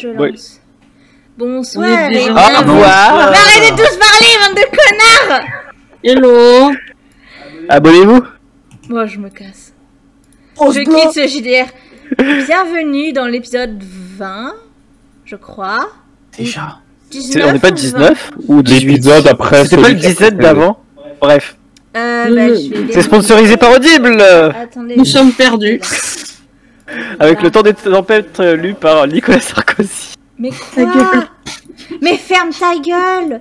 je Oui. lance. Bonsoir. Revoir. Mais arrêtez de tous parler, bande de connards Hello Abonnez-vous. Moi, je me casse. je quitte ce JDR. Bienvenue dans l'épisode 20, je crois. Déjà. 19 On n'est pas ou 19 ou 18 L'épisode après. C'était pas le celui qui a 17 précédé. d'avant Bref. 20 Euh, bah, vais C'est sponsorisé par Audible Attendez. Nous je- sommes perdus. Avec le temps des tempêtes euh, lu par Nicolas Sarkozy. Mais Ta quoi gueule. Mais ferme ta gueule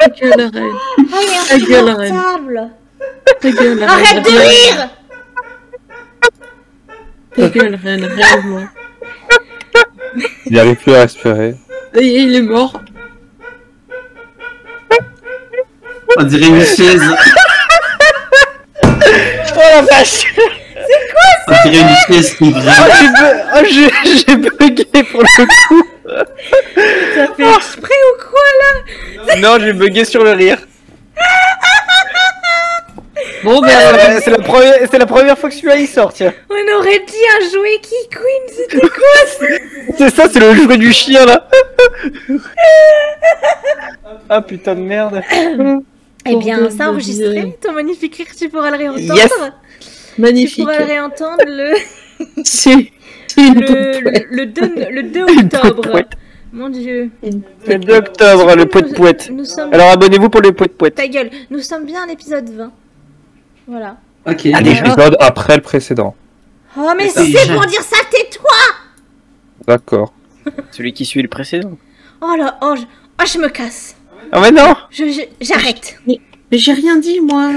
Ta gueule, reine. Ah, Ta gueule, reine. Ta gueule, reine. Arrête de rire Ta gueule, reine, réellement. Il n'arrive plus à respirer. Il est mort. On dirait une chaise. Oh la vache On dirait une chaise qui Oh, j'ai oh, j'ai- bugué pour le coup Ça fait exprès ou quoi là Non, j'ai bugué sur le rire. Bon, ben, Euh, C'est la, première- c'est la première fois que celui-là il sort, tiens. On aurait dit un jouet qui queen, c'était quoi C'est ça, c'est le jouet du chien là. ah putain de merde. Eh bien, ça enregistré, ton magnifique rire, tu pourras le réentendre. Yes. Tu magnifique. pourras le réentendre le, C'est le, le, 2, le 2 Une octobre. Mon dieu. Le 2 octobre, le poète poète. Nous sommes... Alors abonnez-vous pour le poète poète. Ta gueule, nous sommes bien à l'épisode 20. Voilà. Ok. Allez, je- L'épisode après le précédent. Oh, mais ça, c'est déjà. pour dire ça, tais-toi D'accord. Celui qui suit le précédent. Oh là, oh, je, oh, je me casse. Ah mais non Je, je- j'arrête. Mais j'ai rien dit, moi.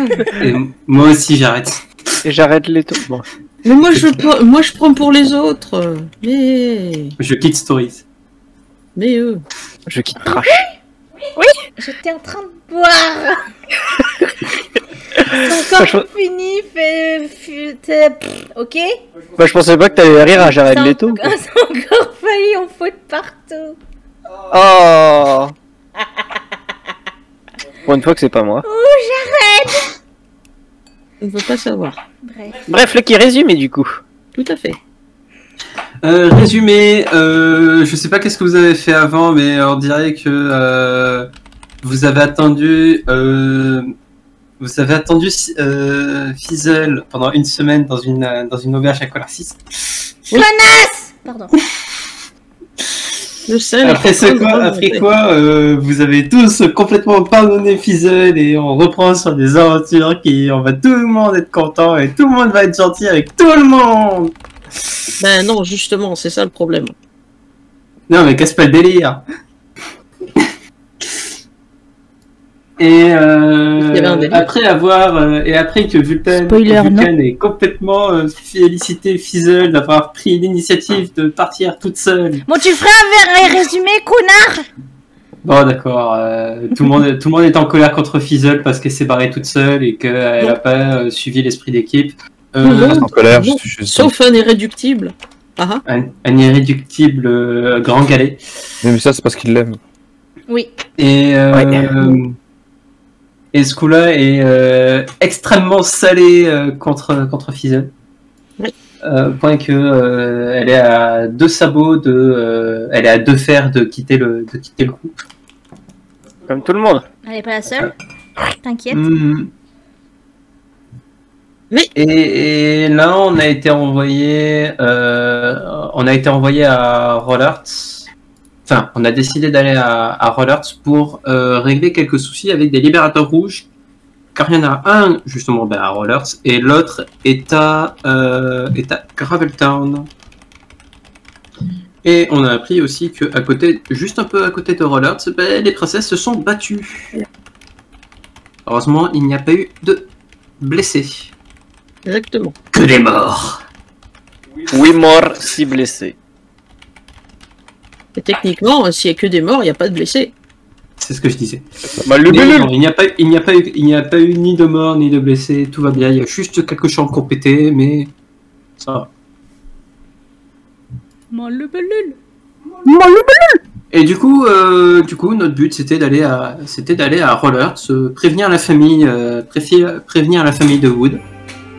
Et moi aussi, j'arrête. Et j'arrête les tours. Bon. Mais moi, je, prends- moi, je prends pour les autres. Mais. Je quitte Stories. Mais eux. Je quitte Trash. J'étais en train de boire. c'est encore fini, fait, ok Bah je pensais pas que t'allais rire à les en- tours. C'est encore failli, on faute partout. Oh Pour une fois que c'est pas moi. Oh, j'arrête. On ne veut pas savoir. Bref. Bref, le qui résume du coup. Tout à fait. Euh, résumé, euh, je sais pas qu'est-ce que vous avez fait avant, mais on dirait que euh, vous avez attendu, euh, vous avez attendu euh, Fizzle pendant une semaine dans une dans une auberge à Colarcis. Pardon. Après ce quoi, après quoi, euh, vous avez tous complètement pardonné Fizzle et on reprend sur des aventures qui, on va tout le monde être content et tout le monde va être gentil avec tout le monde. Ben non, justement, c'est ça le problème. Non, mais casse pas le délire? Et euh, après avoir euh, et après que Vulcan, Spoiler, Vulcan ait complètement euh, félicité Fizzle d'avoir pris l'initiative de partir toute seule. Bon, tu ferais un résumé, connard? Bon, d'accord. euh, tout le monde, tout le monde est en colère contre Fizzle parce qu'elle s'est barrée toute seule et qu'elle n'a pas euh, suivi l'esprit d'équipe. Euh, Non. En colère, je suis juste. Sauf un irréductible. Ah ah. un, un irréductible euh, grand galet. Mais ça, c'est parce qu'il l'aime. Oui. Et, euh, Ouais. Et ce coup-là est euh, extrêmement salé euh, contre, contre Fizzle. Oui. Euh, point que euh, elle est à deux sabots de, euh, elle est à deux fers de quitter le, de quitter le groupe. Comme tout le monde. Elle est pas la seule. T'inquiète. Mhm. Mais- Et, et là, on a été envoyé, euh, on a été envoyé à Rollards. Enfin, on a décidé d'aller à, à Rollards pour euh, régler quelques soucis avec des libérateurs rouges. Car il y en a un justement ben, à Rollards et l'autre est à euh, est à Graveltown. Et on a appris aussi que à côté, juste un peu à côté de Rollards, ben, les princesses se sont battues. Heureusement, il n'y a pas eu de blessés. Exactement. Que des morts. Oui, mort, si blessé. Et techniquement, s'il n'y a que des morts, il n'y a pas de blessés. C'est ce que je disais. Bah, le Mais belul. non, il n'y a pas, il n'y a pas eu, il n'y a pas eu ni de morts ni de blessés. Tout va bien. Il y a juste quelques champs compétés, mais ça va. Le belul. Et du coup, euh, du coup, notre but c'était d'aller à, c'était d'aller à Roller, se prévenir la famille, euh, prévenir la famille de Wood.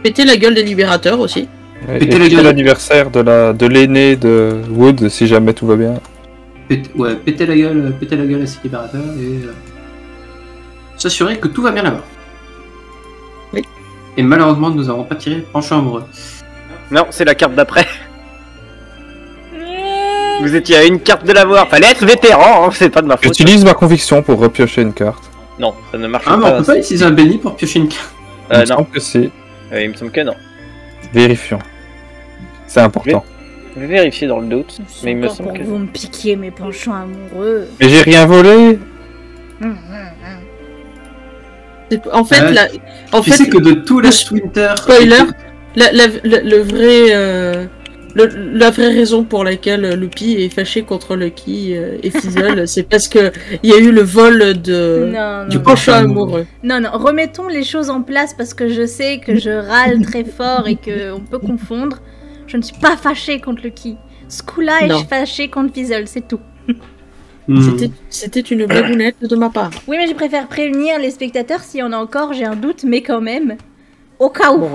Péter la gueule des libérateurs aussi. Péter la gueule. l'anniversaire de la de l'aîné de Wood, si jamais tout va bien. Péter, ouais, péter la gueule, péter la gueule à ses libérateurs et euh, s'assurer que tout va bien là-bas. Oui. Et malheureusement, nous n'avons pas tiré penchant amoureux. Non, c'est la carte d'après. Vous étiez à une carte de l'avoir. Fallait être vétéran, hein, c'est pas de ma faute. J'utilise ma conviction pour repiocher une carte. Non, ça ne marche Ah, mais pas. on peut pas utiliser un béni pour piocher une carte. Il Euh, me non, semble que c'est. Euh, il me semble que non. Vérifions. C'est important. Je vais vérifier dans le doute. Mais il me semble pour que- vous me piquer mes penchants amoureux. Mais j'ai rien volé Hum, hum, hum. C'est- En fait, Ouais. la, en Tu fait, sais que de tout Last Winter. Spoiler. la, la, la- le vrai, euh, le- la vraie raison pour laquelle Lupi est fâché contre Lucky euh, et Fizzle, c'est parce que il y a eu le vol de Non, Du non, penchant amoureux. non, non, remettons les choses en place parce que je sais que je râle très fort et que on peut confondre. Je ne suis pas fâchée contre le qui. Ce coup-là, Non. est fâchée contre Fizzle, c'est tout. Hmm. C'était, une blagounette de ma part. Oui, mais je préfère prévenir les spectateurs s'il y en a encore, j'ai un doute, mais quand même. Au cas où.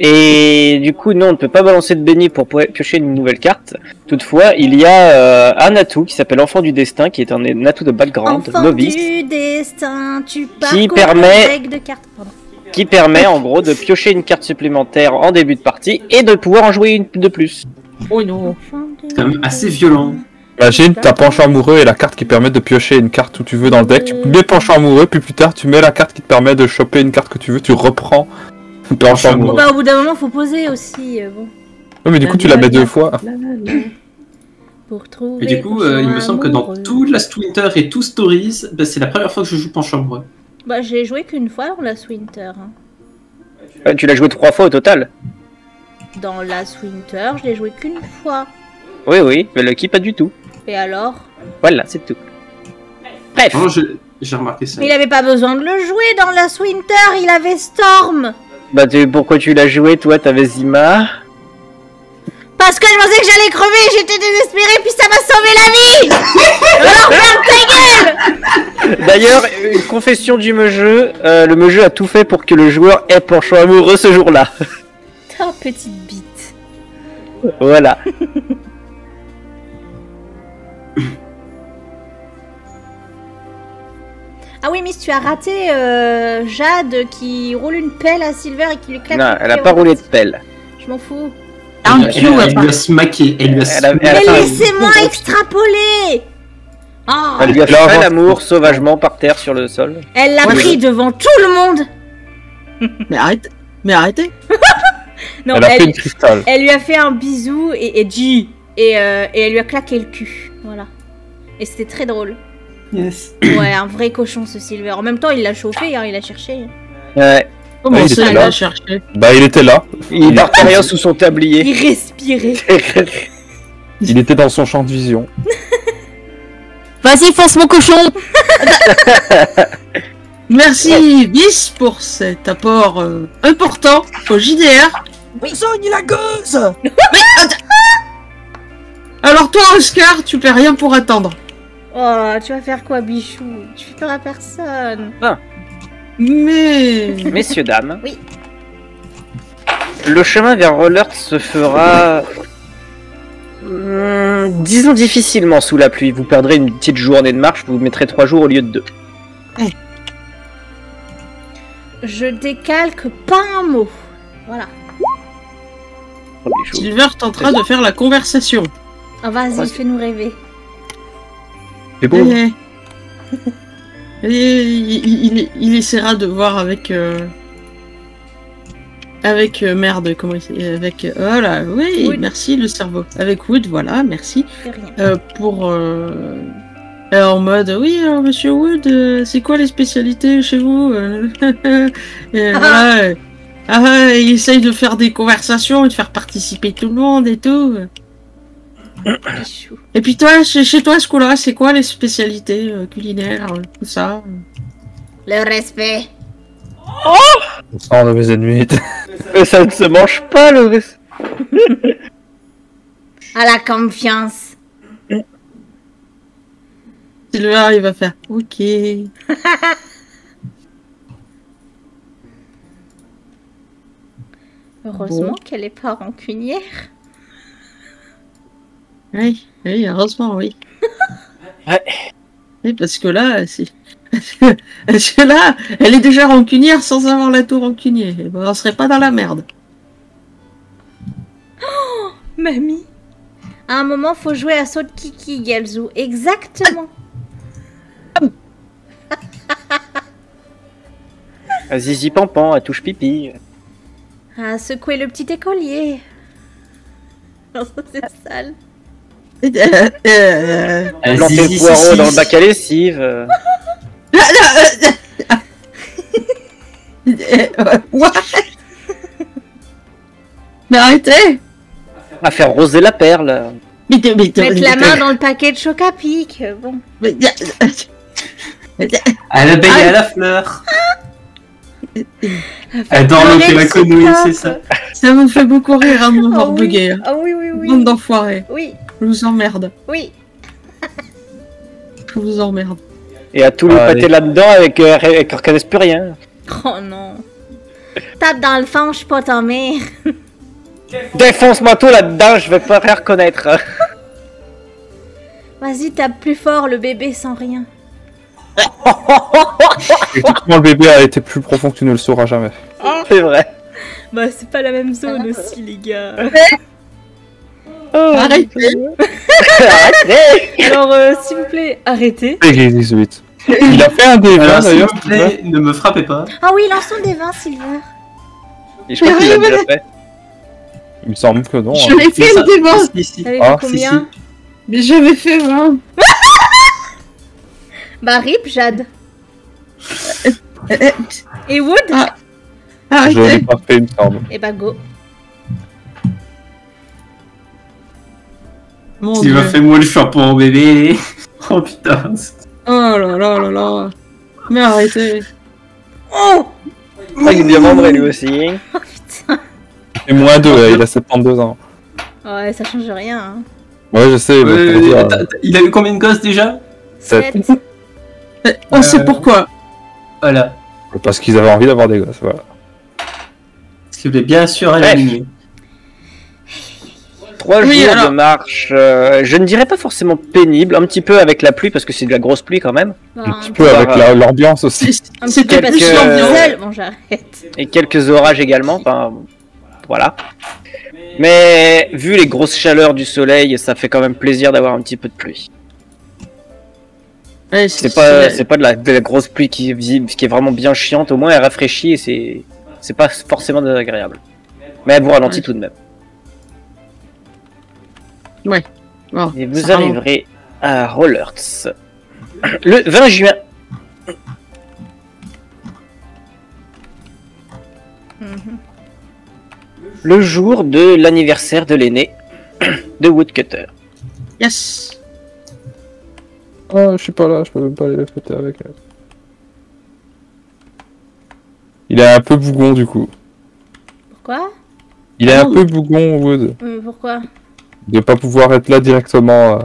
Et du coup, non, on ne peut pas balancer de béni pour piocher une nouvelle carte. Toutefois, il y a euh, un atout qui s'appelle Enfant du Destin, qui est un, atout de background, Enfant novice, du destin, tu parcours permet- de cartes. Pardon. Qui permet en gros de piocher une carte supplémentaire en début de partie et de pouvoir en jouer une de plus. Oh non. C'est quand même assez violent. Imagine, t'as penchant amoureux et la carte qui permet de piocher une carte où tu veux dans le deck. Tu mets penchant amoureux, puis plus tard, tu mets la carte qui te permet de choper une carte que tu veux, tu reprends penchant Bon, amoureux. bah, au bout d'un moment, faut poser aussi. euh, bon, Oui, mais du coup, tu la mets deux fois. Pour trouver. Et du coup, euh, il me semble que dans amoureux. tout Last Winter et tout Stories, bah, c'est la première fois que je joue penchant amoureux. Bah, j'ai joué qu'une fois dans Last Winter. hein. Euh, tu l'as joué trois fois au total. Dans Last Winter, je l'ai joué qu'une fois. Oui, oui, mais Lucky pas du tout. Et alors? Voilà, c'est tout. Bref, je- j'ai remarqué ça. Mais il avait pas besoin de le jouer dans Last Winter, il avait Storm bah tu- pourquoi tu l'as joué toi? T'avais Zima Parce que je pensais que j'allais crever, j'étais désespérée, puis ça m'a sauvé la vie Alors ferme ta gueule D'ailleurs, une confession du jeu, euh, le jeu a tout fait pour que le joueur ait penchant amoureux ce jour-là. Oh, petite bite. Voilà. Ah oui, Miss, tu as raté euh, Jade qui roule une pelle à Silver et qui lui claque Non, le elle a pas roulé de pelle. Je m'en fous. Un Elle, elle- elle lui a smacké. Elle lui a a Mais fait un- laissez-moi extrapoler Ah Elle lui a fait l'amour sauvagement par terre sur le sol. Elle l'a Ouais, pris je- devant tout le monde Mais arrêtez. Mais arrêtez. Non, Elle a elle, fait une cristal. elle lui a fait un bisou et, et G. Et, euh, et elle lui a claqué le cul. Voilà. Et c'était très drôle. Yes. Ouais, un vrai cochon ce Silver. En même temps, il l'a chauffé, hein, il a cherché. Ouais. Comment Ouais, il ça, était il là. a cherché Bah, il était là. Il partait rien sous son tablier. Il respirait. Il était dans son champ de vision. Vas-y, fonce mon cochon Merci, Bis, pour cet apport euh, important au JDR. Besogne la gueuse Alors toi, Oscar, tu peux rien pour attendre. Oh, tu vas faire quoi, bichou? Tu fais peur à personne. Mais... Messieurs, dames. Oui. Le chemin vers Rollert se fera. Hmm, disons difficilement sous la pluie. Vous perdrez une petite journée de marche, vous mettrez trois jours au lieu de deux. Je décalque pas un mot. Voilà. Silver tentera de faire la conversation. Ah, vas-y, Ouais. fais-nous rêver. C'est beau. Eh. Et il, il- il- il essaiera de voir avec... euh, Avec euh, merde, comment il s'est- Avec... euh, voilà, oui, Wood. merci le cerveau. Avec Wood, voilà, merci. Euh, pour... en mode, oui, alors monsieur Wood, c'est quoi les spécialités chez vous et voilà, ah, il essaye de faire des conversations et de faire participer tout le monde et tout. Et puis toi, chez, chez toi, ce coup-là, c'est quoi les spécialités euh, culinaires, euh, tout ça Le respect. Oh, de mes ennemis. Mais ça ne se mange pas le reste. À la confiance. Silver, il va faire, ok. Heureusement Bon. qu'elle est pas rancunière. Oui, oui, heureusement, oui. Oui, parce que là, si. Parce que là, elle est déjà rancunière sans avoir la tour rancunier. Eh ben, on serait pas dans la merde. Mamie. À un moment, faut jouer à saut de Kiki, Galzou. Exactement. À Zizi Pampan, à touche pipi. À secouer le petit écolier. C'est sale. Euh, euh, Euh, Planter Zizi le poireau dans le bac à lessive. euh. euh, what Mais arrêtez À faire roser la perle. Mettre la main dans le paquet de choc à pic. Bon. À l'abeille et à la fleur. Elle dort pleurer avec la le conouille, c'est ça. Ça me fait beaucoup rire hein, de me voir Ah oui. bugger. hein. Ah oui, oui, oui. Bande d'enfoirés. Oui, Je vous emmerde. oui. Je vous emmerde. Et à tout Ah, allez. là-dedans avec, euh, avec reconnaisse plus rien. Oh non. Tape dans le fond, je suis pas ta mère. Défonce-moi tout là-dedans, je vais pas rien reconnaître. Vas-y, tape plus fort, le bébé sans rien. Effectivement, le bébé a été plus profond que tu ne le sauras jamais. C'est vrai. Bah, c'est pas la même zone aussi, les gars. Arrêtez Arrêtez Alors, euh, s'il vous plaît, arrêtez. Et 18. Il a fait un des 20 Alors, s'il d'ailleurs. vous plaît, ne me frappez pas. Ah oui, lançons des vins, Silver. Et je crois qu'il l'a déjà fait. Il me semble que non. Je hein. l'ai fait C'est ça. le débat Si, si. Ah, vu si, combien si. Mais j'avais fait 20 bah, rip, Jade. Euh, euh, euh, Et Wood ah, Je. Et bah, go. Mon S'il m'a fait moi le shampoing au bébé. oh putain. Oh là là là là. Mais arrêtez. Oh Il est lui aussi. Oh putain. Et moi deux, il a 72 ans. Ouais, ça change rien. Hein. Ouais, je sais. Mais. Il a eu combien de gosses déjà? 7. On sait Euh, pourquoi Voilà. euh, parce qu'ils avaient envie d'avoir des gosses, voilà. Parce qu'il voulait bien sûr aligner. Trois Oui, jours alors- de marche, euh, je ne dirais pas forcément pénible, un petit peu avec la pluie parce que c'est de la grosse pluie quand même, Un petit peu- avec euh, la- l'ambiance aussi. un petit C'était peu parce que plus je suis l'ambiance. seule. Bon, j'arrête. et quelques orages également, enfin voilà. Mais vu les grosses chaleurs du soleil, ça fait quand même plaisir d'avoir un petit peu de pluie. Ouais, C'est pas, c'est pas de la, de la grosse pluie qui, est visible- qui est vraiment bien chiante, au moins elle rafraîchit et c'est, c'est pas forcément désagréable. Mais elle vous ralentit Ouais. tout de même. Bon, Et vous arriverez à Rollerts le 20 juin. Mhm. Le jour de l'anniversaire de l'aîné de Woodcutter. Yes Ah, je suis pas là, je peux même pas aller le fêter avec elle. Il est un peu bougon du coup. Pourquoi? Il est Ah un peu bougon, Wood, Euh, Pourquoi? De pas pouvoir être là directement. euh.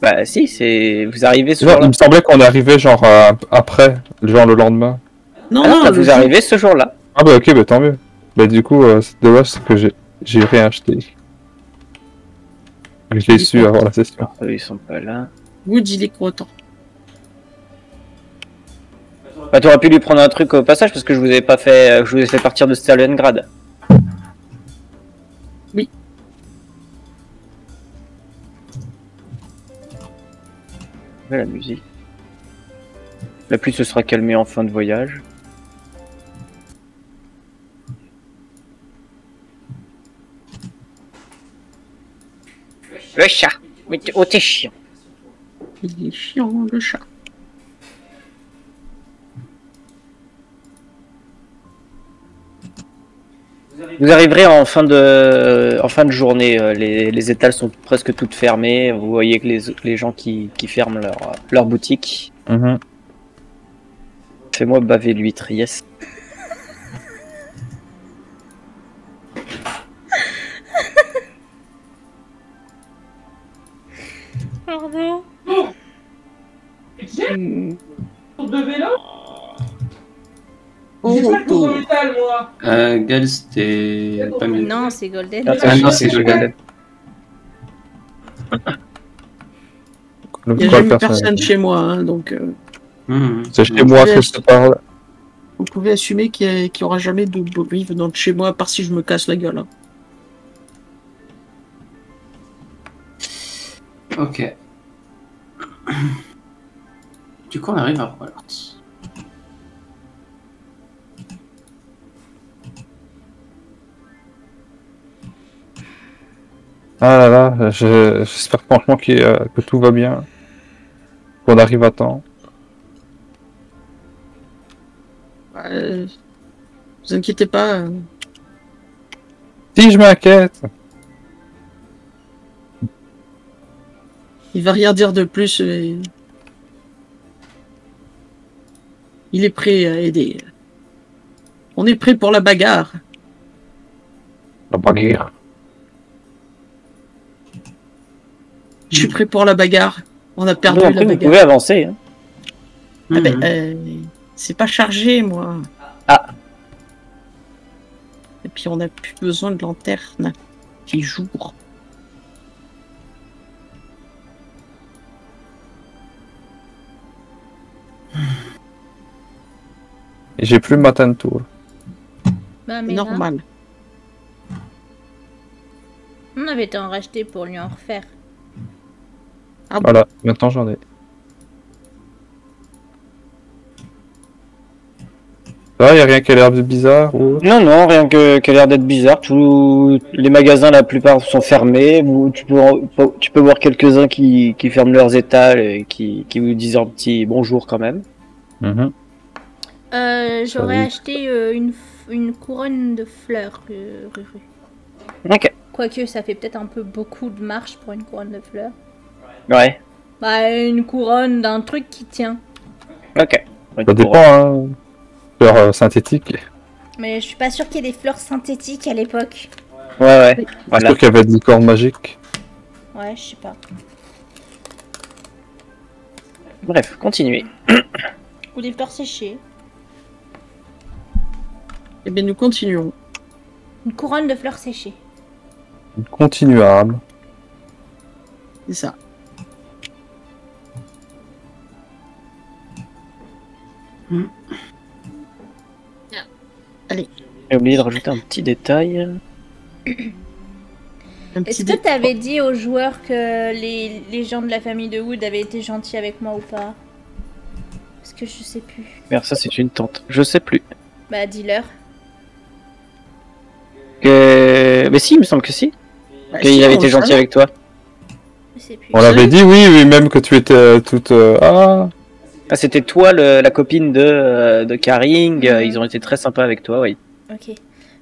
Bah si, c'est vous arrivez ce jour-là. il me semblait qu'on arrivait genre euh, après, genre le lendemain. Non, Ah non, vous arrivez ce jour-là. Ah bah ok, bah tant mieux. Bah du coup, euh, c'est dommage que j'ai j'ai rien acheté. Je l'ai su avant la session. Eux, ils sont pas là. Wood, il est content. Bah t'aurais pu lui prendre un truc au passage parce que je vous ai pas fait, euh, je vous ai fait partir de Stalingrad. Oui. Ouais, la musique. La pluie se sera calmée en fin de voyage. Le chat. Mais oh t'es chiant. Il est chiant, le chat. Vous arriverez en fin de, en fin de journée. euh, Les, les étals sont presque toutes fermées. Vous voyez que les, les gens qui, qui ferment leur, leur boutique. Mhm. Fais-moi baver l'huître, yes. Euh, Gal, c'était pas mieux. Non, c'est Golden. Ah, Ah non, c'est Golden. Il n'y a jamais personne. chez moi, hein, donc euh, Mhm. C'est chez moi que je te parle. vous pouvez assumer qu'il n'y aura jamais de bruit venant de chez moi, à part si je me casse la gueule. hein. Ok. Du coup, on arrive à. Ah là là, je- j'espère franchement a- que tout va bien. Qu'on arrive à temps. Euh, vous inquiétez pas. euh, Si je m'inquiète. Il va rien dire de plus. mais Il est prêt à aider. On est prêt pour la bagarre. La bagarre. Je suis prêt pour la bagarre. On a perdu Vous, la après, vous bagarre. pouvez avancer. hein. Ah ben, Mhm. euh, c'est pas chargé, moi. Ah. Et puis on a plus besoin de lanterne qui jour. Et j'ai plus ma tour. Bah, mais là, Normal. on avait été en racheter pour lui en refaire. Voilà, maintenant j'en ai. Ça, y a rien qui a l'air de bizarre ou... Non, non, rien que qui a l'air d'être bizarre. Tous les magasins, la plupart sont fermés. Tu peux, en- tu peux voir quelques-uns qui, qui ferment leurs étals et qui, qui vous disent un petit bonjour quand même. Mhm. Euh, J'aurais acheté euh, une, couronne de fleurs, euh, Ruru. Ok. Quoique, ça fait peut-être un peu beaucoup de marche pour une couronne de fleurs. Ouais. Bah, une couronne d'un truc qui tient. Ok. Ça dépend, hein. Fleurs euh, synthétiques. Mais je suis pas sûre qu'il y ait des fleurs synthétiques à l'époque. Ouais, ouais. Voilà. sûr qu'il y avait des licornes magiques? Ouais, je sais pas. Bref, continuez. Ou des fleurs séchées. Eh bien, nous continuons. Une couronne de fleurs séchées. Continuable. C'est ça. J'ai oublié de rajouter un petit détail. Est-ce que t'avais dit aux joueurs que les, les gens de la famille de Wood avaient été gentils avec moi ou pas? Parce que je sais plus. Merde, ça c'est une tente. Je sais plus. Bah, dis-leur. Que... Mais si, il me semble que si. Bah, Qu'il si, avait été gentil avec toi. Je sais plus. On l'avait dit, oui, oui, même que tu étais euh, toute... euh, Ah Ah, c'était toi, le- la copine de, euh, de Karing. euh, Ils ont été très sympas avec toi, oui. Ok.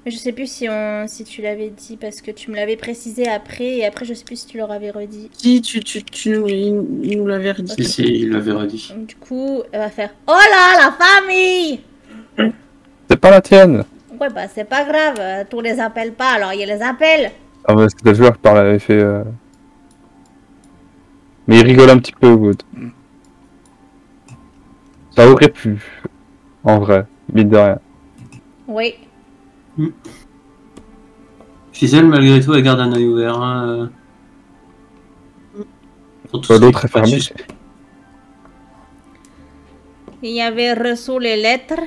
Mais je sais plus si, on, si tu l'avais dit parce que tu me l'avais précisé après et après je sais plus si tu leur avais redit. Si, tu, tu, tu nous, il, nous l'avait redit. Si, si, il l'avait redit. Du coup, elle va faire Oh là, la famille C'est pas la tienne Ouais, bah c'est pas grave, euh, tous les appellent pas alors il les appelle. Ah ouais, c'était le joueur qui parlait, avait fait... euh, Mais il rigole un petit peu, Wood. Ça aurait pu. En vrai, mine de rien. Oui. Fizel, malgré tout, elle garde un œil ouvert. Hein. euh. L'autre est fermé. Il y avait reçu les lettres.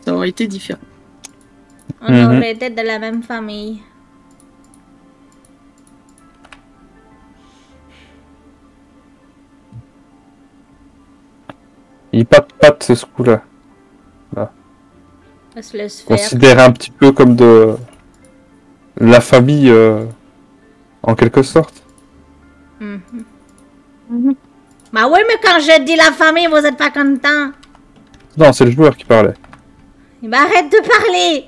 Ça aurait été différent. On Mhm. aurait été de la même famille. Il patte patte ce coup-là. On se laisse faire. Considéré un petit peu comme de... La famille, euh, en quelque sorte. Mhm. Bah oui, mais quand je dis la famille, vous êtes pas content. Non, c'est le joueur qui parlait. Bah arrête de parler.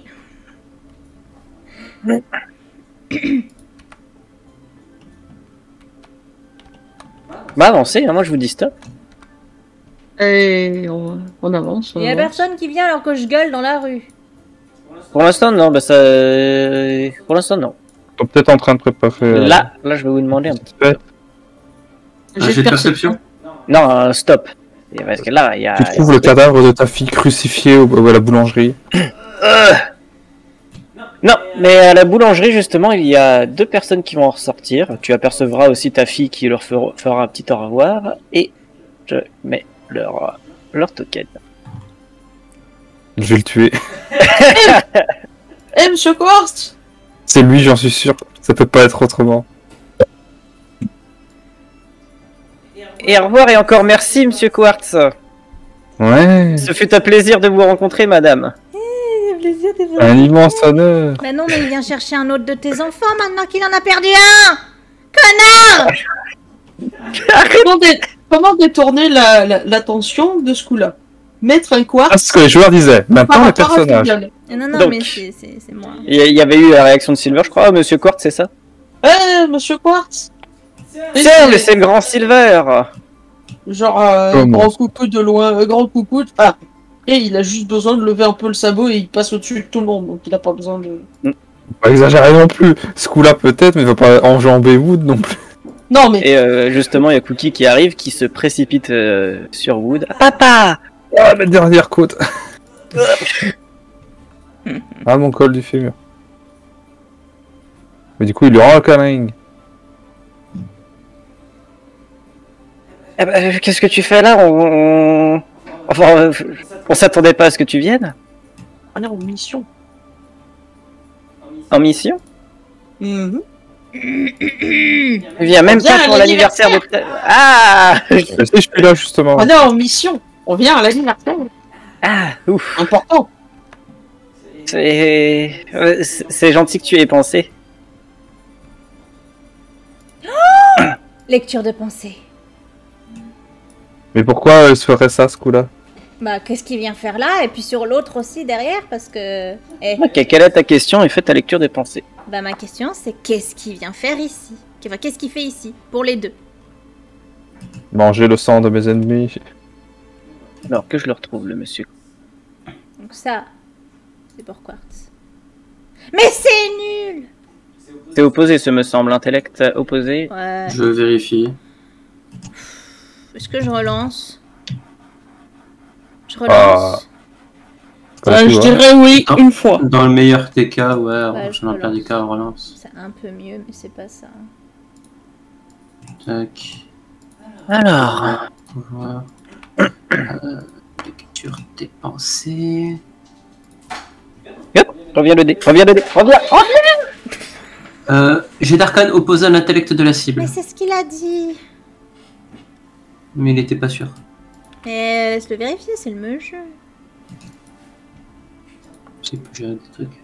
Bah, avancez, hein, moi je vous dis stop. Et on, on avance. Il y a avance. personne qui vient alors que je gueule dans la rue. Pour l'instant, non, bah ça. Pour l'instant, non. Ils sont peut-être en train de préparer... euh, Là, là, je vais vous demander un petit. fête. Un jet de perception Non, un stop. Parce que là, il y a. Tu trouves le cadavre de ta fille crucifiée au- à la boulangerie. Non, mais à la boulangerie, justement, il y a deux personnes qui vont en ressortir. Tu apercevras aussi ta fille qui leur fera, fera un petit au revoir. Et je mets leur, leur token. Je vais le tuer. Eh, monsieur Quartz C'est lui, j'en suis sûr. Ça peut pas être autrement. Et au revoir et encore merci, monsieur Quartz. Ouais. Ce fut un plaisir de vous rencontrer, madame. C'est plaisir de vous Un immense honneur. Bah non, mais il vient chercher un autre de tes enfants maintenant qu'il en a perdu un Connard comment, dé- comment détourner la- la- l'attention de ce coup-là? Mettre un quartz Ah, c'est ce que les joueurs disaient. Maintenant, personnages. Fingol. Eh Non, non, Donc. mais c'est moi. Il y avait eu la réaction de Silver, je crois. Monsieur Quartz, c'est ça? Eh, monsieur Quartz Tiens, c'est- mais c'est le grand Silver. Genre, euh, grand coucou de loin, euh, grand coucou. de- Ah, et il a juste besoin de lever un peu le sabot et il passe au-dessus de tout le monde, donc il a pas besoin de. Pas exagérer non plus. Ce coup-là, peut-être, mais il va pas enjamber Wood non plus. Non, mais Et euh, justement, il y a Cookie qui arrive, qui se précipite euh, sur Wood. Papa Ah, ma dernière côte. ah, mon col du fémur. Mais du coup, il lui rend un câlin. Eh ben, Qu'est-ce que tu fais là? On... on- Enfin, euh, on s'attendait pas à ce que tu viennes? On est en mission. en mission? Mhm. Tu viens même vient pas pour l'anniversaire de. Ah Je sais, je suis là justement. On est en mission. On vient à l'anniversaire. Ah, ouf Important. C'est euh, c'est c'est gentil que tu aies pensé. Lecture de pensée. Mais pourquoi elle se ferait ça ce coup-là? Bah, qu'est-ce qu'il vient faire là? Et puis sur l'autre aussi derrière, parce que. Eh, Ok, quelle est ta question? Et fais ta lecture des pensées. bah, ma question c'est qu'est-ce qu'il vient faire ici? Enfin, Qu'est-ce qu'il fait ici Pour les deux? Manger le sang de mes ennemis. Alors que je le retrouve, le monsieur? Donc, ça, c'est pour Quartz. Mais c'est nul C'est opposé, ce me semble. Intellect opposé. Ouais. Je vérifie. Est-ce que je relance? Je Ah. relance Euh, tu je dirais oui, Ah. une fois. Dans le meilleur des cas, ouais, Ouais, je dans le pire des cas, on relance. C'est un peu mieux, mais c'est pas ça. Tac. Alors. Voir. Euh, lecture des pensées. Reviens le dé. Reviens le dé. Reviens. reviens. Euh, J'ai d'arcane opposé à l'intellect de la cible, Mais c'est ce qu'il a dit mais il n'était pas sûr. Mais laisse-le vérifier, c'est le même jeu. Je sais plus gérer des trucs.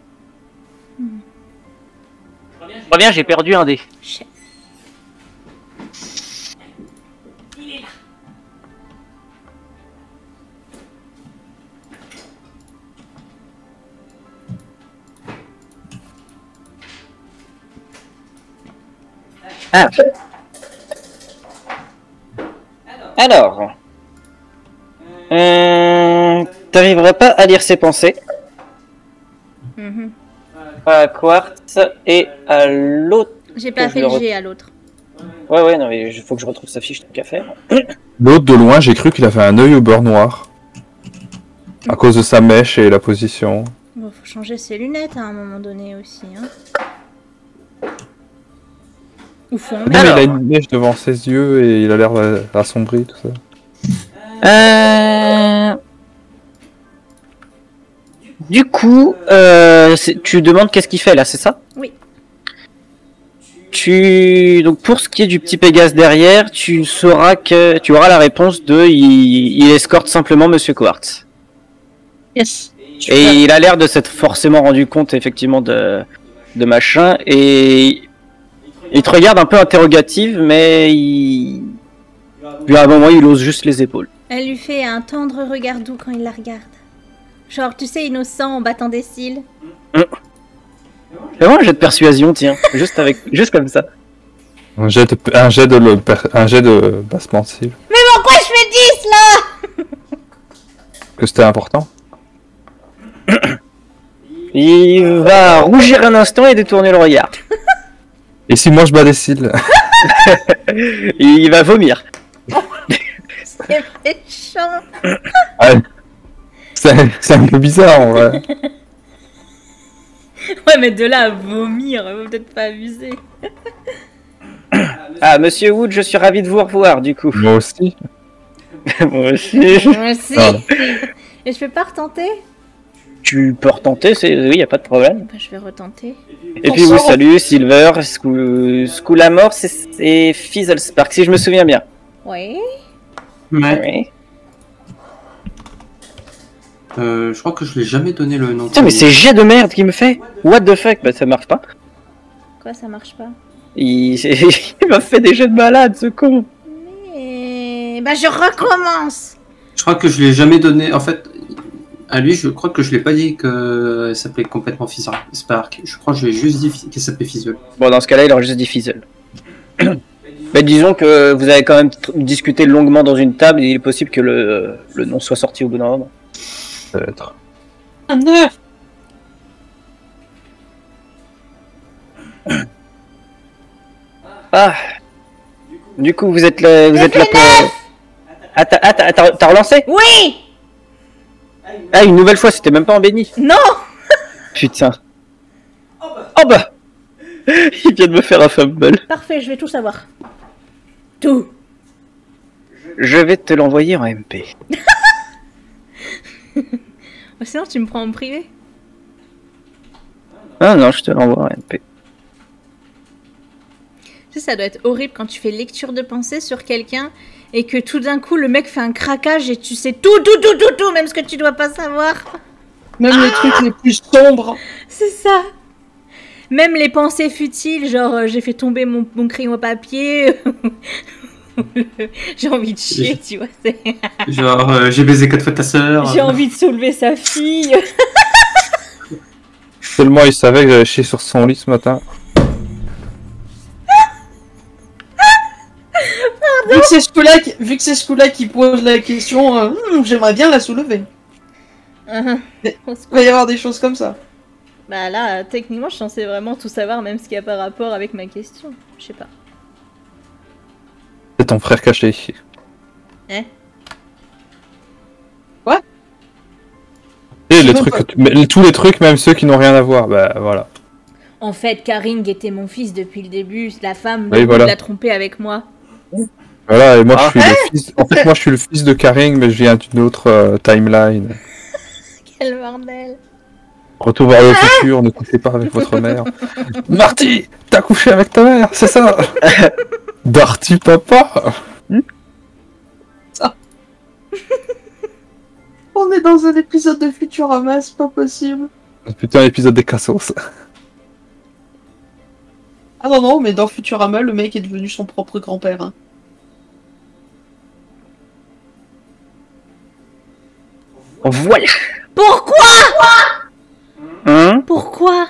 Reviens, j'ai perdu un dé. Chef. Ah. Alors. Euh, T'arriveras pas à lire ses pensées. Mhm. À Quartz et à l'autre. J'ai pas fait le G à l'autre. Ouais, ouais, non, mais il faut que je retrouve sa fiche, tant qu'à faire. L'autre de loin, j'ai cru qu'il avait un œil au beurre noir. À cause de sa mèche et la position. Bon, faut changer ses lunettes à un moment donné aussi. Hein. Ou faut en Non, mettre. mais il a une mèche devant ses yeux et il a l'air euh, assombri, tout ça. Euh... Du coup, euh, tu demandes qu'est-ce qu'il fait là, c'est ça? Oui. Tu donc pour ce qui est du petit Pégase derrière, tu sauras que tu auras la réponse de il, il escorte simplement Monsieur Quartz. Yes. Et il a l'air de s'être forcément rendu compte effectivement de, de machin et il te regarde un peu interrogative mais il puis à un moment il ose juste les épaules. Elle lui fait un tendre regard doux quand il la regarde. Genre, tu sais, innocent en battant des cils. Fais-moi un jet de persuasion, tiens, juste avec juste comme ça. Un jet de, un jet de, le- un jet de bassement de cils. Mais pourquoi je fais 10 là? Que c'était important? Il va rougir un instant et détourner le regard. Et si moi je bats des cils? Il va vomir. C'est méchant. Ouais. C'est un peu bizarre en vrai. Ouais, mais de là à vomir, faut peut-être pas abuser. Ah, monsieur Wood, je suis ravi de vous revoir, du coup. Moi aussi. Moi aussi. Moi aussi. Pardon. Et je peux pas retenter? Tu peux retenter, c'est... oui, y a pas de problème. Bah, je vais retenter. Et puis vous salut, Silver, School, School à mort, c'est- c'est Fizzlespark, si je me souviens bien. Ouais. Ouais. Euh, je crois que je l'ai jamais donné le nom. de Putain, mais c'est jet de merde qui me fait. What the fuck? Bah ça marche pas. Quoi, ça marche pas? Il, il m'a fait des jets de malade, ce con. Mais... Bah, je recommence Je crois que je l'ai jamais donné. En fait, à lui, je crois que je l'ai pas dit que ça s'appelait complètement Fizzle Spark. Je crois que je l'ai juste dit qu'elle s'appelait Fizzle. Bon, dans ce cas-là, il aurait juste dit Fizzle. Mais disons que vous avez quand même discuté longuement dans une table, et il est possible que le, le nom soit sorti au bout d'un moment. Peut-être. Un neuf Ah Du coup, vous êtes là, vous êtes là pour... Ah, t'as- ah, t'as t'as- t'as relancé? Oui Ah, une nouvelle fois, c'était même pas en béni. Non Putain. Oh bah Il vient de me faire un fumble. Parfait, je vais tout savoir. Tout Je vais te l'envoyer en MP. Oh, Sinon, tu me prends en privé Ah non, je te l'envoie en MP. Tu sais, ça doit être horrible quand tu fais lecture de pensée sur quelqu'un et que tout d'un coup, le mec fait un craquage et tu sais tout, tout, tout, tout, tout, même ce que tu dois pas savoir. Même les trucs les plus sombres. C'est ça. Même les pensées futiles, genre euh, j'ai fait tomber mon, mon crayon à papier. j'ai envie de chier, tu vois. Genre, euh, j'ai baisé quatre fois ta sœur. J'ai envie de soulever sa fille. Tellement il savait que j'avais chié sur son lit ce matin. Vu que c'est ce coup-là qui, vu que c'est qui pose la question, euh, Hmm, j'aimerais bien la soulever. Secours. Il va y avoir des choses comme ça. Bah là, techniquement, je suis censée vraiment tout savoir, même ce qui a pas rapport avec ma question. Je sais pas. C'est ton frère caché. Hein? Quoi? Et les trucs, que tous les trucs, même ceux qui n'ont rien à voir, bah voilà. En fait, Karing était mon fils depuis le début. La femme Oui, voilà. l'a trompé avec moi. Voilà, et moi Ah. je suis le fils. En fait, moi je suis le fils de Karing, mais je viens d'une autre euh, timeline. Quel bordel. Retour vers le futur, ne couchez pas avec votre mère. Marty, t'as couché avec ta mère, c'est ça Darty papa On est dans un épisode de Futurama, c'est pas possible. Putain, épisode des Cassos. Ah non, non, mais dans Futurama, le mec est devenu son propre grand-père. hein. Voilà Pourquoi Hein Pourquoi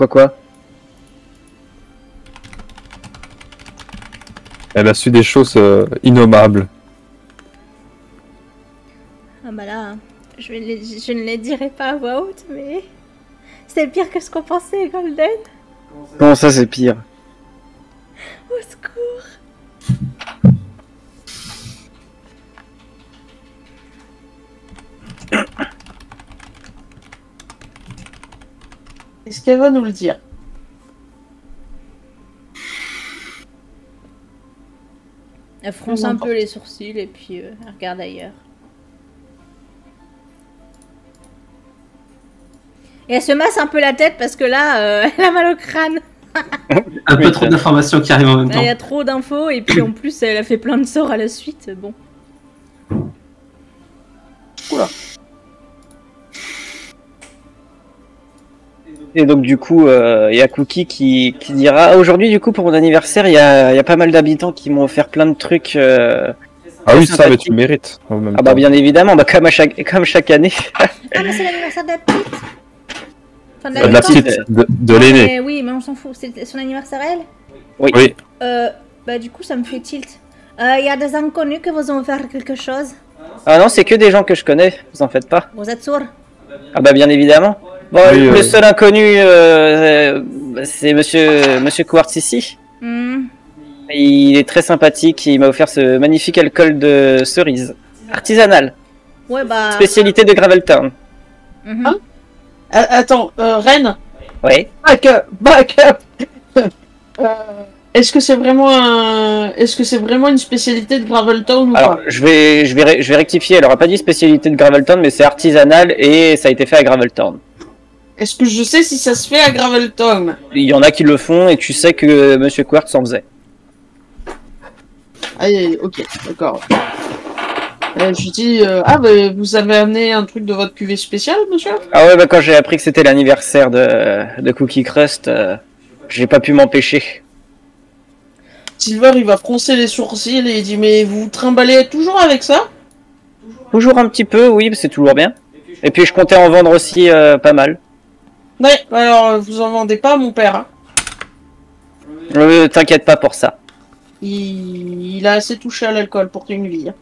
Quoi quoi Elle a su des choses euh, innommables. Ah bah là, je, vais les- je ne les dirai pas à voix haute, mais c'est pire que ce qu'on pensait, Golden. Comment ça, c'est pire? Est-ce qu'elle va nous le dire Elle fronce un peu les sourcils et puis euh, elle regarde ailleurs. Et elle se masse un peu la tête parce que là, euh, elle a mal au crâne. Un peu trop d'informations qui arrivent en même Là, temps. Il y a trop d'infos et puis en plus, elle a fait plein de sorts à la suite. Bon. Et donc du coup, euh, il y a Cookie qui, qui dira Ah, aujourd'hui du coup pour mon anniversaire, il y a, il y a pas mal d'habitants qui m'ont offert plein de trucs. euh, Ah oui, ça, mais tu le mérites. En même Ah bah bien évidemment, bah comme à chaque comme chaque année. Ah, mais c'est l'anniversaire de la petite Enfin, de Euh, de la petite. petite, de, de l'aîné. Mais oui, mais on s'en fout. C'est son anniversaire, elle Oui. Euh, bah du coup, ça me fait tilt. Euh, Il y a des inconnus qui vous ont offert quelque chose? Ah non, c'est que des gens que je connais, vous en faites pas. Vous êtes sourd Ah bah bien évidemment. Bon, Oui, le euh. seul inconnu, euh, euh, c'est Monsieur Monsieur Quartz ici. Hmm. Il est très sympathique. Il m'a offert ce magnifique alcool de cerise artisanal, Ouais, bah... spécialité de Graveltown. Mhm. Hein Ah, attends, euh, Ren, Oui. Back up, back up. Euh, Est-ce que c'est vraiment un... Est-ce que c'est vraiment une spécialité de Graveltown ou Alors, pas je vais, je vais, je vais rectifier. Elle aura pas dit spécialité de Graveltown, mais c'est artisanal et ça a été fait à Graveltown. Est-ce que je sais si ça se fait à Graveltown Il y en a qui le font et tu sais que Monsieur Quartz en faisait. Allez, ok, d'accord. Euh, je dis, euh, ah, bah, vous avez amené un truc de votre cuvée spéciale, monsieur? Ah ouais, bah quand j'ai appris que c'était l'anniversaire de, de Cookie Crust, euh, j'ai pas pu m'empêcher. Silver, il va froncer les sourcils et il dit, mais vous trimballez toujours avec ça? Toujours un petit peu, oui, c'est toujours bien. Et puis je comptais en vendre aussi pas mal. Ouais, alors vous en vendez pas, mon père. hein. Euh, T'inquiète pas pour ça. Il... il a assez touché à l'alcool pour une vie. hein.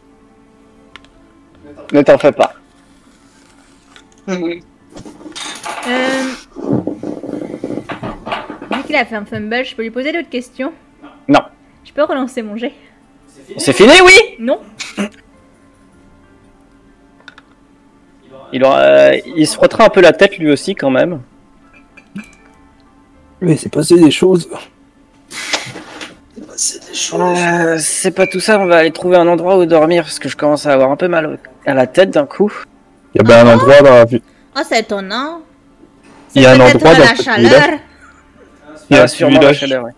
Ne t'en fais pas. Euh... Vu qu'il a fait un fumble, je peux lui poser d'autres questions? Non. Je peux relancer mon jet? C'est fini, oui Non il, aura, euh, il se frottera un peu la tête lui aussi quand même. Mais c'est passé des choses. Euh, c'est pas tout ça, on va aller trouver un endroit où dormir parce que je commence à avoir un peu mal au- à la tête d'un coup. Il y a bien un endroit dans la ville. Oh, c'est étonnant. Il y a un endroit dans la chaleur. village. Il y a Ah, un petit sûrement la village, chaleur, ouais.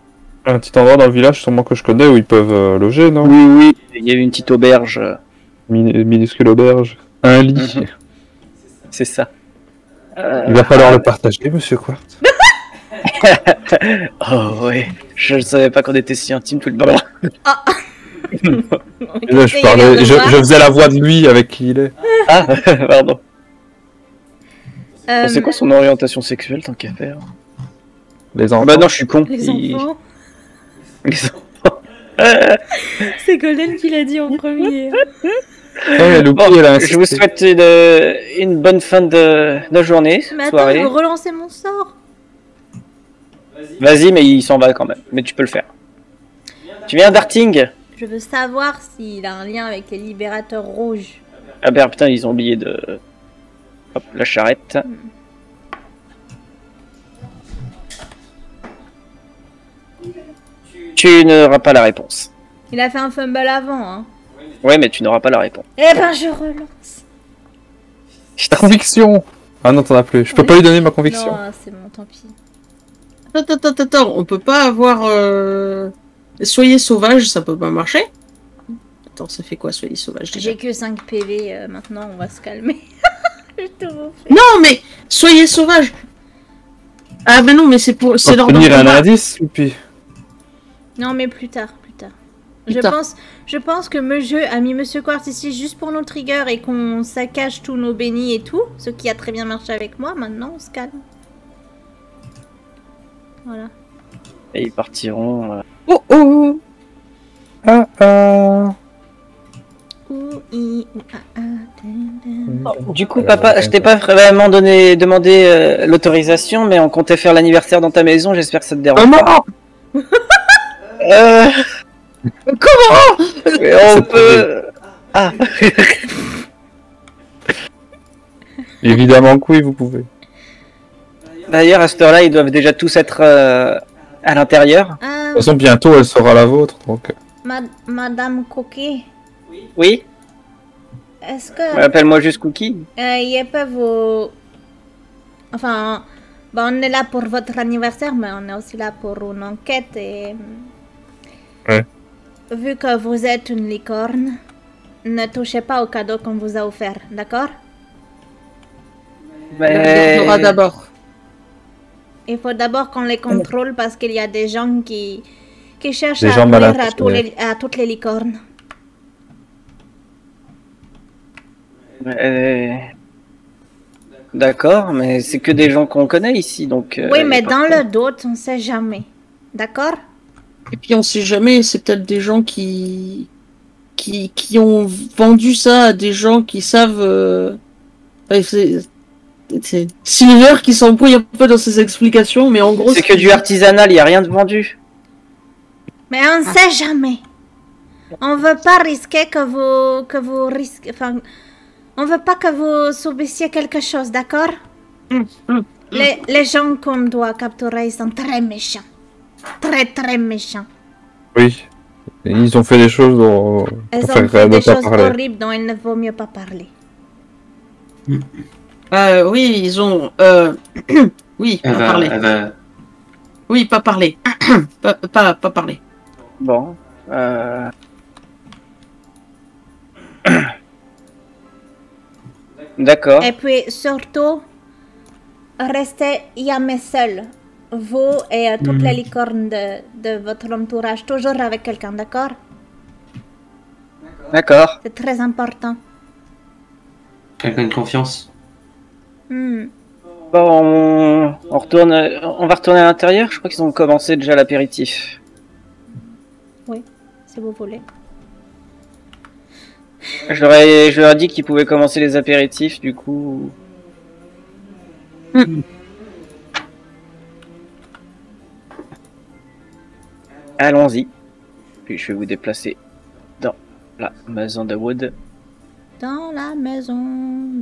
un petit endroit dans le village sûrement que je connais où ils peuvent euh, loger, non? Oui, oui, il y a eu une petite auberge, euh, minuscule auberge. Un lit. Mhm. c'est ça. Euh, Il va falloir le partager, monsieur Quartz. Oh ouais, je ne savais pas qu'on était si intimes tout le temps. Et là, je, parlais, je, je faisais la voix de lui avec qui il est. Ah, pardon. Euh, C'est quoi son orientation sexuelle tant qu'à faire Les enfants. Bah non, je suis con. Les Il- enfants. Les enfants. C'est Golden qui l'a dit en premier. Eh, Bon, je vous souhaite une, une bonne fin de, de journée, Mais attends, soirée. relancer mon sort. Vas-y, mais il s'en va quand même. Mais tu peux le faire. Tu viens d'Arting Je veux savoir s'il a un lien avec les libérateurs rouges. Ah ben putain, ils ont oublié de... Hop, la charrette. Tu n'auras pas la réponse. Il a fait un fumble avant, hein. Ouais, mais tu n'auras pas la réponse. Eh ben, je relance. Ta conviction Ah non, t'en as plus. Je peux pas lui donner ma conviction. Non, ah, c'est bon, tant pis. Attends, attends, attends, on peut pas avoir. euh, Soyez sauvage, ça peut pas marcher Attends, ça fait quoi, soyez sauvage déjà? J'ai que 5 PV euh, maintenant, on va se calmer. Non, mais soyez sauvage Ah, mais non, mais c'est pour. C'est Obtenir un indice, et puis. Non, mais plus tard, plus tard. Plus je, tard. Pense, je pense que me jeu a mis Monsieur Quartz ici juste pour nos triggers et qu'on saccage tous nos bénis et tout, ce qui a très bien marché avec moi. Maintenant, on se calme. Voilà. Et ils partiront... euh, Oh oh Ah ah. Ouh, i, ouh, ah, ah, dun, dun. Du coup, papa, je t'ai pas vraiment donné, demandé euh, l'autorisation, mais on comptait faire l'anniversaire dans ta maison, j'espère que ça te dérange Oh pas. non Euh... Comment mais on peut... Ah Évidemment que oui, vous pouvez. D'ailleurs, à cette heure-là, ils doivent déjà tous être euh, à l'intérieur. Ah, De toute façon, bientôt, elle sera la vôtre, donc. euh, ma- Madame Coquet, Oui est-ce que Appelle-moi juste Cookie. euh, il peut vous... Enfin, bah, on est là pour votre anniversaire, mais on est aussi là pour une enquête et... Ouais. Vu que vous êtes une licorne, ne touchez pas au cadeau qu'on vous a offert, d'accord? On le regardera d'abord. Il faut d'abord qu'on les contrôle parce qu'il y a des gens qui, qui cherchent Des à nuire à, tous intentionnés. les, à toutes les licornes. Euh, D'accord, mais c'est que des gens qu'on connaît ici, donc... euh, oui, mais dans le doute, on sait jamais. D'accord? Et puis on sait jamais, c'est peut-être des gens qui... qui qui ont vendu ça à des gens qui savent. euh, ouais, c'est- Silver qui s'embrouille un peu dans ses explications, mais en gros. C'est que du artisanal, il a rien de vendu. Mais on sait jamais. On veut pas risquer que vous que vous risquez. Enfin, on veut pas que vous subissiez quelque chose, d'accord? Les, les gens qu'on doit capturer, ils sont très méchants. Très très méchants. Oui. Ils ont fait des choses dont Ils on ont fait ne des choses parler. horribles dont il ne vaut mieux pas parler. Euh, oui, ils ont. Euh... oui, Elle pas va, parler. va- Oui, pas parler. pas, pas, pas parler. Bon. Euh... D'accord. Et puis surtout, restez jamais seul. Vous et euh, toutes Mhm. les licornes de, de votre entourage, toujours avec quelqu'un, d'accord? D'accord. C'est très important. quelqu'un de confiance. Hmm. Bon, on, on retourne, on va retourner à l'intérieur. Je crois qu'ils ont commencé déjà l'apéritif. Si vous voulez. Je leur ai, je leur ai dit qu'ils pouvaient commencer les apéritifs, du coup. Allons-y. Puis je vais vous déplacer dans la maison de Wood. Dans la maison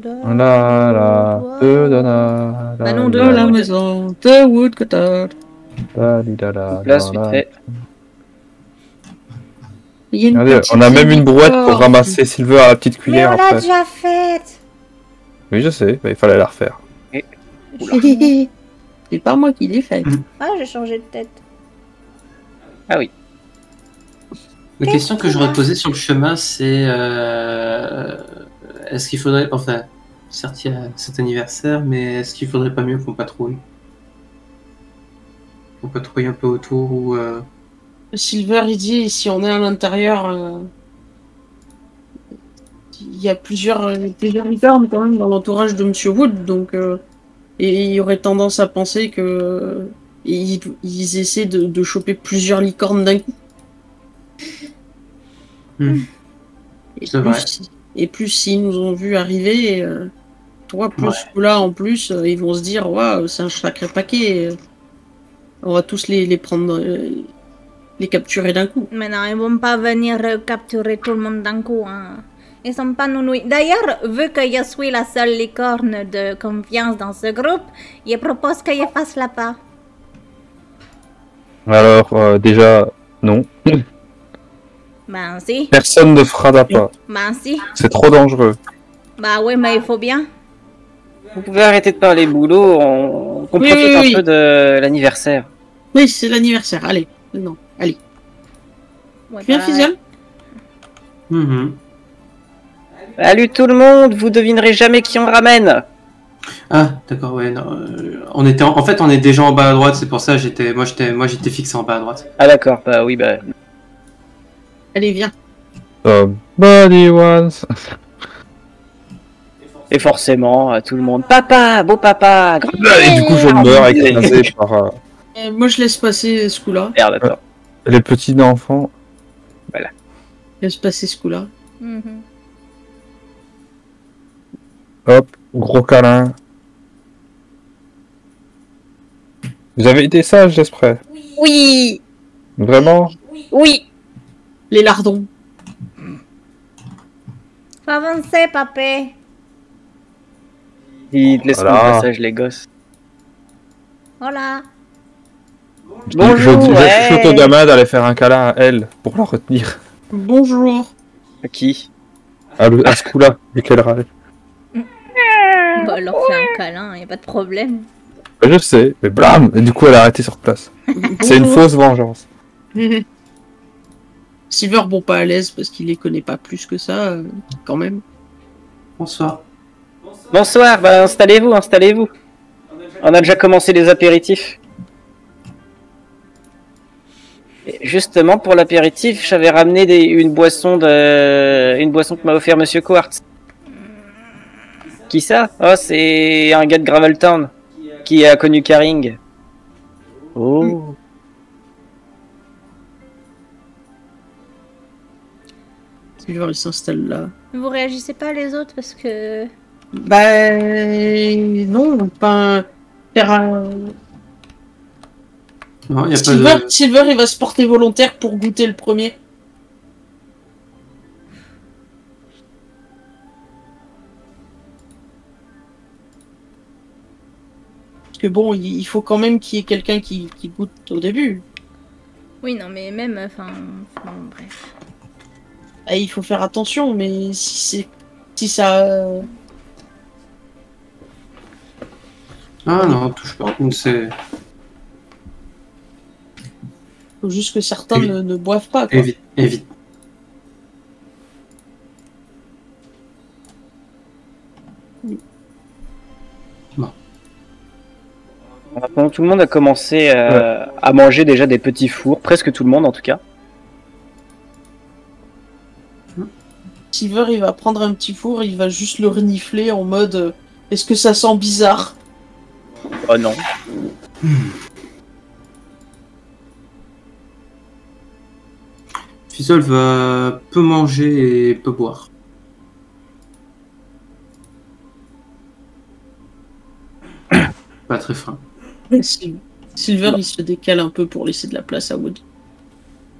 de. La la, de la la, Bah de la la maison de Woodcutter. la, la, la, Place la, vite la. fait. Il y a une Regardez, petite on a même une brouette pour ramasser Silver à la petite Mais cuillère on l'a après. déjà faite Oui, je sais, mais il fallait la refaire. C'est pas moi qui l'ai fait. Ah, j'ai changé de tête. La question que j'aurais posée sur le chemin, c'est euh, est-ce qu'il faudrait, enfin, certes il y a cet anniversaire, mais est-ce qu'il faudrait pas mieux qu'on patrouille? On patrouille un peu autour ou euh, Silver, il dit si on est à l'intérieur, euh, il y a plusieurs, euh, plusieurs licornes quand même dans l'entourage de Monsieur Wood, donc euh, et il y aurait tendance à penser que euh, ils, ils essaient de, de choper plusieurs licornes d'un coup. Hmm. Et C'est plus, vrai. et plus s'ils nous ont vu arriver, euh, toi plus Ouais. là en plus, euh, ils vont se dire waouh c'est un sacré paquet. euh, On va tous les, les prendre, euh, les capturer d'un coup. Mais non, ils vont pas venir capturer tout le monde d'un coup. Hein. Ils sont pas nounouilles. D'ailleurs, vu que je suis la seule licorne de confiance dans ce groupe, je propose que je fasse la part. Alors, euh, déjà, non. Ben si, Personne ne fera d'appât. ben si. C'est trop dangereux. Bah oui, mais il faut bien. Vous pouvez arrêter de parler boulot, on, Oui, profite oui, un oui. peu de l'anniversaire. Oui, c'est l'anniversaire. Allez, non, allez. Ouais, viens, bah, mhm. Salut tout le monde, vous devinerez jamais qui on ramène. Ah, d'accord, ouais. non, euh, on était, en... en fait, on est déjà en bas à droite, c'est pour ça j'étais, moi j'étais, moi j'étais fixé en bas à droite. Ah d'accord, bah oui, bah. Allez, viens. Somebody once. Et forcément, euh, tout le monde. Papa, beau papa, grand Et du coup, je meurs écrasé par euh, Euh, moi, je laisse passer ce coup-là. merde, attends. les petits enfants. Je laisse passer ce coup-là. mhm. Hop, gros câlin. Vous avez été sage, j'espère. Oui, Vraiment? Oui. Les lardons. Faut avancer, papé. Ils te laissent Voilà. le passage, les gosses. Voilà. Bonjour, Je, je ouais. chuchote au gamin d'aller faire un câlin à elle pour la retenir. Bonjour. À Qui? À, le- à ce coup-là, vu qu'elle râle. Bah, elle leur fait un câlin, y a pas de problème. Je sais, mais blam Et du coup, elle a arrêté sur place. C'est une fausse vengeance. Silver, bon, pas à l'aise parce qu'il les connaît pas plus que ça, euh, quand même. Bonsoir. Bonsoir, bah installez-vous, installez-vous. On a déjà commencé les apéritifs. Et justement, pour l'apéritif, j'avais ramené des- une boisson de, une boisson que m'a offert Monsieur Quartz. Qui ça? Oh, c'est un gars de Graveltown qui a connu Caring. Oh. Il s'installe là. Vous réagissez pas les autres parce que. Bah, non, pas. Faire un... Non, il y a pas Silver, de. Silver, il va se porter volontaire pour goûter le premier. que bon, il il faut quand même qu'il y ait quelqu'un qui, qui goûte au début. Oui, non, mais même, enfin, bon, bref. Il faut faire attention, mais si c'est si ça Ah non, touche pas. C'est faut juste que certains ne, ne boivent pas. Quoi. évite, évite. Maintenant, tout le monde a commencé euh, à manger déjà des petits fours, presque tout le monde en tout cas. Silver, il va prendre un petit four, il va juste le renifler en mode euh, est-ce que ça sent bizarre? Oh non. Fizzle va peu manger et peu boire. Pas très fin. Sil- Silver, il se décale un peu pour laisser de la place à Wood.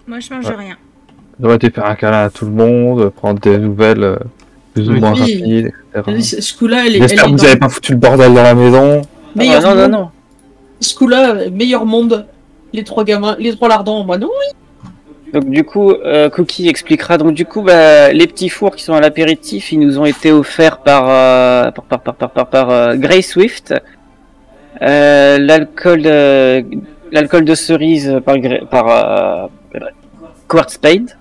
Moi, je mange Ouais. rien. J'aurais été faire un câlin à tout le monde, prendre des nouvelles euh, plus ou Oui. moins Oui. rapides, etc. Ce coup-là, elle est, J'espère que vous dans avez pas foutu le bordel dans la maison. Ah, meilleur non, non, monde. non. Ce coup-là, meilleur monde. Les trois gamins, les trois lardons en mode oui. Donc du coup, euh, Cookie expliquera. Donc du coup, bah, les petits fours qui sont à l'apéritif, ils nous ont été offerts par euh, par par par par par, par, euh, Grey Swift. Euh, l'alcool de l'alcool de cerise par par euh, Quartz Spade.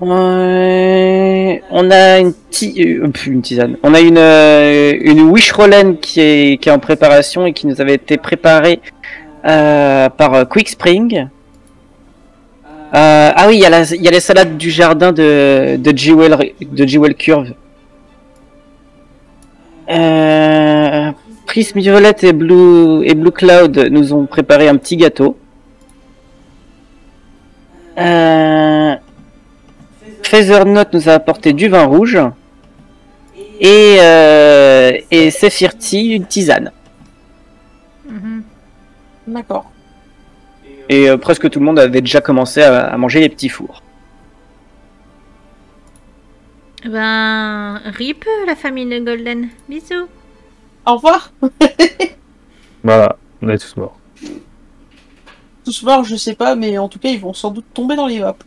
Ouais, on a une, euh, une tisane. On a une euh, wish rollen qui est en préparation et qui nous avait été préparée euh, par euh, Quick Spring. Euh, ah oui, il y, a les salades du jardin de, de Jewel, de Jewel Curve. Euh, Prism Violet et Blue, Cloud nous ont préparé un petit gâteau. Euh, Feathernote nous a apporté du vin rouge. Et, euh, et Sephirti, une tisane. Mhm. D'accord. Et euh, presque tout le monde avait déjà commencé à, à manger les petits fours. Ben, rip la famille de Golden. Bisous. Au revoir. Voilà, on est tous morts. Tous morts, je sais pas, mais en tout cas, ils vont sans doute tomber dans les vapes.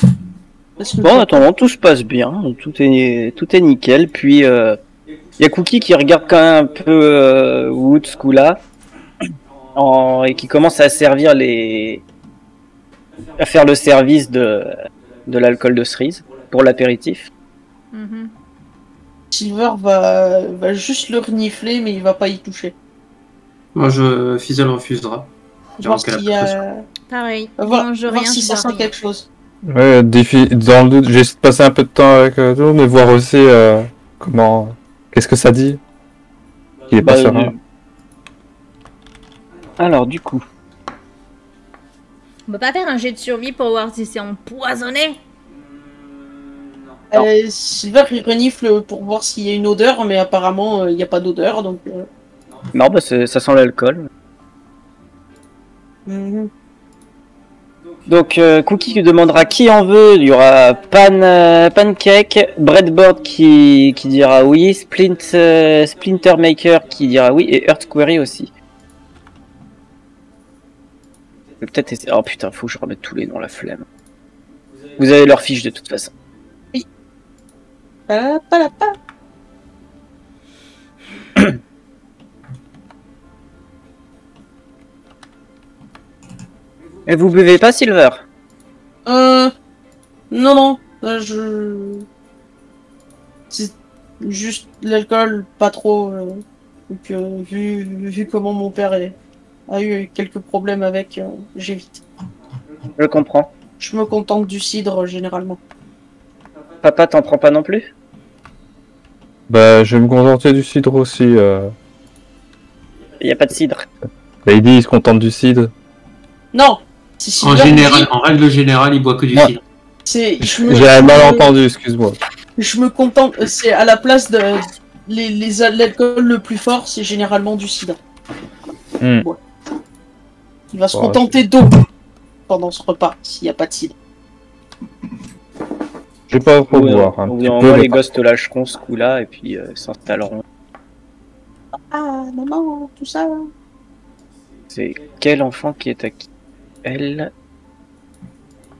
Parce que Bon, en attendant, tout se passe bien, tout est, tout est nickel. Puis, il y a Cookie qui regarde quand même un peu euh, Wood ce coup-là, en- et qui commence à servir les. à faire le service de, de l'alcool de cerise pour l'apéritif. Mhm. Silver va, va juste le renifler, mais il va pas y toucher. Moi, je Fizzle refusera. Elle a s'il y a... Pareil. voir, mange voir rien, si je ça sent rien. quelque chose. Ouais, défi, dans le doute, j'ai essayé de passer un peu de temps avec euh, tout le monde, mais voir aussi euh, comment. Qu'est-ce que ça dit Il est pas Bah, serein. euh, Alors, du coup. On peut pas faire un jet de survie pour voir si c'est empoisonné? Non. Euh, Silver, il renifle pour voir s'il y a une odeur, mais apparemment, euh, il n'y a pas d'odeur, donc... euh, Non, bah, c'est- ça sent l'alcool. mhm. Donc, euh, Cookie demandera qui en veut. Il y aura Pan, euh, Pancake, Breadboard qui, qui dira oui, Splint, euh, Splinter Maker qui dira oui, et Earth Query aussi. Peut-être essayer. Oh putain, faut que je remette tous les noms, la flemme. Vous avez leur fiche de toute façon. Palapalapa. Et vous buvez pas, Silver? Euh... Non, non. je... C'est juste l'alcool, pas trop. euh, Donc, euh, vu, vu comment mon père est- a eu quelques problèmes avec, euh, j'évite. Je comprends. Je me contente du cidre, généralement. Papa, t'en prends pas non plus? Bah, je vais me contenter du cidre aussi. Euh... Il y a pas de cidre. Lady, il se contente du cidre. Non En général, règle générale, il boit que du Ouais. me- J'ai un malentendu, excuse-moi. Je me contente... C'est à la place de... Les, les, l'alcool le plus fort, c'est généralement du cidre. Hmm. Ouais. Il va se Ouais, contenter d'eau pendant ce repas, s'il n'y a pas de cidre. Je vais pas trop Ou, voir. Un ou petit au peu, moins mais les pas- gosses te lâcheront ce coup-là et puis euh, s'installeront. Ah, maman, tout ça. C'est quel enfant qui est à qui Elle.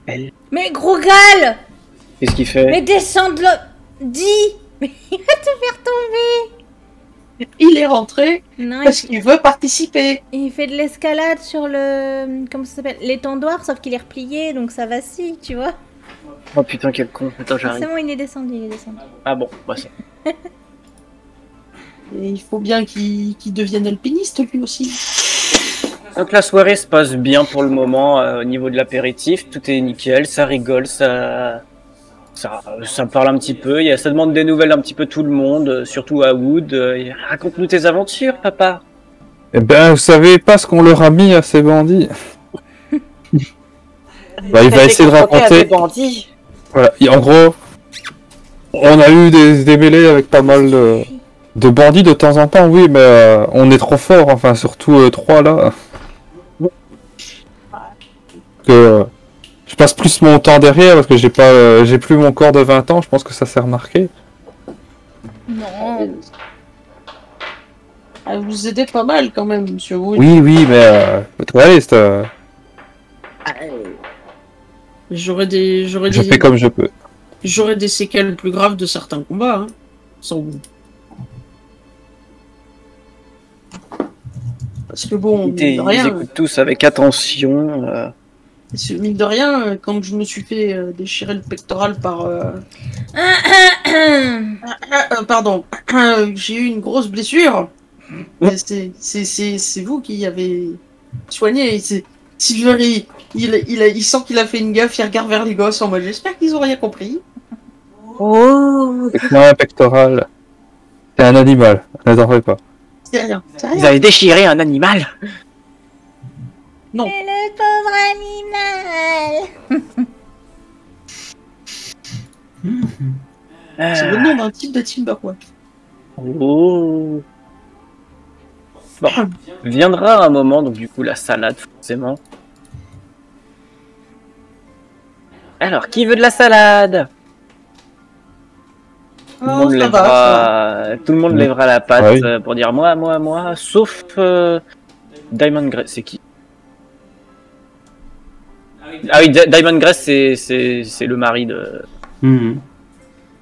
Elle. Mais gros gal Qu'est-ce qu'il fait? Mais descends de là Dis Mais il va te faire tomber Il est rentré Non, il, parce qu'il veut participer. il fait de l'escalade sur le... Comment ça s'appelle? L'étendoir, sauf qu'il est replié, donc ça vacille, tu vois. Oh putain, quel con. Attends, C'est j'arrive. bon, il est descendu, il est descendu. Ah bon, bah c'est. Et il faut bien qu'il qu'il devienne alpiniste lui aussi. Donc la soirée se passe bien pour le moment euh, au niveau de l'apéritif, tout est nickel, ça rigole, ça, ça, ça parle un petit peu, il y a, ça demande des nouvelles un petit peu tout le monde, euh, surtout à Wood. euh, et Raconte-nous tes aventures, papa. Eh ben, vous savez pas ce qu'on leur a mis à ces bandits. bah, il va essayer de raconter. bandits. Voilà. Et en gros, on a eu des, des mêlées avec pas mal de, de bandits de temps en temps, oui, mais euh, on est trop fort, enfin, surtout euh, trois là. Que euh, je passe plus mon temps derrière parce que j'ai pas, euh, j'ai plus mon corps de 20 ans. Je pense que ça s'est remarqué. Non. Ah, vous aidez pas mal quand même, monsieur Wood. Oui, oui, mais euh, réaliste. euh, J'aurais des, j'aurais je des, fais comme je peux. j'aurais des séquelles plus graves de certains combats. Hein, sans vous. Parce que bon, mine de ils rien, écoutent tous avec attention. euh, parce que mine de rien, euh, quand je me suis fait euh, déchirer le pectoral par, euh, pardon, j'ai eu une grosse blessure. C'est, c'est, c'est, c'est vous qui avez soigné. C'est Silver, il, il, il, sent qu'il a fait une gaffe, il regarde vers les gosses en mode j'espère qu'ils ont rien compris. C'est moi un pectoral. C'est un animal. N'adorez pas. C'est rien, c'est rien. avaient déchiré un animal? Non. Et le pauvre animal C'est le nom d'un type de Timberwolf. Oh. Bon, viendra un moment, donc du coup la salade forcément. Alors, qui veut de la salade? Tout le Oh, monde lèvera, va, tout le monde lèvera la patte Ah oui. euh, pour dire moi, moi, moi, sauf euh, Diamond Grace. C'est qui? Ah oui, Di- Diamond Grace, c'est c'est c'est le mari de. Mhm.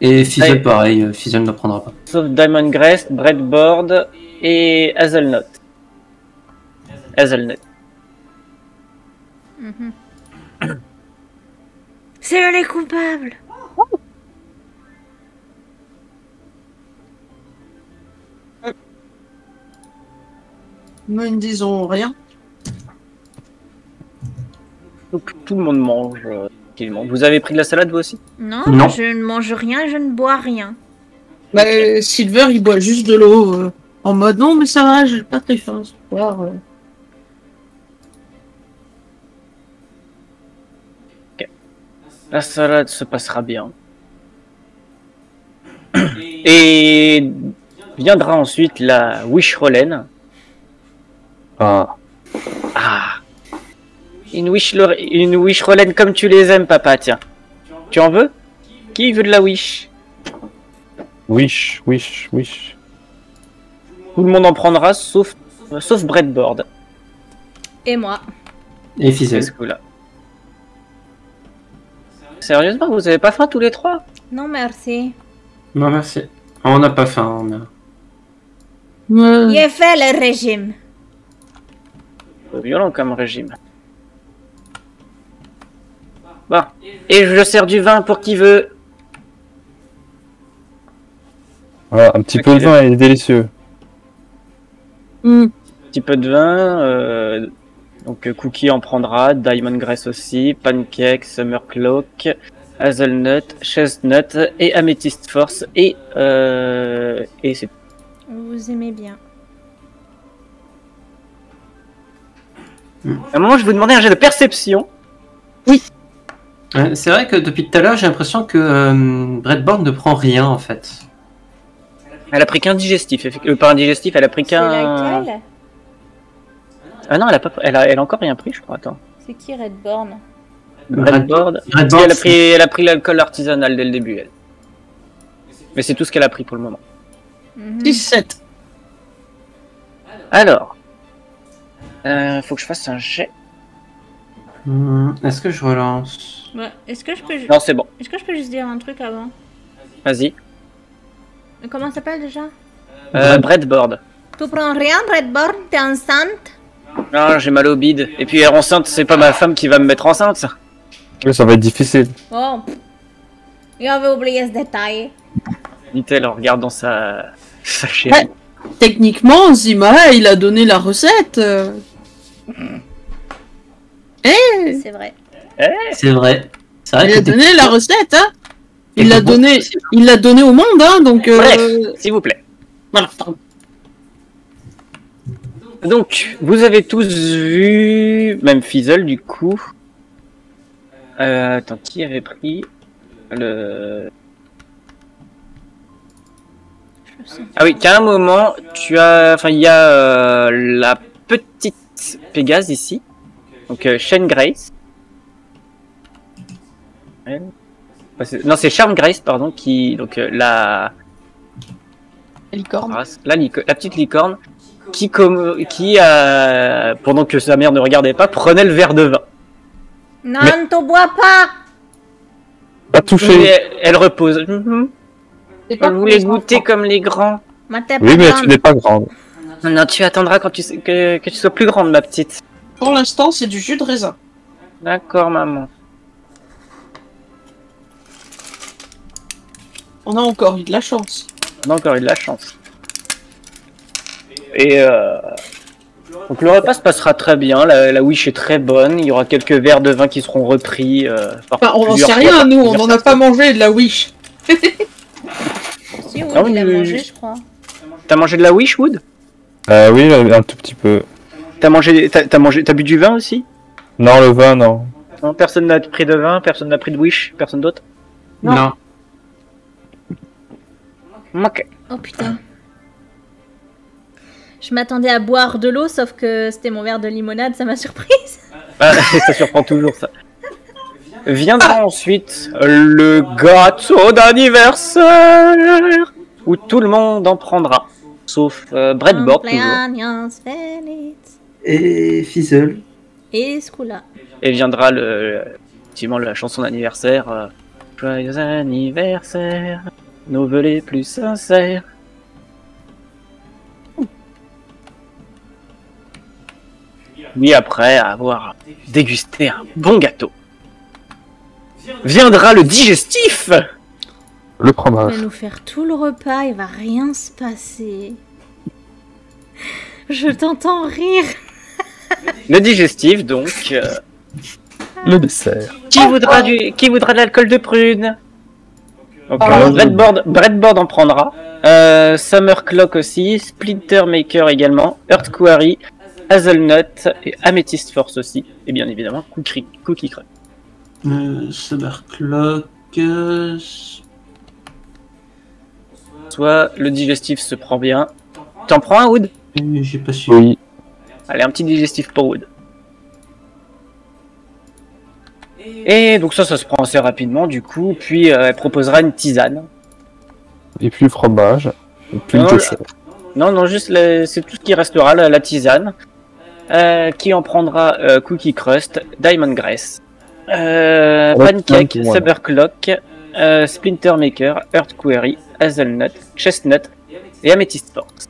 Et Fizzle, Ouais. pareil, euh, Fizzle ne prendra pas. Sauf Diamond Grace, Breadboard et Hazelnut. Hazelnut. Mhm. C'est eux les coupables Nous ne disons rien. Donc tout le monde mange. euh, tranquillement. Vous avez pris de la salade vous aussi? Non, Non. je ne mange rien, je ne bois rien. Bah, euh, Silver, il boit juste de l'eau euh, en mode non, mais ça va, j'ai pas très faim ce soir. euh. La salade se passera bien. Et viendra ensuite la Wishrollen. Ah. Ah Une Wishrollen une Wishrollen comme tu les aimes, papa, tiens. Tu en veux? Qui veut de la Wish? Wish, wish, wish. Tout le monde en prendra, sauf, sauf Breadboard. Et moi. Et Fizzle. Sérieusement, vous avez pas faim tous les trois? Non, merci. Non, merci. On n'a pas faim. on a- Ouais. J'ai fait le régime. Violent comme régime. Bon. Et je sers du vin pour qui veut. Voilà, un petit peu de vin, il est délicieux. Hmm. Un petit peu de vin. euh, donc euh, Cookie en prendra, Diamond Grace aussi, Pancake, Summer Cloak, Hazelnut, Chestnut et Amethyst Force. Et, euh, et c'est Vous aimez bien. À un moment, je vous demandais un jet de perception. Ouais, C'est vrai que depuis tout à l'heure, j'ai l'impression que euh, ne prend rien en fait. Elle a pris qu'un digestif. Euh, pas un digestif, elle a pris qu'un. Ah non, elle a, pas... elle, a... elle a encore rien pris, je crois. Attends. C'est qui Redborn Breadboard. Si, Redboard, elle a pris, elle a pris l'alcool artisanal dès le début, elle. Mais c'est tout ce qu'elle a pris pour le moment. Mhm. 17. Alors, euh, faut que je fasse un jet. Hmm, Est-ce que je relance? Ouais, Est-ce que je peux, Non, c'est bon. est-ce que je peux juste dire un truc avant Vas-y. Comment ça s'appelle déjà Euh, breadboard. Tu prends rien, Redborn T'es enceinte Non, j'ai mal au bide. Et puis enceinte, c'est pas ma femme qui va me mettre enceinte. ça. Oui, ça va être difficile. Oh, pff. J'avais oublié ce détail. Dit-elle en regardant sa, sa chérie. Ouais. Techniquement, Zima, il a donné la recette. euh. Eh, C'est vrai. C'est vrai. C'est vrai il que a donné la recette, hein. Il l'a donné, il l'a donné au monde, hein. Donc, euh, Bref, s'il vous plaît. voilà. pardon. Donc, vous avez tous vu, même Fizzle du coup. Euh, attends, qui avait pris le. Ah oui, qu'à un moment, tu as. Enfin, il y a euh, la petite Pégase ici. Donc, euh, Shane Grace. Non, c'est Charm Grace, pardon, qui. Donc, euh, la. Licorne. la, lico- la petite licorne, qui, comme, qui euh, pendant que sa mère ne regardait pas, prenait le verre de vin. Non, Mais- ne te bois pas Pas Et touché. elle, elle repose. Mhm. C'est Je voulais goûter comme les grands. Oui, pas mais grande. tu n'es pas grande. Non, tu attendras quand tu sais- que, que tu sois plus grande, ma petite. Pour l'instant, c'est du jus de raisin. D'accord, maman. On a encore eu de la chance. On a encore eu de la chance. Et euh... donc le repas se passera très bien. La, la wish est très bonne. Il y aura quelques verres de vin qui seront repris. euh, par Enfin, on n'en sait rien, nous, on n'en a pas mangé de la Wish. Si, Ah oui, il a mangé, je crois. T'as mangé de la wish, Wood? Euh, oui, un tout petit peu. T'as mangé, t'as, t'as mangé, t'as bu du vin aussi? Non, le vin, non. Non, personne n'a pris de vin, personne n'a pris de wish, personne d'autre? Non. Non. Ok. Oh putain. Je m'attendais à boire de l'eau, sauf que c'était mon verre de limonade, ça m'a surprise. Ah, ça surprend toujours ça. Viendra ensuite le gâteau d'anniversaire où tout le monde en prendra, sauf euh, Breadboard toujours. Et Fizzle. Et ce coup-là. Et viendra le, effectivement la chanson d'anniversaire. euh, Joyeux anniversaire, nos vœux les plus sincères. Puis après avoir dégusté un bon gâteau, viendra le digestif. Le Il fromage. va nous faire tout le repas, il va rien se passer. Je t'entends rire. Le digestif donc. euh, Le dessert. qui voudra du, qui voudra de l'alcool de prune? Breadboard, Breadboard en prendra. Euh, Summer Clock aussi, Splinter Maker également, Earth Quarry, Hazelnut et Amethyst Force aussi. Et bien évidemment Cookie, Cookie Crush. Euh, Summer Clock. euh, Soit le digestif se prend bien. T'en prends un Wood? Euh, J'ai pas su. Oui. Allez, un petit digestif pour Wood. Et donc ça, ça se prend assez rapidement du coup. Puis euh, elle proposera une tisane. Et puis le fromage. Et puis Non, le dessert. Non, non, juste le- c'est tout ce qui restera, la, la tisane. Euh, qui en prendra euh, Cookie Crust, Diamond Grace, euh, Pancake, voilà. Saber Clock, euh, Splinter Maker, Earth Query, Hazelnut, Chestnut et Amethyst Force.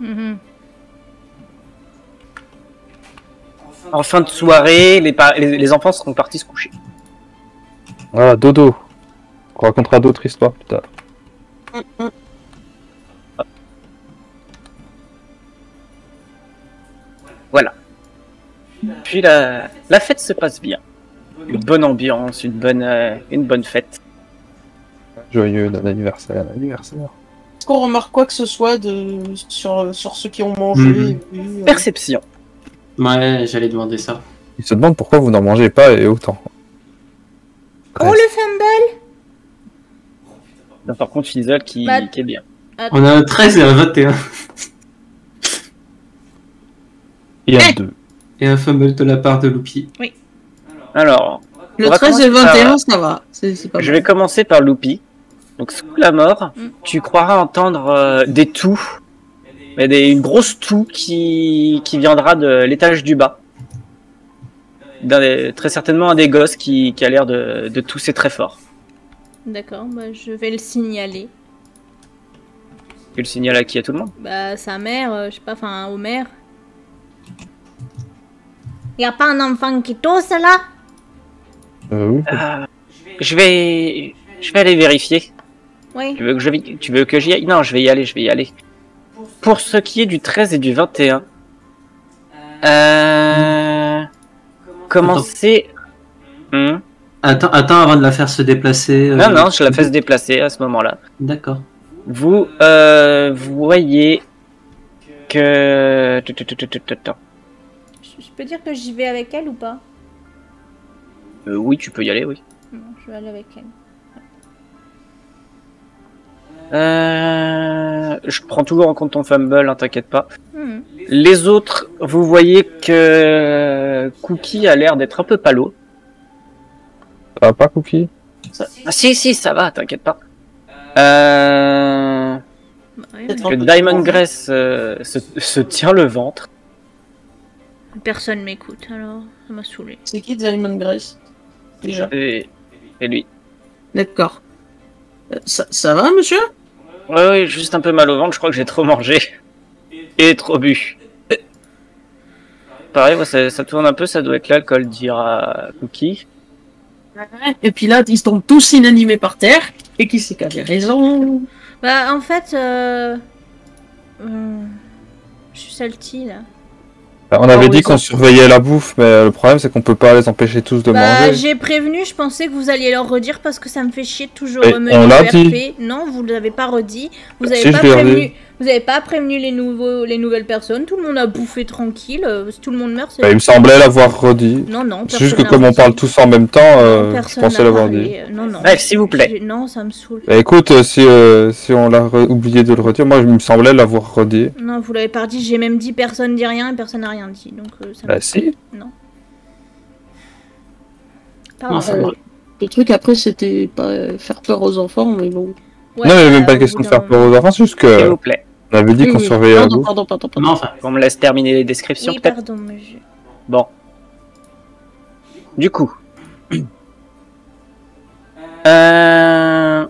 Mhm. En fin de soirée, les, pa- les, les enfants seront partis se coucher. Voilà, dodo. On racontera d'autres histoires plus tard. Voilà. Puis la, la fête se passe bien. Une bonne ambiance, une bonne, euh, une bonne fête. Joyeux anniversaire, anniversaire. Est-ce qu'on remarque quoi que ce soit de... sur, sur ceux qui ont mangé et bu, euh, Perception. Ouais, j'allais demander ça. Il se demande pourquoi vous n'en mangez pas et autant. Oh le fumble Non, par contre, Fizzle qui, Bah- qui est bien. On a un 13 et un 21. Et un Eh 2. Et un fumble de la part de Loupi. Alors, Le On va 13 et le commencer par- 21, ça va. C'est c'est pas je mal. vais commencer par Loupi. Donc, sous la mort, Mm. tu croiras entendre euh, des toux, mais des, une grosse toux qui, qui viendra de l'étage du bas. D'un des- très certainement un des gosses qui, qui a l'air de, de tousser très fort. D'accord, bah, je vais le signaler. Tu le signales à qui? À tout le monde? Bah, sa mère, euh, je sais pas, enfin, au maire. Y a pas un enfant qui tousse là? Euh. Euh, Je vais, je vais aller vérifier. Oui. Tu veux que je, tu veux que j'y aille? Non, je vais y aller, je vais y aller. Pour ce qui est du 13 et du 21, euh, commencez. Hmm Attends, attends avant de la faire se déplacer. euh, Non, non, je la fais se déplacer à ce moment-là. D'accord. Vous, euh, vous voyez que. Je, peux dire que j'y vais avec elle ou pas? Euh, oui, tu peux y aller, oui. Je vais aller avec elle. Euh, je prends toujours en compte ton fumble, hein, t'inquiète pas. Hmm. Les autres, vous voyez que Cookie a l'air d'être un peu palo. Ça va pas, Cookie? Ah, si, si, ça va, t'inquiète pas. Euh, Bah, que Diamond Grace euh, se, se tient le ventre. Personne m'écoute, alors ça m'a saoulé. C'est qui Diamond Grace? Déjà. Et, et lui. D'accord. Euh, Ça, ça va, monsieur? Ouais, ouais, juste un peu mal au ventre, je crois que j'ai trop mangé. Et trop bu. Pareil, ouais, ça, ça tourne un peu, ça doit être l'alcool, dira Cookie. Et puis là, ils tombent tous inanimés par terre. Et qui c'est qui avait raison? Bah, en fait, euh... euh, Je suis salty, là. Bah, On avait dit qu'on surveillait la bouffe, mais le problème c'est qu'on peut pas les empêcher tous de Bah, manger. j'ai prévenu, je pensais que vous alliez leur redire parce que ça me fait chier toujours remener on l'a dit. Non, vous ne l'avez pas redit. Vous avez Si, pas prévenu. Vous avez pas prévenu les nouveaux, les nouvelles personnes? Tout le monde a bouffé tranquille. euh, Si tout le monde meurt, c'est. Bah, il me semblait l'avoir redit. Non, non. C'est juste que comme on parle tous en même temps, euh, je pensais l'avoir dit. Euh, Non, non. Bref, s'il vous plaît. Non, ça me saoule. Bah, écoute, euh, si, euh, si on l'a re- oublié de le redire, moi il me semblait l'avoir redit. Non, vous l'avez pas dit. J'ai même dit personne dit rien et personne n'a rien dit. Donc, euh, ça Bah si. Pardon. Non, ça Euh. Le truc après, c'était pas euh, faire peur aux enfants, mais bon. Ouais, non, il n'y a même euh, pas au de question de faire peur aux enfants, c'est juste S'il que vous plaît. on avait dit qu'on oui. surveillait la Pardon, pardon, pardon, pardon. Non, enfin. On me laisse terminer les descriptions, Oui, peut-être pardon, monsieur. Bon. Du coup. Euh...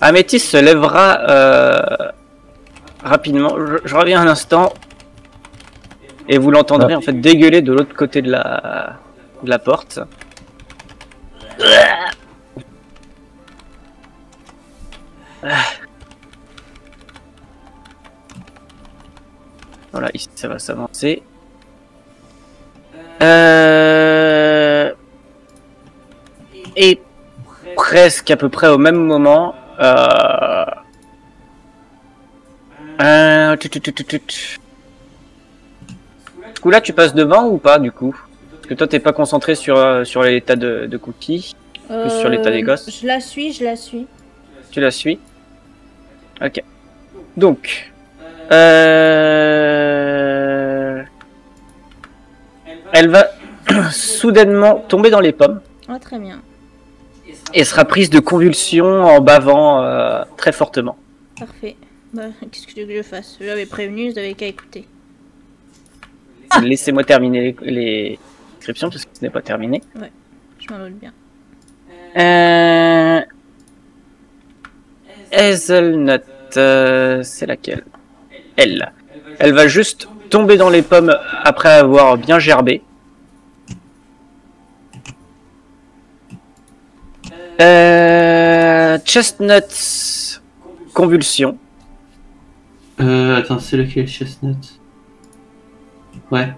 Améthyste se lèvera euh, rapidement. Je, je reviens un instant. Et vous l'entendrez en fait dégueuler de l'autre côté de la, de la porte. Voilà, ici ça va s'avancer. Euh... Et presque à peu près au même moment. Euh... Euh... Du coup là tu passes devant ou pas du coup? Parce que toi t'es pas concentré sur, euh, sur l'état de, de Cookie. Plus sur l'état des gosses. Euh, Je la suis, je la suis. Tu la suis? Ok. Donc. Euh... Elle va soudainement tomber dans les pommes Oh, très bien. et sera prise de convulsions en bavant euh, très fortement. Parfait. Bah, qu'est-ce que tu veux que je fasse? J'avais prévenu, je n'avais qu'à écouter. Laissez-moi terminer les, les descriptions parce que ce n'est pas terminé. Je m'en doute bien. Euh... Hazelnut, euh, c'est laquelle? Elle. Elle va juste tomber dans les pommes après avoir bien gerbé. Euh... Chestnut, convulsion. Euh, attends, c'est lequel Chestnut? Ouais.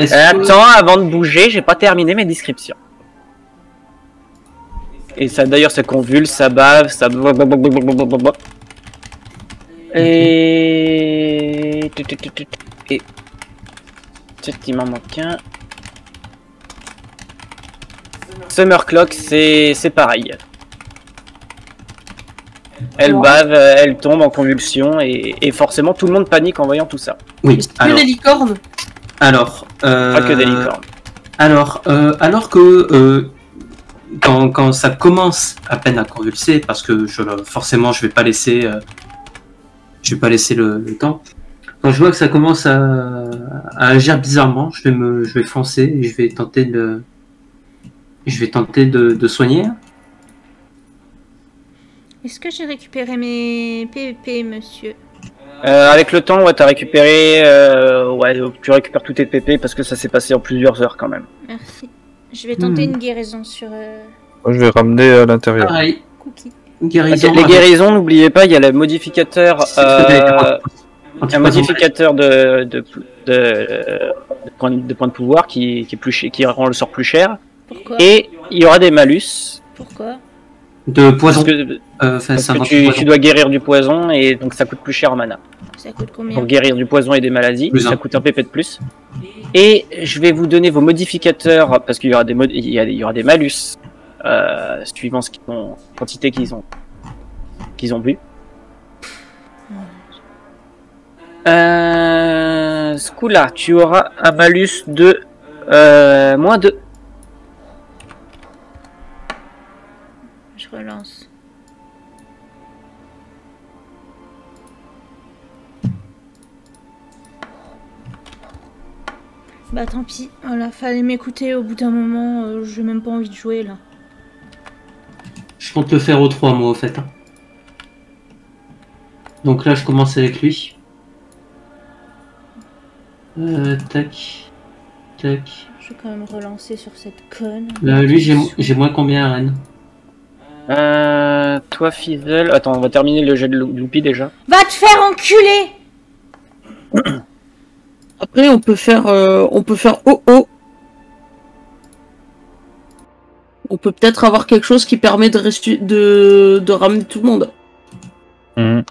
Euh, que- Attends, avant de bouger, j'ai pas terminé mes descriptions. Et ça, d'ailleurs, ça convulse, ça bave, ça. Et. Et. Peut-être qu'il m'en manque un. Summer Clock, c'est c'est pareil. Elle bave, elle tombe en convulsion et, et forcément tout le monde panique en voyant tout ça. Oui, Est-ce que alors, les licornes? Alors, euh, Pas que des licornes. Alors, euh, alors que euh, quand, quand ça commence à peine à convulser, parce que je, forcément je vais pas laisser, euh, je vais pas laisser le, le temps. Quand je vois que ça commence à, à agir bizarrement, je vais me, je vais foncer et je vais tenter de, je vais tenter de, de soigner. Est-ce que j'ai récupéré mes PVP, monsieur? Euh, avec le temps, ouais, t'as récupéré. euh, ouais, tu récupères tous tes PP parce que ça s'est passé en plusieurs heures quand même. Merci. Je vais tenter Hmm. une guérison sur euh, Moi, je vais ramener à l'intérieur. Pareil, Cookie. guérison. Ok, les avec- guérisons, n'oubliez pas, il y a le modificateur. C'est très bien, Euh, un modificateur de, de, de, de, points, de points de pouvoir qui, qui, est plus cher- qui rend le sort plus cher. Pourquoi? Et il y aura des malus. Pourquoi? De poison. Parce que, Euh, parce que tu, dois guérir du poison et donc ça coûte plus cher en mana. Ça coûte combien Pour guérir du poison et des maladies, Plus ça un. coûte un PP de plus. Et je vais vous donner vos modificateurs parce qu'il y aura des mod- il y, a- il y aura des malus euh, suivant ce qu'ils ont quantité qu'ils ont qu'ils ont bu. Euh, ce coup-là, tu auras un malus de euh, moins 2. Je relance. Bah tant pis, voilà, fallait m'écouter au bout d'un moment, euh, j'ai même pas envie de jouer là. Je compte le faire aux trois moi au fait. hein. Donc là je commence avec lui. Euh, tac. Tac. Je vais quand même relancer sur cette conne. Là, lui j'ai j'ai moins combien à Rennes Euh, toi, Fizzle. Attends, on va terminer le jet de Loupi déjà. Va te faire enculer Après, on peut faire, euh, on peut faire oh oh. On peut peut-être avoir quelque chose qui permet de, restu- de, de ramener tout le monde. Mhm.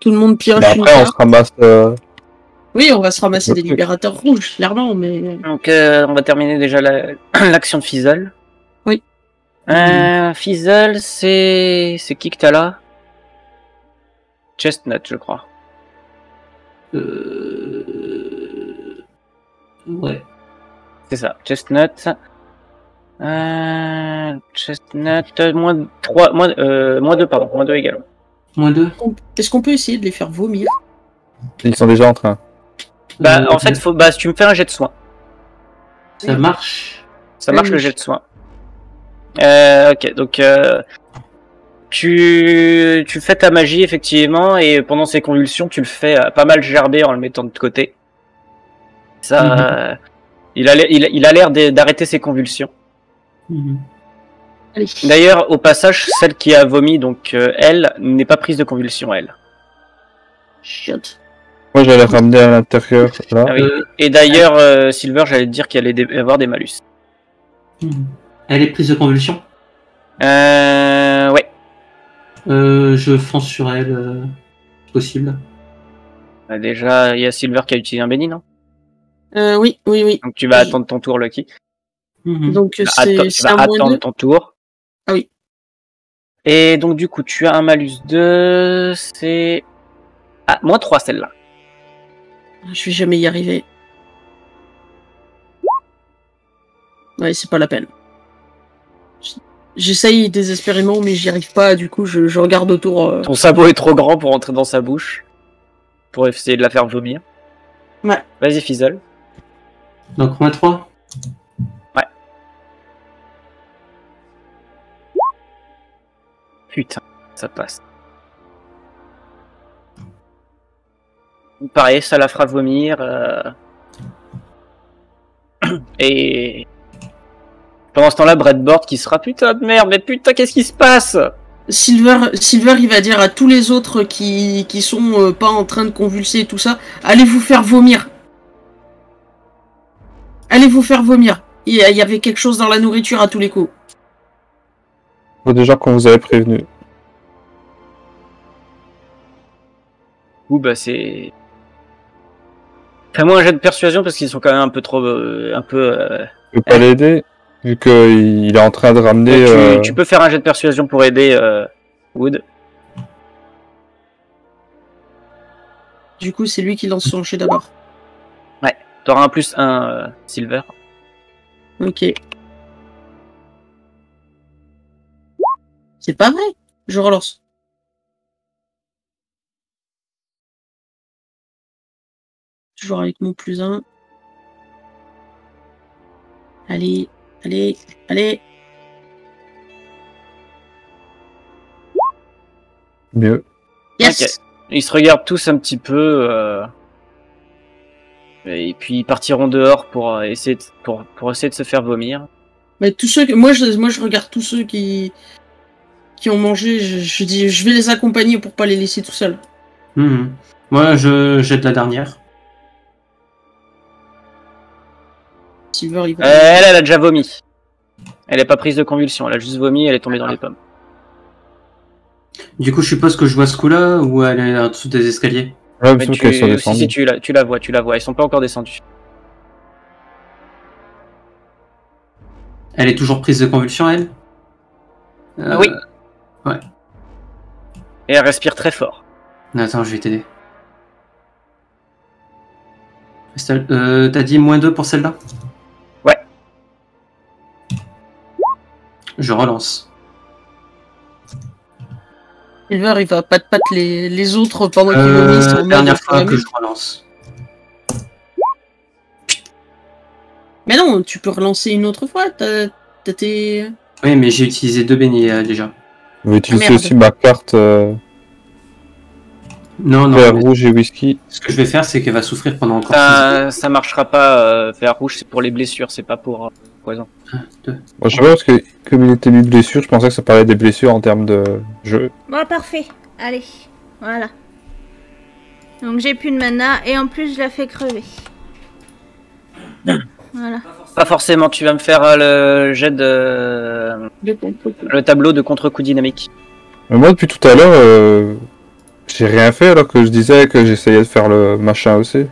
Tout le monde pioche Mais une après, on se ramasse. euh, Oui, on va se ramasser des libérateurs rouges, clairement, mais Donc, euh, on va terminer déjà la- l'action de Fizzle. Euh, Fizzle, c'est. C'est qui que t'as là? Chestnut, je crois. Euh... Ouais. C'est ça, Chestnut. Euh, Chestnut, euh, moins 3, moins, euh, moins 2, pardon, moins 2 également. Moins deux. est-ce qu'on peut essayer de les faire vomir? Ils sont déjà en train. Bah, Euh, en fait, faut, bah, tu me fais un jet de soin. ça marche. Ça marche Oui. le jet de soin. Euh, ok, donc euh, tu, tu fais ta magie effectivement et pendant ces convulsions tu le fais euh, pas mal gerber en le mettant de côté. Ça, Mhm. euh, il a l'air- il, a- il a l'air d'arrêter ses convulsions. Mhm. D'ailleurs, au passage, celle qui a vomi, donc euh, elle, n'est pas prise de convulsion elle. Chiotte. Moi, j'allais ramener à l'intérieur. Là. Ah oui. Et d'ailleurs, euh, Silver, j'allais te dire qu'il allait avoir des malus. mhm. Elle est prise de convulsion. Euh, ouais. Euh, je fonce sur elle. euh, possible. Bah, Déjà, il y a Silver qui a utilisé un béni, non? Euh, oui, oui, oui. Donc tu vas Oui. attendre ton tour, Lucky. Mhm. Donc c'est tu c'est vas un moins attendre deux. ton tour. Ah oui. Et donc du coup, tu as un malus 2, c'est... Ah, moins 3 celle-là. Je vais jamais y arriver. Ouais, c'est pas la peine. J'essaye désespérément, mais j'y arrive pas. Du coup, je, je regarde autour. euh. Ton sabot est trop grand pour entrer dans sa bouche. Pour essayer de la faire vomir. Ouais. Vas-y, Fizzle. Donc moins 3. Putain, ça passe. Pareil, ça la fera vomir. euh. Et... Pendant ce temps-là, Breadboard qui sera putain de merde, mais putain, qu'est-ce qui se passe? Silver, Silver, il va dire à tous les autres qui, qui sont euh, pas en train de convulser et tout ça, allez vous faire vomir. Allez vous faire vomir. Il y a- il y avait quelque chose dans la nourriture à tous les coups. Faut déjà qu'on vous avait prévenu. Ou bah c'est... Fais-moi un jet de persuasion parce qu'ils sont quand même un peu trop... euh, un peu... euh, Je peux pas l'aider, vu qu'il est en train de ramener. tu, euh, tu peux faire un jet de persuasion pour aider euh, Wood. Du coup, c'est lui qui lance son jet d'abord. T'auras un plus un euh, silver. Ok. C'est pas vrai. Je relance. Toujours avec mon plus un. Allez, allez, allez. Mieux. Yes. Ils se regardent tous un petit peu. euh, Et puis ils partiront dehors pour euh, essayer de, pour, pour essayer de se faire vomir. Mais tous ceux, que- moi je, moi je regarde tous ceux qui, qui ont mangé. Je, je dis, je vais les accompagner pour pas les laisser tout seuls. Mhm. Moi, je jette la dernière. Silver, il Euh, elle, elle a déjà vomi. Elle est pas prise de convulsion, elle a juste vomi, elle est tombée dans les pommes. Du coup, je suppose que je vois ce coup-là ou elle est en dessous des escaliers Ouais, Mais tu, sont si, descendues. si, tu la, tu la vois, tu la vois, ils sont pas encore descendus. Elle est toujours prise de convulsion, elle? Euh, Oui. Et elle respire très fort. Attends, je vais t'aider. Euh, T'as dit moins 2 pour celle-là? Je relance. Silver, il va pas de patte les, les autres pendant qu'ils Euh, mode dernière fois que je relance. Mais non, tu peux relancer une autre fois. T'as t'as tes. Oui, mais j'ai utilisé deux beignets euh, déjà. Je vais utiliser Merde. aussi ma carte euh, Non, non. vert, mais rouge et whisky. Ce que je vais faire, c'est qu'elle va souffrir pendant encore Ça, ça marchera pas euh, vers rouge, c'est pour les blessures, c'est pas pour euh, poison. Moi, je sais pas parce que comme il était mis blessure, je pensais que ça parlait des blessures en termes de jeu. Bon, parfait. Allez, voilà. Donc j'ai plus de mana et en plus je la fais crever. Voilà. Pas forcément, tu vas me faire euh, le jet de. le tableau de contre-coup dynamique. Mais moi, depuis tout à l'heure, euh, j'ai rien fait alors que je disais que j'essayais de faire le machin aussi.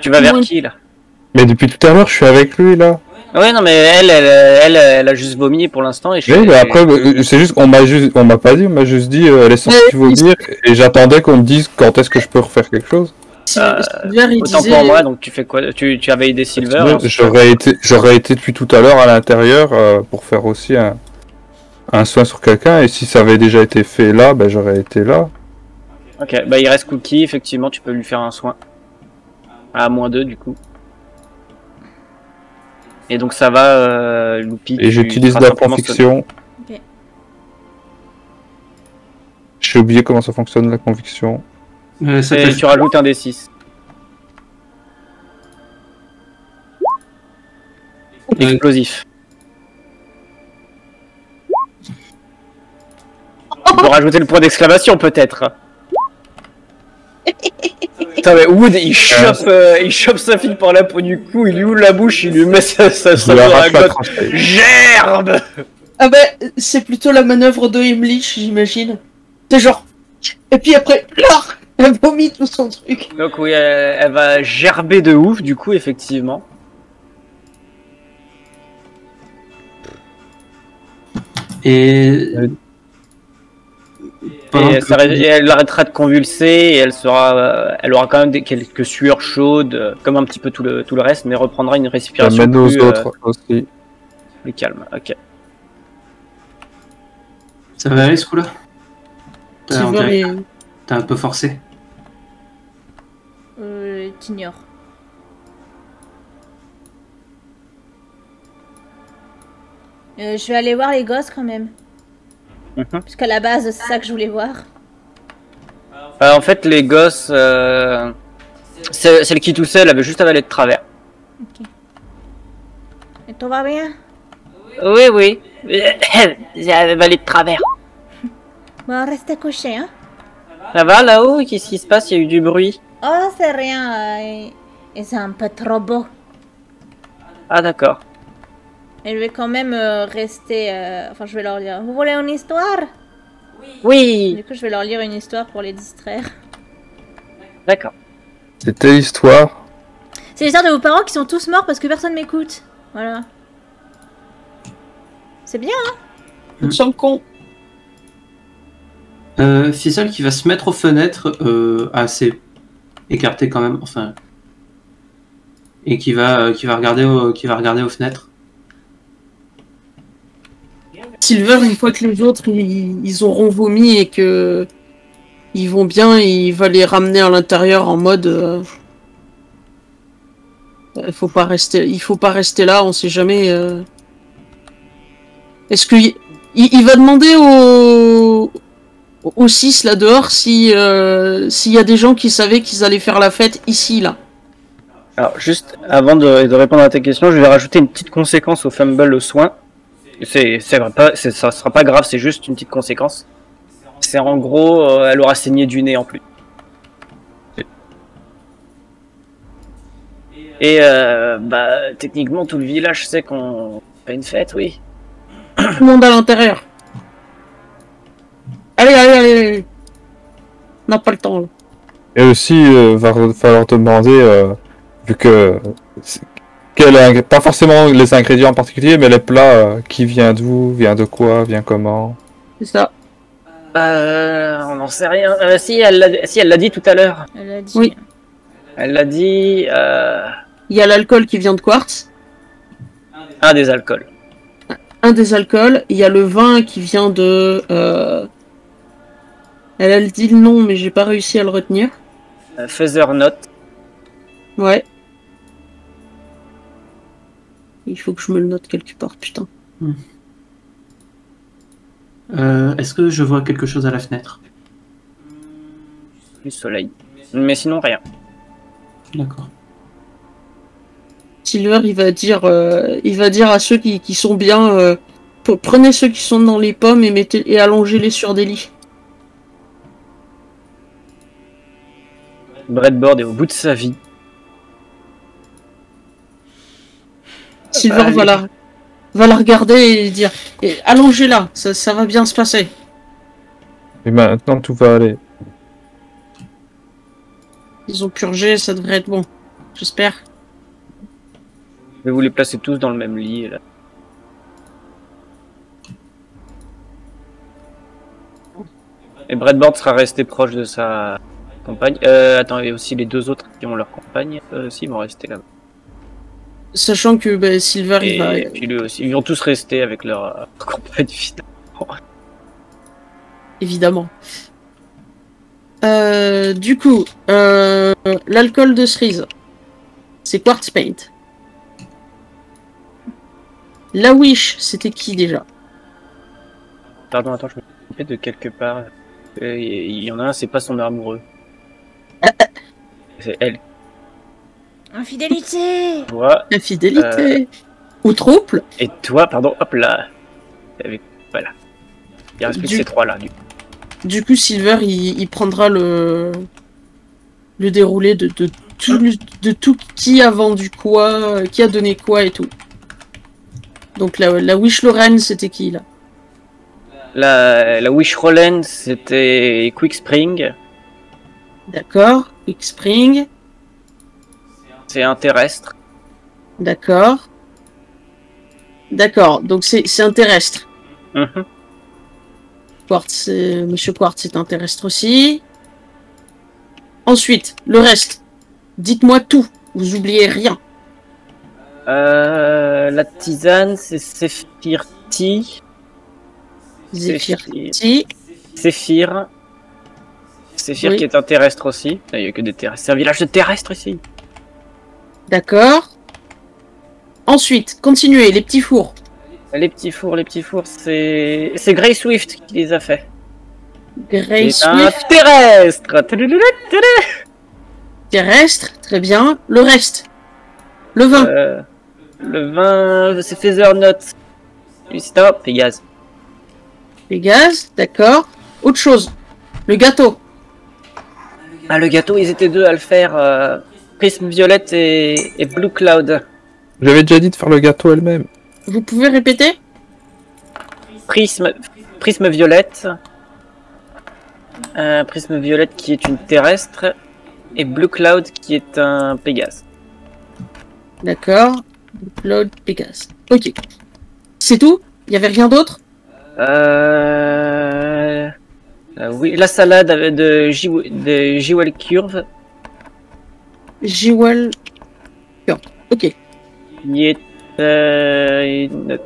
Tu vas vers qui là? Mais depuis tout à l'heure, je suis avec lui là. Ouais, non, mais elle, elle, elle, elle a juste vomi pour l'instant et je. Oui, mais après, euh, c'est juste, on m'a juste, on m'a pas dit, on m'a juste dit, euh, elle est sortie vomir et j'attendais qu'on me dise quand est-ce que je peux refaire quelque chose. Silver, il Autant disait. pour moi, donc tu fais quoi? Tu, tu avais aidé Silver hein, J'aurais été, j'aurais été depuis tout à l'heure à l'intérieur euh, pour faire aussi un, un soin sur quelqu'un et si ça avait déjà été fait là, ben j'aurais été là. Ok, bah il reste Cookie, effectivement, tu peux lui faire un soin. À moins 2 du coup. Et donc ça va, euh, Loupi. Et j'utilise la conviction. Ok. J'ai oublié comment ça fonctionne la conviction. Euh, ça Et tu rajoutes un D6. Explosif. Tu peux rajouter le point d'exclamation peut-être. Putain mais Wood il chope, euh, il chope sa fille par la peau du cou, il lui ouvre la bouche, il lui met sa, sa, Je sa lui main à la. Gerbe Ah ben, c'est plutôt la manœuvre de Heimlich, j'imagine. C'est genre. Et puis après, là, elle vomit tout son truc. Donc oui, elle, elle va gerber de ouf du coup effectivement. Et. Et, ça elle arrêtera de convulser et elle sera, euh, elle aura quand même des, quelques sueurs chaudes, euh, comme un petit peu tout le, tout le reste, mais reprendra une respiration J'amène aux plus, euh, autres aussi. plus calme. Ok. Ça va aller ce coup-là? T'as un peu forcé? Euh, t'ignores. Euh, je vais aller voir les gosses quand même. Parce qu'à la base, c'est ça que je voulais voir. Euh, en fait, les gosses, euh, ce- celle qui toussait, elle avait juste avalé de travers. Et tout va bien Oui, oui. J'ai avalé de travers. Bon, restez couchés, hein? Ça va là-haut? Qu'est-ce qui se passe? Il y a eu du bruit. Oh, c'est rien. euh, et c'est un peu trop beau. Ah d'accord. Et je vais quand même euh, rester... euh, Enfin, je vais leur dire... Vous voulez une histoire? Oui. Du coup, je vais leur lire une histoire pour les distraire. D'accord. C'était l'histoire. C'est l'histoire de vos parents qui sont tous morts parce que personne m'écoute. Voilà. C'est bien, hein? Il me semble con. Euh, Fizzle qui va se mettre aux fenêtres, euh, assez écarté quand même, enfin, et qui va, euh, qui va regarder, au- qui va regarder aux fenêtres. Silver, une fois que les autres ils, ils auront vomi et que ils vont bien, il va les ramener à l'intérieur en mode. euh, Il faut pas rester, il faut pas rester là, on sait jamais. euh. Est-ce que il, va demander aux aux six là dehors si euh, s'il y a des gens qui savaient qu'ils allaient faire la fête ici là. Alors, juste avant de, de répondre à ta question, je vais rajouter une petite conséquence au fumble au soin. C'est, c'est pas, c'est- ça sera pas grave, c'est juste une petite conséquence. C'est en gros, euh, elle aura saigné du nez en plus. Et euh, bah, techniquement, tout le village sait qu'on fait une fête, oui. Tout le monde à l'intérieur. Allez, allez, allez, allez. On n'a pas le temps. là. Et aussi, euh, va falloir te demander, euh, vu que. Quel pas forcément les ingrédients en particulier, mais les plats, euh, qui vient d'où, vient de quoi, vient comment? C'est ça. Euh, on n'en sait rien. Euh, si, elle l'a, si, elle l'a dit tout à l'heure. Elle a dit. Oui. Elle l'a dit, euh, Il y a l'alcool qui vient de Quartz, un des alcools. un des alcools. Il y a le vin qui vient de. euh, Elle, elle dit le nom, mais j'ai pas réussi à le retenir. Euh, Feather Note. Ouais. Il faut que je me le note quelque part, putain. Euh, Est-ce que je vois quelque chose à la fenêtre? Du soleil. Mais sinon, rien. D'accord. Silver, il va dire, euh, il va dire à ceux qui, qui sont bien, euh, prenez ceux qui sont dans les pommes et mettez et allongez-les sur des lits. Breadboard est au bout de sa vie. Silver va la, va la regarder et dire, et allongez-la, ça, ça va bien se passer. Et maintenant, tout va aller. Ils ont purgé, ça devrait être bon. J'espère. Je vais vous les placer tous dans le même lit. Là. Et Breadboard sera resté proche de sa compagne. Euh, attends, et aussi les deux autres qui ont leur compagne. Euh, aussi, ils vont rester là. Sachant que bah, Silver, il va, Et puis lui aussi. Ils vont tous rester avec leur euh, compagne finalement. évidemment. Euh, du coup, euh, l'alcool de cerise, c'est Quartz Paint. La Wish, c'était qui déjà? Pardon, attends, je me fais de quelque part. Euh, Il y en a un, c'est pas son amoureux. C'est elle. Infidélité Toi La fidélité. Ou trouble et toi, pardon, hop là. Avec, voilà. Il reste plus que Du- ces trois-là. Du... Du coup, Silver, il, il prendra le, le déroulé de, de, tout, de tout qui a vendu quoi, euh, qui a donné quoi et tout. Donc la, la Wish Lorraine, c'était qui là? La, la Wish Roland, c'était Quick Spring. D'accord. Quick Spring. C'est un terrestre. D'accord. D'accord. Donc c'est un terrestre. Mhm. Quartz, euh, Monsieur Quartz est un terrestre aussi. Ensuite, le reste. Dites-moi tout. Vous oubliez rien. Euh, la tisane, c'est Sephirti. Zephyr. Séphir. Séphir. Séphir Oui. qui est un terrestre aussi. Il n'y a que des terrestres. C'est un village de terrestres ici. D'accord. Ensuite, continuez, les petits fours. Les petits fours, les petits fours, c'est c'est Grey Swift qui les a fait. Un Swift, terrestre. terrestre, très bien. Le reste. Le vin. Euh, le vin, c'est Feather Note. Lui, c'est un Pégase. Les gaz, d'accord. Autre chose. Le gâteau. Ah, le gâteau, ils étaient deux à le faire. euh, Prisme Violette et, et Blue Cloud. J'avais déjà dit de faire le gâteau elle-même. Vous pouvez répéter? Prisme, Prisme Violette. Un Prisme Violette qui est une terrestre. Et Blue Cloud qui est un Pégase. D'accord. Claude Pégase. Ok. C'est tout? Il y avait rien d'autre? Euh... euh, oui, la salade de, J- de Jewel Curve. Jewel. Ok. qui est euh, une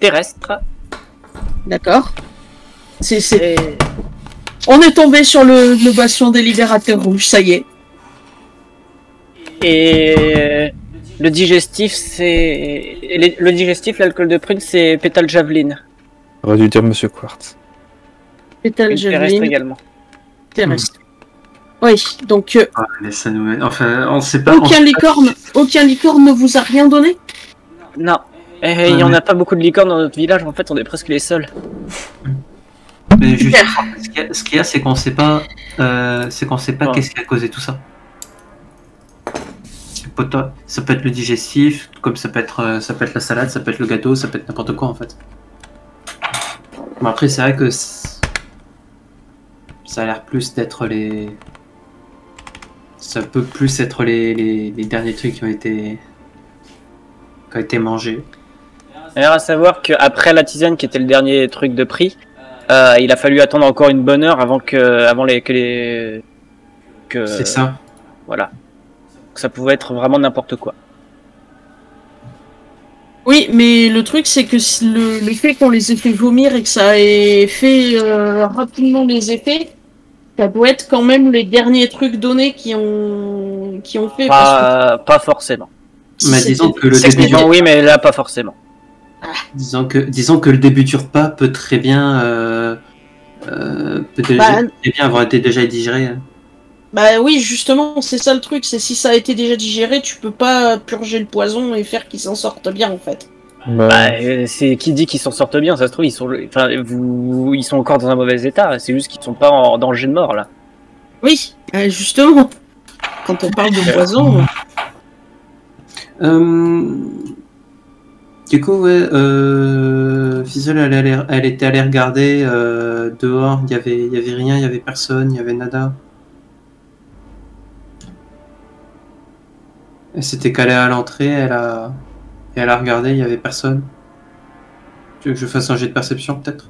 terrestre. D'accord. C'est, c'est... Et- On est tombé sur le, le bastion des libérateurs rouges, ça y est. Et euh, le digestif, c'est. Le digestif, l'alcool de prune, c'est pétale javeline. J'aurais dû dire Monsieur Quartz. Pétale Une terrestre javeline, également. terrestre. Oui, donc euh, Ah, mais ça nous... Enfin, on sait pas... aucun sait pas licorne, aucun licorne ne vous a rien donné? Non. Et il y en a pas beaucoup de licornes dans notre village, en fait, on est presque les seuls. Mais justement, ce qu'il y a- c'est qu'on sait pas, euh, c'est qu'on sait pas Ouais. qu'est-ce qui a causé tout ça. Ça peut être le digestif, comme ça peut être, euh, ça peut être la salade, ça peut être le gâteau, ça peut être n'importe quoi en fait. Bon après, c'est vrai que ça a l'air plus d'être les, ça peut plus être les, les, les derniers trucs qui ont été, qui ont été mangés. D'ailleurs, à savoir qu'après la tisane, qui était le dernier truc de prix, euh, il a fallu attendre encore une bonne heure avant que, avant les, que les, que, C'est ça. voilà. Ça pouvait être vraiment n'importe quoi. Oui, mais le truc c'est que le fait qu'on les ait fait vomir et que ça ait fait euh, rapidement les effets, ça doit être quand même les derniers trucs donnés qui ont qui ont fait. parce Pas, pas forcément. que Mais disons que le début Techniquement, oui, mais là, pas forcément. Disons que, disons que le début du repas peut très bien, euh, euh, peut Bah, très bien avoir été déjà digéré. hein. Bah oui, justement, c'est ça le truc, c'est si ça a été déjà digéré, tu peux pas purger le poison et faire qu'il s'en sorte bien en fait. Bah, Bah, euh, c'est qui dit qu'ils s'en sortent bien, ça se trouve, ils sont, enfin, vous, ils sont encore dans un mauvais état. C'est juste qu'ils sont pas en danger de mort là. Oui, euh, justement. Quand on parle de poison, Euh, du coup, ouais, euh, Fizzle, elle, elle était allée regarder euh, dehors. Il y avait, il y avait rien, il y avait personne, il y avait nada. Elle s'était calée à l'entrée, elle a, et elle a regardé, il y avait personne. Tu veux que je fasse un jet de perception peut-être?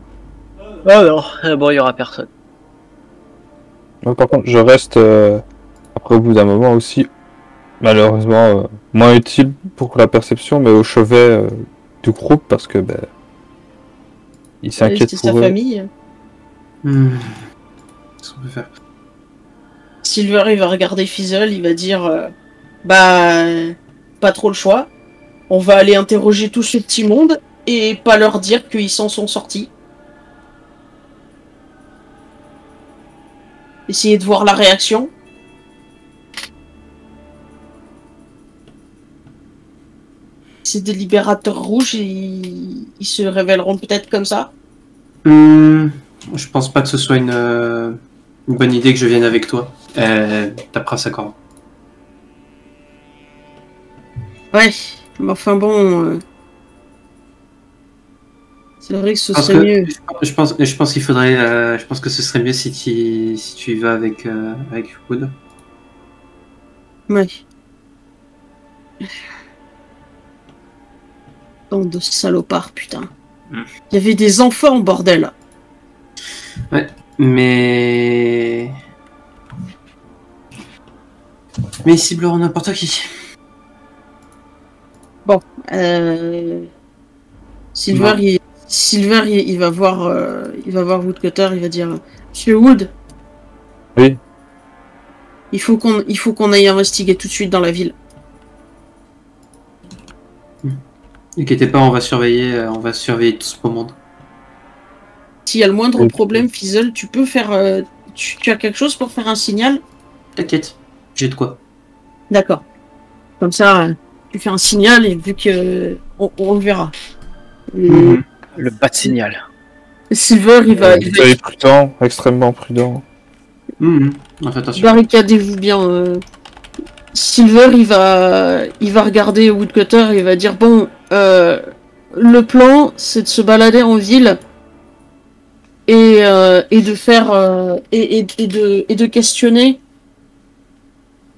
Oh non, euh, bon, il y aura personne. par contre, je reste euh, après au bout d'un moment aussi, malheureusement, euh, moins utile pour la perception, mais au chevet euh, du groupe parce que ben, il s'inquiète c'est sa pour eux. famille. Hmm. Qu'est-ce qu'on peut faire? Silver, il va regarder Fizzle, il va dire euh, Bah, pas trop le choix. On va aller interroger tout ce petit monde et pas leur dire qu'ils s'en sont sortis. Essayer de voir la réaction. Ces des libérateurs rouges, ils, ils se révéleront peut-être comme ça. Hmm, Je pense pas que ce soit une, euh, une bonne idée que je vienne avec toi. Euh, corde. Ouais, mais enfin bon. euh, C'est vrai que ce serait que- mieux. Je pense, je pense qu'il faudrait, euh, je pense que ce serait mieux si tu, si tu y vas avec, euh, avec Wood. Ouais. Bande de salopards, putain. Hmm. Il y avait des enfants, bordel. Mais, mais ils cibleront n'importe qui. Euh... Silver, il... Silver, il, il va voir, euh, il va voir Woodcutter, il va dire, Monsieur Wood. Oui. Il faut qu'on, il faut qu'on aille investiguer tout de suite dans la ville. N'inquiétez pas, on va surveiller, euh, on va surveiller tout ce beau monde. S'il y a le moindre problème, Fizzle, tu peux faire, euh, tu, tu as quelque chose pour faire un signal? T'inquiète, j'ai de quoi. D'accord. Comme ça, euh, tu fais un signal et vu que on, on le verra. Et Le bas de signal. Silver, il va, Euh, il va soyez prudent, extrêmement prudent. Mhm. Barricadez-vous bien. euh. Silver, il va, il va regarder Woodcutter et il va dire bon, euh, le plan, c'est de se balader en ville et, euh, et de faire euh, et, et- et de et de questionner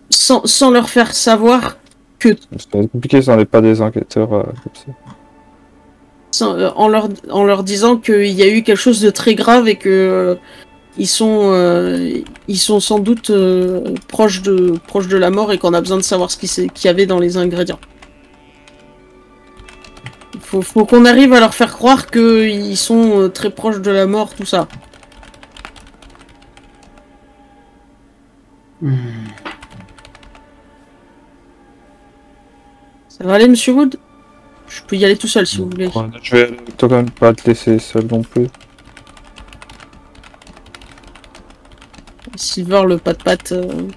sans, sans leur faire savoir Va être compliqué si on n'est pas des enquêteurs euh, comme ça. euh, en leur en leur disant qu'il y a eu quelque chose de très grave et que ils sont, euh, ils sont sans doute euh, proches de, proches de la mort et qu'on a besoin de savoir ce qui c'est- qu'il y avait dans les ingrédients. Faut, faut qu'on arrive à leur faire croire qu'ils sont euh, très proches de la mort, tout ça. Hmm. Ça va aller, Monsieur Wood? Je peux y aller tout seul si vous voulez. Je vais avec toi quand même pas te laisser seul non plus. Silver le pat pat euh,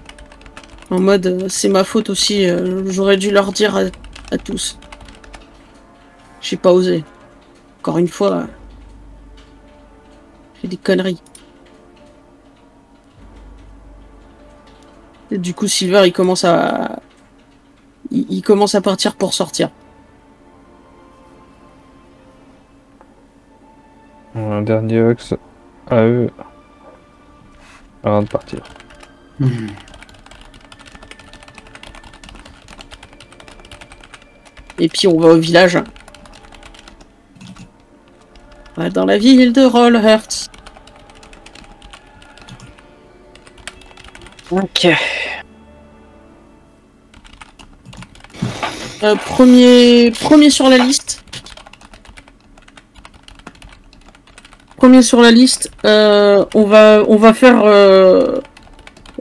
en mode euh, c'est ma faute aussi, euh, j'aurais dû leur dire à, à tous. J'ai pas osé. Encore une fois, j'ai des conneries. Et du coup, Silver il commence à. Il, il commence à partir pour sortir. Un dernier ox à eux. Avant de partir. Et puis on va au village. On va dans la ville de Rollhurst. Ok. Euh, premier, premier sur la liste. Premier sur la liste. euh, on va, on va faire euh,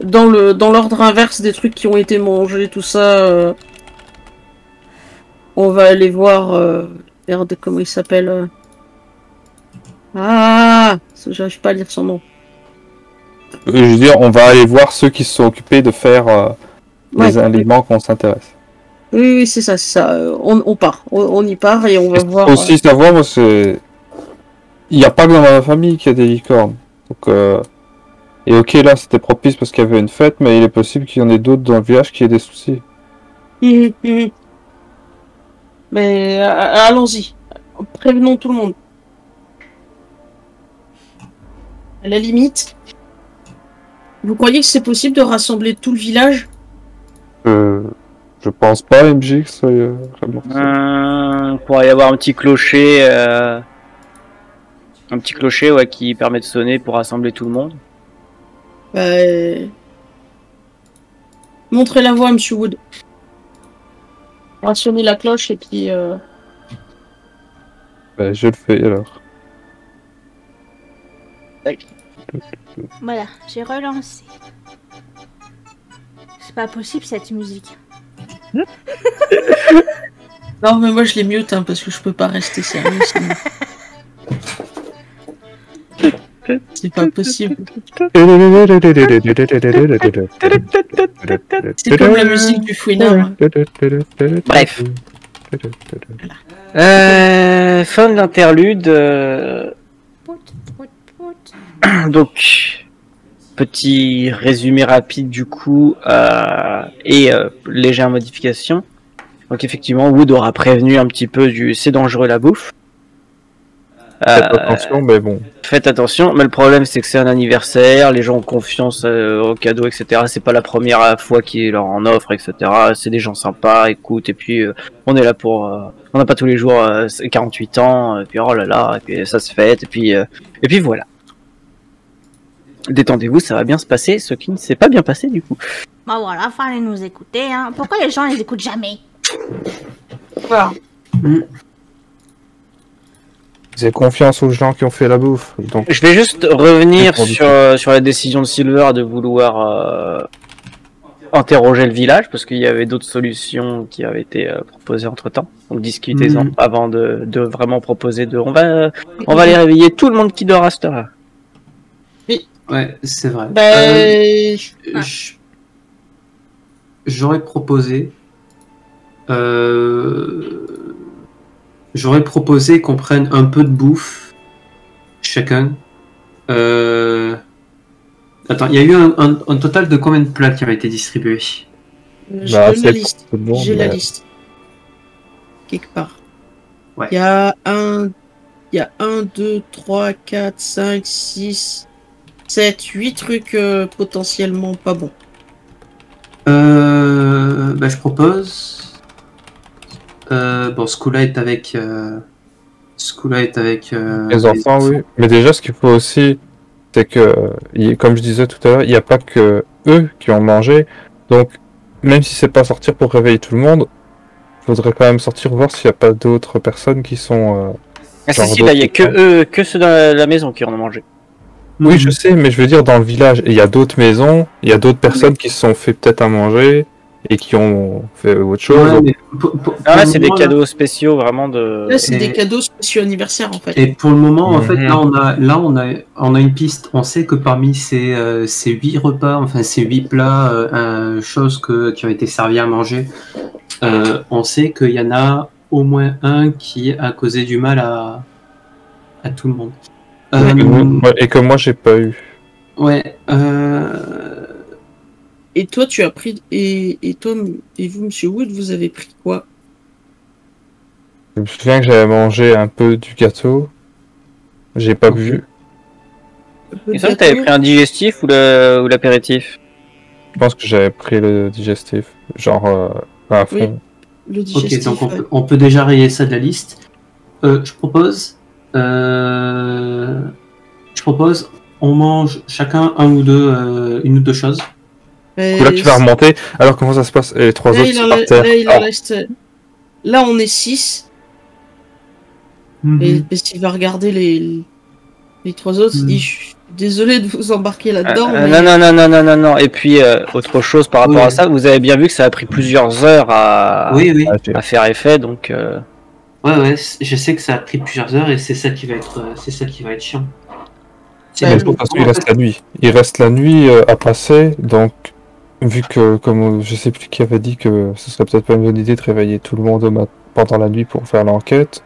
dans le, dans l'ordre inverse des trucs qui ont été mangés, tout ça. on va aller voir. Merde, comment il s'appelle. Ah, j'arrive pas à lire son nom. Je veux dire, on va aller voir ceux qui se sont occupés de faire les Ouais. aliments qu'on s'intéresse. Oui, oui, c'est ça, c'est ça. Euh, On, on part, on, on y part et on va voir. euh, Aussi savoir, moi, c'est... Il n'y a pas que dans ma famille qu'il y a des licornes. Donc, euh... Et ok, là, c'était propice parce qu'il y avait une fête, mais il est possible qu'il y en ait d'autres dans le village qui aient des soucis. Mais euh, allons-y. Prévenons tout le monde. À la limite, vous croyez que c'est possible de rassembler tout le village? Euh... Je pense pas, MJ, que ça soit euh. Hum, il pourrait y avoir un petit clocher, euh, un petit clocher ouais, qui permet de sonner pour rassembler tout le monde. Euh, Montrez la voie, Monsieur Wood. Rationnez la cloche et puis... euh, Ben, je le fais alors. Voilà, j'ai relancé. C'est pas possible cette musique. Non, mais moi je les mute hein, parce que je peux pas rester sérieux sinon. C'est pas possible. C'est comme la musique du fouineur. Bref. Euh, fin de l'interlude. euh, donc, petit résumé rapide du coup euh, et euh, légère modification. Donc effectivement, Wood aura prévenu un petit peu du c'est dangereux la bouffe. Faites Euh, attention, mais bon. Faites attention, mais le problème c'est que c'est un anniversaire, les gens ont confiance au cadeau, etc. C'est pas la première fois qu'ils leur en offrent, etc. C'est des gens sympas, écoute, et puis on est là pour, on n'a pas tous les jours euh, 48 ans, et puis oh là là, et puis ça se fête, et puis et puis voilà. Détendez-vous, ça va bien se passer, ce qui ne s'est pas bien passé du coup. Bah voilà, fallait nous écouter. Hein. Pourquoi les gens les écoutent jamais? Voilà. J'ai confiance aux gens qui ont fait la bouffe. Donc, Je vais juste revenir sur, euh, sur la décision de Silver de vouloir euh, interroger le village, parce qu'il y avait d'autres solutions qui avaient été euh, proposées entre temps. Donc discutez-en Mhm. avant de, de vraiment proposer de. On va, on va aller réveiller tout le monde qui dort à cette heure. Ouais, c'est vrai. Ben, Euh, J'aurais proposé. euh, J'aurais proposé qu'on prenne un peu de bouffe, chacun. Euh, Attends, il y a eu un, un- un total de combien de plats qui avaient été distribués? Je bah, donne la c'est liste. J'ai la mais- liste. Quelque part. Ouais. Il y a un. Il y a un, deux, trois, quatre, cinq, six, sept, huit trucs euh, potentiellement pas bons. Euh, bah, je propose. Euh, bon, Skula est avec. Euh... Skula est avec. euh, Les enfants, oui. Mais déjà, ce qu'il faut aussi, c'est que, il- comme je disais tout à l'heure, il n'y a pas que eux qui ont mangé. Donc, même si c'est pas sortir pour réveiller tout le monde, faudrait quand même sortir voir s'il n'y a pas d'autres personnes qui sont. euh, Ah, si, là, il y a que eux, que ceux dans la, la maison qui en ont mangé. Oui, je sais, mais je veux dire dans le village, et il y a d'autres maisons, il y a d'autres personnes qui se sont fait peut-être à manger et qui ont fait autre chose. Ouais, mais pour- pour- Ah, là, c'est des là- cadeaux spéciaux, vraiment de. Là, c'est Et- des cadeaux spéciaux anniversaire en fait. Et pour le moment, en fait, Mhm. là, on a, là, on a, on a une piste. On sait que parmi ces, euh, ces huit repas, enfin ces huit plats, euh, euh, choses que, qui ont été servis à manger, euh, on sait qu'il y en a au moins un qui a causé du mal à, à tout le monde. Et Euh, que moi- ouais, et que moi j'ai pas eu. ouais. euh, Et toi, tu as pris. Et, et toi, et vous, monsieur Wood, vous avez pris quoi? Je me souviens que j'avais mangé un peu du gâteau. J'ai pas Ok. peu Et ça, t'avais pris un digestif ou le- ou l'apéritif? Je pense que j'avais pris le digestif. Genre euh, à fond. Oui. Le Ok, digestif. donc on ouais. peut, on peut déjà rayer ça de la liste. Euh, je propose, euh, je propose, on mange chacun un ou deux, euh, une ou deux choses. Coup, là tu vas remonter. Alors comment ça se passe? Et les trois Là, autres il sont en, par terre. là, il en Alors, reste. Là, on est 6. Mhm. Et mais s'il va regarder les, les trois autres, il Mhm. dit Je suis désolé de vous embarquer là-dedans. Euh, mais- Non, non, non, non, non, non, non. Et puis, euh, autre chose par rapport Oui. à ça, vous avez bien vu que ça a pris plusieurs heures à, Oui, oui. ah, j'ai- à faire effet, donc. euh, Ouais, ouais. Je sais que ça a pris plusieurs heures et c'est ça qui va être, euh, c'est ça qui va être chiant. Mais de toute façon, il reste la nuit. Il reste la nuit euh, à passer, donc vu que, comme je sais plus qui avait dit que ce serait peut-être pas une bonne idée de réveiller tout le monde pendant la nuit pour faire l'enquête,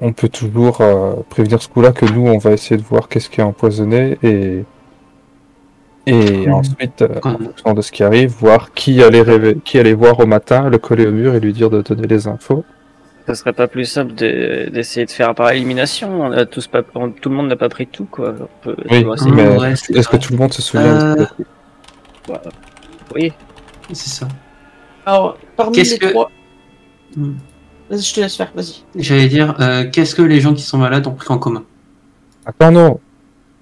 on peut toujours euh, prévenir ce coup-là que nous, on va essayer de voir qu'est-ce qui est empoisonné et et Mhm. ensuite, euh, en fonction de ce qui arrive, voir qui allait rêver, qui allait voir au matin, le coller au mur et lui dire de donner les infos. Ça serait pas plus simple de- d'essayer de faire par élimination on a tous pas, on- Tout le monde n'a pas pris tout, quoi. Oui, mais Mmh, est-ce que tout le monde se souvient Euh, Oui. C'est ça. Alors, parmi les que- trois. Hmm. Vas-y, je te laisse faire, vas-y. J'allais dire, euh, qu'est-ce que les gens qui sont malades ont pris en commun? Attends, non.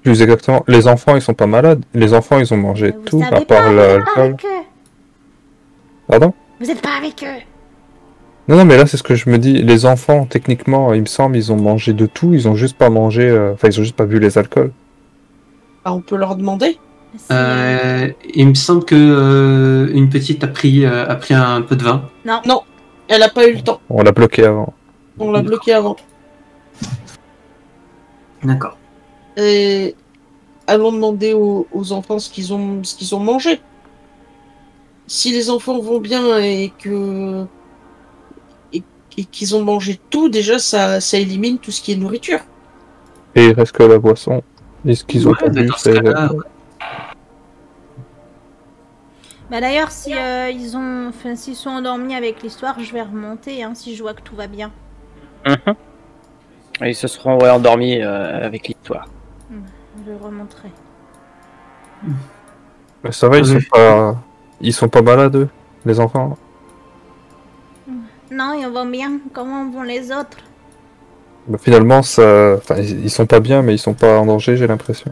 Plus exactement, les enfants, ils sont pas malades. Les enfants, ils ont mangé Vous tout, à pas, part l'alcool. avec eux. Pardon? Vous êtes pas avec eux. Non, non, mais là, c'est ce que je me dis. Les enfants, techniquement, il me semble, ils ont mangé de tout. Ils ont juste pas mangé... euh, Enfin, ils ont juste pas bu les alcools. Ah, on peut leur demander? Euh, Il me semble que euh, une petite a pris, euh, a pris un peu de vin. Non. Non. Elle a pas eu le temps. On l'a bloqué avant. On l'a bloqué avant. D'accord. Et allons demander aux, aux enfants ce qu'ils ont, ce qu'ils ont mangé. Si les enfants vont bien et que et, qu'ils ont mangé tout, déjà ça, ça élimine tout ce qui est nourriture. Et il reste que la boisson. Et ce qu'ils ont Ouais, pas bu, c'est... Bah d'ailleurs, si euh, ils ont, enfin, s'ils sont endormis avec l'histoire, je vais remonter, hein, si je vois que tout va bien. Mhm. Ils se seront ouais, endormis euh, avec l'histoire. Je remonterai. Mais ça va, ils sont pas... Ils sont pas malades, eux, les enfants. Non, ils vont bien. Comment vont les autres? Bah, finalement, ça... Enfin, ils sont pas bien, mais ils sont pas en danger, j'ai l'impression.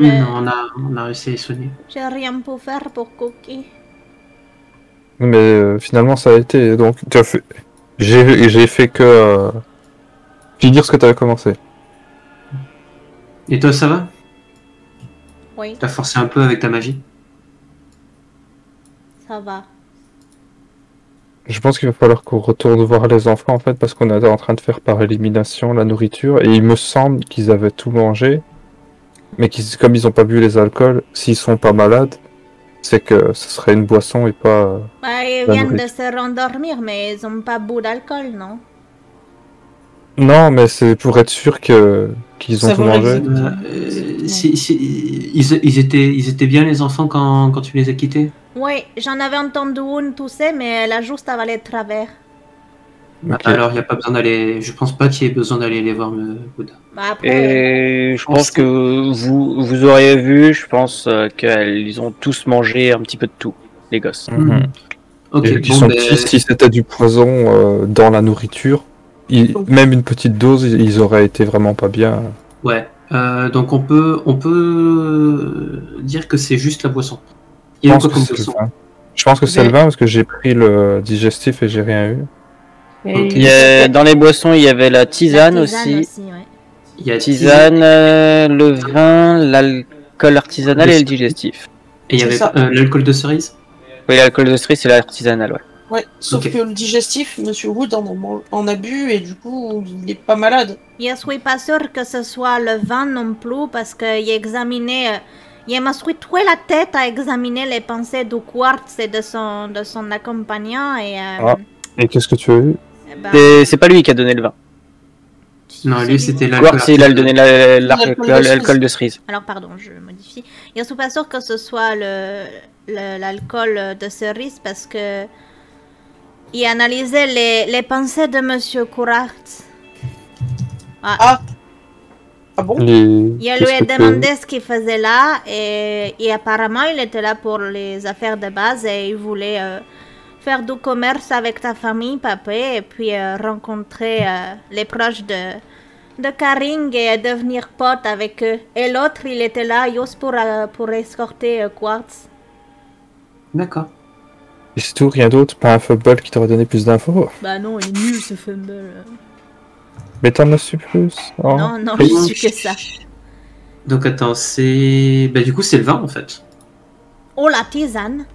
Euh, non, on a, on a réussi à les soigner. J'ai rien pour faire pour Cookie. Mais euh, finalement, ça a été. Donc, tu as fait. J'ai j'ai fait que. Euh... Finir ce que tu avais commencé. Et toi, ça va Oui, T'as forcé un peu avec ta magie? Ça va. Je pense qu'il va falloir qu'on retourne voir les enfants en fait, parce qu'on était en train de faire par élimination la nourriture, et il me semble qu'ils avaient tout mangé, mais qu'ils, comme ils ont pas bu les alcools, s'ils sont pas malades, c'est que ce serait une boisson et pas. euh, Bah, ils La viennent de se rendormir, mais ils ont pas bu d'alcool, non? Non, mais c'est pour être sûr que qu'ils ont Ça tout mangé. Euh, euh, si, si- ils, ils étaient, ils étaient bien les enfants quand, quand tu les as quittés? Oui, j'en avais entendu une tousser, mais elle a juste avalé de travers. Ok. Alors, il n'y a pas besoin d'aller. Je pense pas qu'il y ait besoin d'aller les voir, me Bouddha. Bah, après, euh, Et je pense que vous, vous auriez vu, je pense euh, qu'ils ont tous mangé un petit peu de tout, les gosses. Ok, Et bon, sont ben, petits, si c'était du poison euh, dans la nourriture, ils- même une petite dose, ils ils auraient été vraiment pas bien. ouais. Euh, donc on peut, on peut dire que c'est juste la boisson. Il Je y a pense quoi que comme c'est le vin. Je pense que c'est Mais- le vin parce que j'ai pris le digestif et j'ai rien eu. Il y a- dans les boissons, il y avait la La tisane, aussi. ouais. Il y a Tisane, euh, le vin, l'alcool artisanal et le digestif. Et il y avait ça. euh, l'alcool de cerise. Oui, l'alcool de cerise, c'est l'artisanal, ouais. Ouais, sauf que le digestif, Monsieur Wood en, en- en a bu et du coup, il est pas malade. Je suis pas sûre que ce soit le vin non plus parce j'ai examiné. euh, Je me suis troué la tête à examiner les pensées du quartz et de son, de son accompagnant et. euh, Ah. Et qu'est-ce que tu as eu? eh ben, C'est- C'est pas lui qui a donné le vin. Non, c'est lui c'était Quartz, l'alcool. il a donné la- la- L'alcool de l'alcool cerise. l'alcool. Alors, pardon, je modifie. Je suis pas sûre que ce soit le le- l'alcool de cerise parce que. Il analysait les, les pensées de Monsieur Quartz. Ah Ah bon? Les... Je qu'est-ce lui ai que demandé ce qu'il faisait là et, et apparemment il était là pour les affaires de base et il voulait euh, faire du commerce avec ta famille, papa, et puis euh, rencontrer euh, les proches de, de Karing et devenir pote avec eux. Et l'autre, il était là juste pour, euh, pour escorter euh, Quartz. D'accord. Et c'est tout, rien d'autre Pas un football qui t'aurait donné plus d'infos Bah non, il est nul ce fumble. Mais t'en as su plus oh. Non, non, je suis que ça. Donc attends, c'est. Bah du coup c'est le vin en fait. Oh la tisane.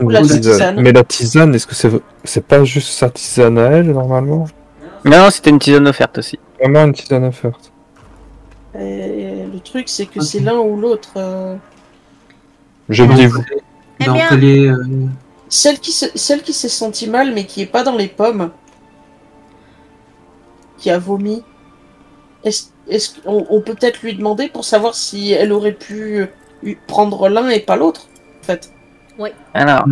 Ou la tisane. tisane. Mais la tisane, est-ce que c'est c'est pas juste sa tisane à elle, normalement? Non, non, c'était une tisane offerte aussi. Vraiment une tisane offerte. Et Le truc, c'est que c'est l'un ou l'autre. euh, Je Ah. dis vous. Eh Donc bien- euh, Celle qui se- celle qui s'est sentie mal, mais qui est pas dans les pommes, qui a vomi. Est-ce on peut peut-être lui demander pour savoir si elle aurait pu euh, prendre l'un et pas l'autre, en fait. Alors,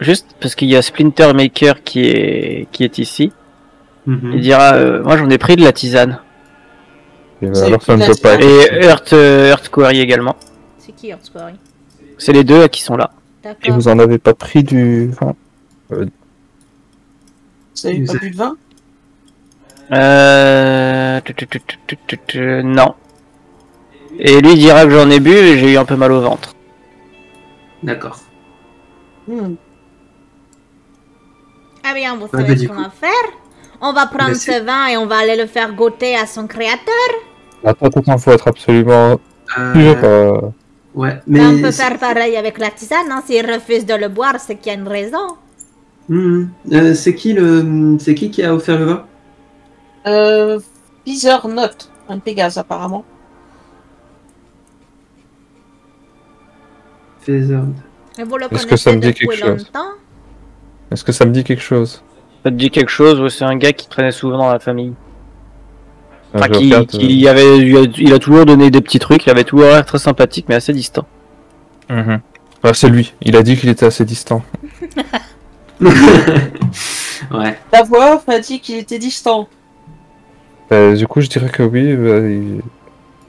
juste parce qu'il y a Splinter Maker qui est, qui est ici, mhm. il dira euh, Moi j'en ai pris de la tisane. Et alors ça ne peut pas. Et Earth, euh, Earth Quarry également. C'est qui Earthscore C'est les deux qui sont là. Et vous en avez pas pris du. Enfin, Vous avez pas de vin? Euh... Non. Et lui il dira que j'en ai bu et j'ai eu un peu mal au ventre. D'accord. Hmm. Eh bien, vous bah, savez ce qu'on va faire On va prendre ce vin et on va aller le faire goûter à son créateur. attends, attends, faut être absolument Euh, sûr. Ouais, Mais on peut faire pareil avec la tisane, hein. S'il refuse de le boire, c'est qu'il y a une raison. Euh, c'est qui le, c'est qui qui a offert le vin? Euh, Note, un Pégase apparemment. Est-ce que ça me dit quelque chose Est-ce que ça me dit quelque chose Ça te dit quelque chose ou c'est un gars qui traînait souvent dans la famille Enfin, Je qui, regarde, qui avait, il a- toujours donné des petits trucs, il avait toujours l'air très sympathique mais assez distant. euh, mhm. Ah, c'est lui. Il a dit qu'il était assez distant. ouais. La voix m'a dit qu'il était distant. Euh, du coup, je dirais que oui. bah, il...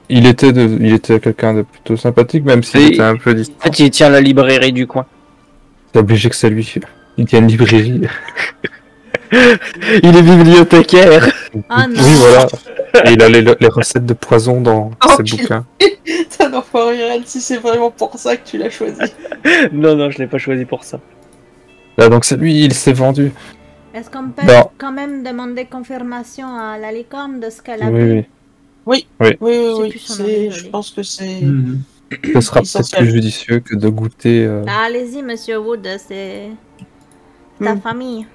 il était, de... il était quelqu'un de plutôt sympathique, même s'il Et- était un peu distant. En fait, il tient la librairie du coin. C'est obligé que c'est lui. Il tient une librairie. Il est bibliothécaire. Ah non. Oui, voilà. Et il a les, les recettes de poison dans Oh, ses bouquins. T'as d'enfoiré Ren, si c'est vraiment pour ça que tu l'as choisi. non, non, je l'ai pas choisi pour ça. Là, donc c'est lui, il s'est vendu. Est-ce qu'on peut Non. quand même demander confirmation à la licorne de ce qu'elle a Oui, vu? oui. Oui, oui, oui. Je pense que c'est. Mhm. Ce sera peut-être plus judicieux que de goûter. euh, Ah, Allez-y, monsieur Wood, c'est ta Hmm. famille.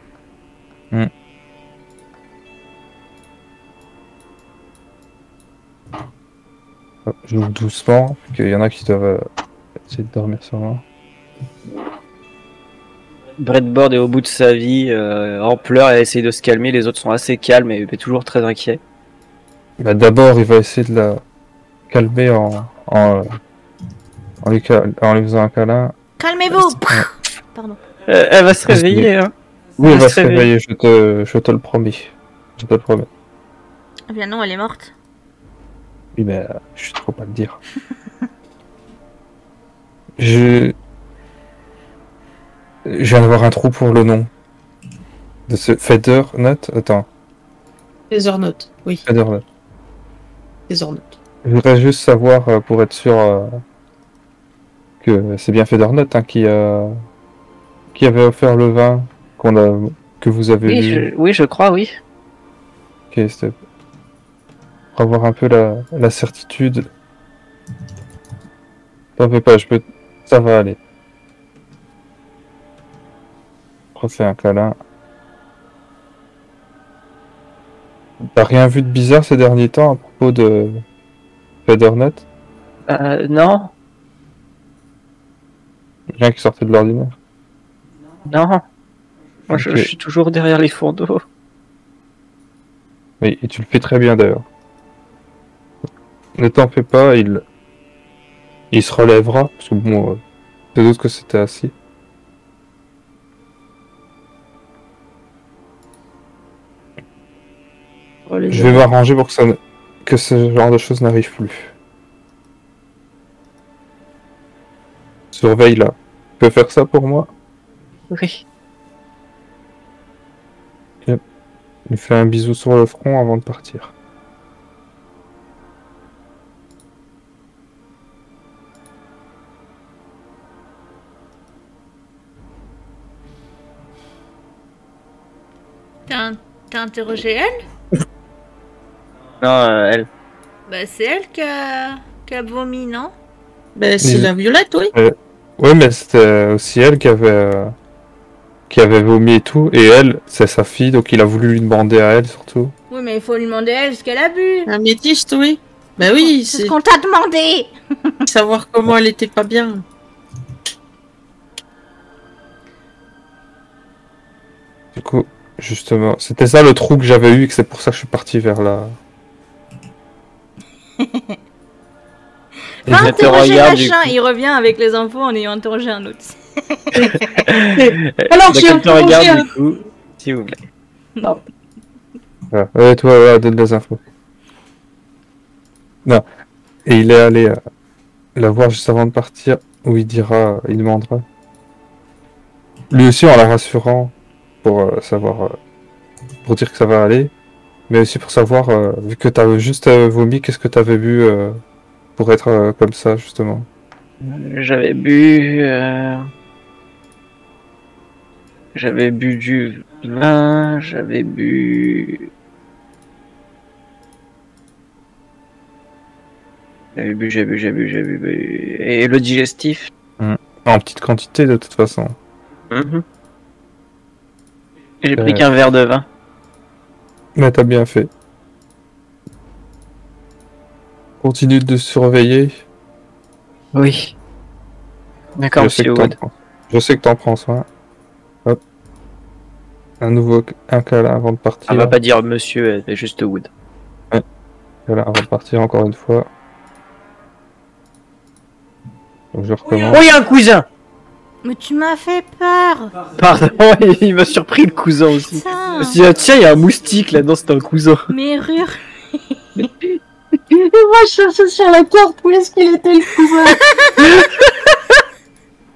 J'ouvre doucement, qu'il y en a qui doivent euh, essayer de dormir sur moi. Breadboard est au bout de sa vie, euh, en pleurs et essaye de se calmer. Les autres sont assez calmes et mais toujours très inquiets. Bah, D'abord, il va essayer de la calmer en, en, en, lui, ca- en lui faisant un câlin. Calmez-vous Pardon. Euh, elle va se réveiller, hein. Oui, il va se réveiller. réveiller, je te, je te le promets. Je te le promets. Eh bien non, elle est morte. Oui, mais euh, je sais trop pas le dire. je. Je viens d'avoir un trou pour le nom. De ce Feather Nut Attends, Feather Note, oui, Feather Nut. Feather Note. Je voudrais juste savoir, euh, pour être sûr euh, que c'est bien Fedornot hein, qui, a... qui avait offert le vin qu'on a... que vous avez Oui, vu. je, oui, je crois, oui. Ok, c'était pour avoir un peu la, la certitude. T'en fais pas, je peux. Ça va aller. Refais un câlin. T'as rien vu de bizarre ces derniers temps à propos de Fedornet Euh, non, Rien qui sortait de l'ordinaire. non. Moi, je, suis toujours derrière les fondeaux. Oui, et tu le fais très bien d'ailleurs. Ne t'en fais pas, il. Il se relèvera, parce que bon, euh, je doute que c'était assis. Oh, Je vais m'arranger pour que ça ne- que ce genre de choses n'arrive plus. Surveille là. Tu peux faire ça pour moi? Oui. Il fait un bisou sur le front avant de partir. T'as interrogé elle? Non, euh, elle. Bah, c'est elle qui a, qui a vomi, non? Ben, c'est Mais- la violette, oui. Oui, mais c'était aussi elle qui avait euh, qui avait vomi et tout, et elle, c'est sa fille, donc il a voulu lui demander à elle surtout. Oui, mais il faut lui demander à elle ce qu'elle a bu. Un métiste, oui. Ben oui, C'est c'est ce qu'on t'a demandé. savoir comment elle était pas bien. Du coup, justement, c'était ça le trou que j'avais eu, et que c'est pour ça que je suis parti vers là. Interroger machin. Il revient avec les infos en ayant interrogé un autre. Alors, j'ai interrogé regarde, un- du coup, s'il vous plaît. Voilà. Ouais, toi, voilà, donne des infos. Non. Et il est allé euh, la voir juste avant de partir, où il dira, il demandera. Lui aussi en la rassurant, pour euh, savoir, euh, pour dire que ça va aller, mais aussi pour savoir, euh, vu que t'avais juste euh, vomi, qu'est-ce que t'avais bu euh, pour être comme ça, justement? J'avais bu. J'avais bu du vin, j'avais bu. J'avais bu, j'ai bu, j'ai bu, j'ai bu, bu. Et le digestif? En petite quantité, de toute façon. Mhm. J'ai pris qu'un verre de vin. Mais t'as bien fait. Continue de surveiller. Oui. D'accord, Je sais, monsieur que t'en Wood. prends... je sais que t'en prends soin. Hop. Un nouveau un câlin avant de partir. Elle va pas dire monsieur, elle fait juste Wood. Câlin avant de partir encore une fois. Donc je recommence. Oh, il y a un cousin Mais tu m'as fait peur. Pardon, il m'a surpris le cousin aussi. Putain. Je me suis dit, ah, tiens, il y a un moustique là-dedans, c'est un cousin. Mes rures. Et moi, je cherchais sur la carte où est-ce qu'il était le cousin.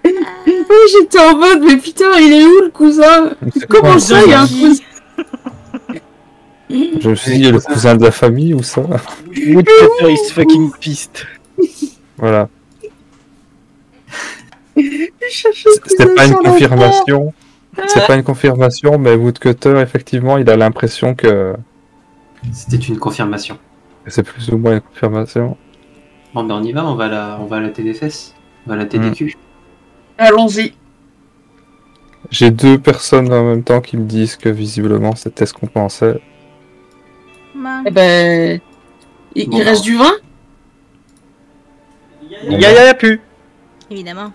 oui, j'étais en mode, mais putain, il est où le cousin Comment ça, il y a un cousin Je me suis dit, il y a le cousin de la famille ou ça Woodcutter is fucking pissed. Voilà. Je cherchais le C'était pas une confirmation. C'est pas une confirmation, mais Woodcutter, effectivement, il a l'impression que C'était une confirmation. c'est plus ou moins une confirmation. Bon, ben on y va, on va la, on va latter des fesses. On va latter Hmm. des culs. carte. Allons-y. J'ai deux personnes en même temps qui me disent que visiblement c'était ce qu'on pensait. Eh ben, il, Bon, il reste du vin? Il y a, il y a plus. évidemment.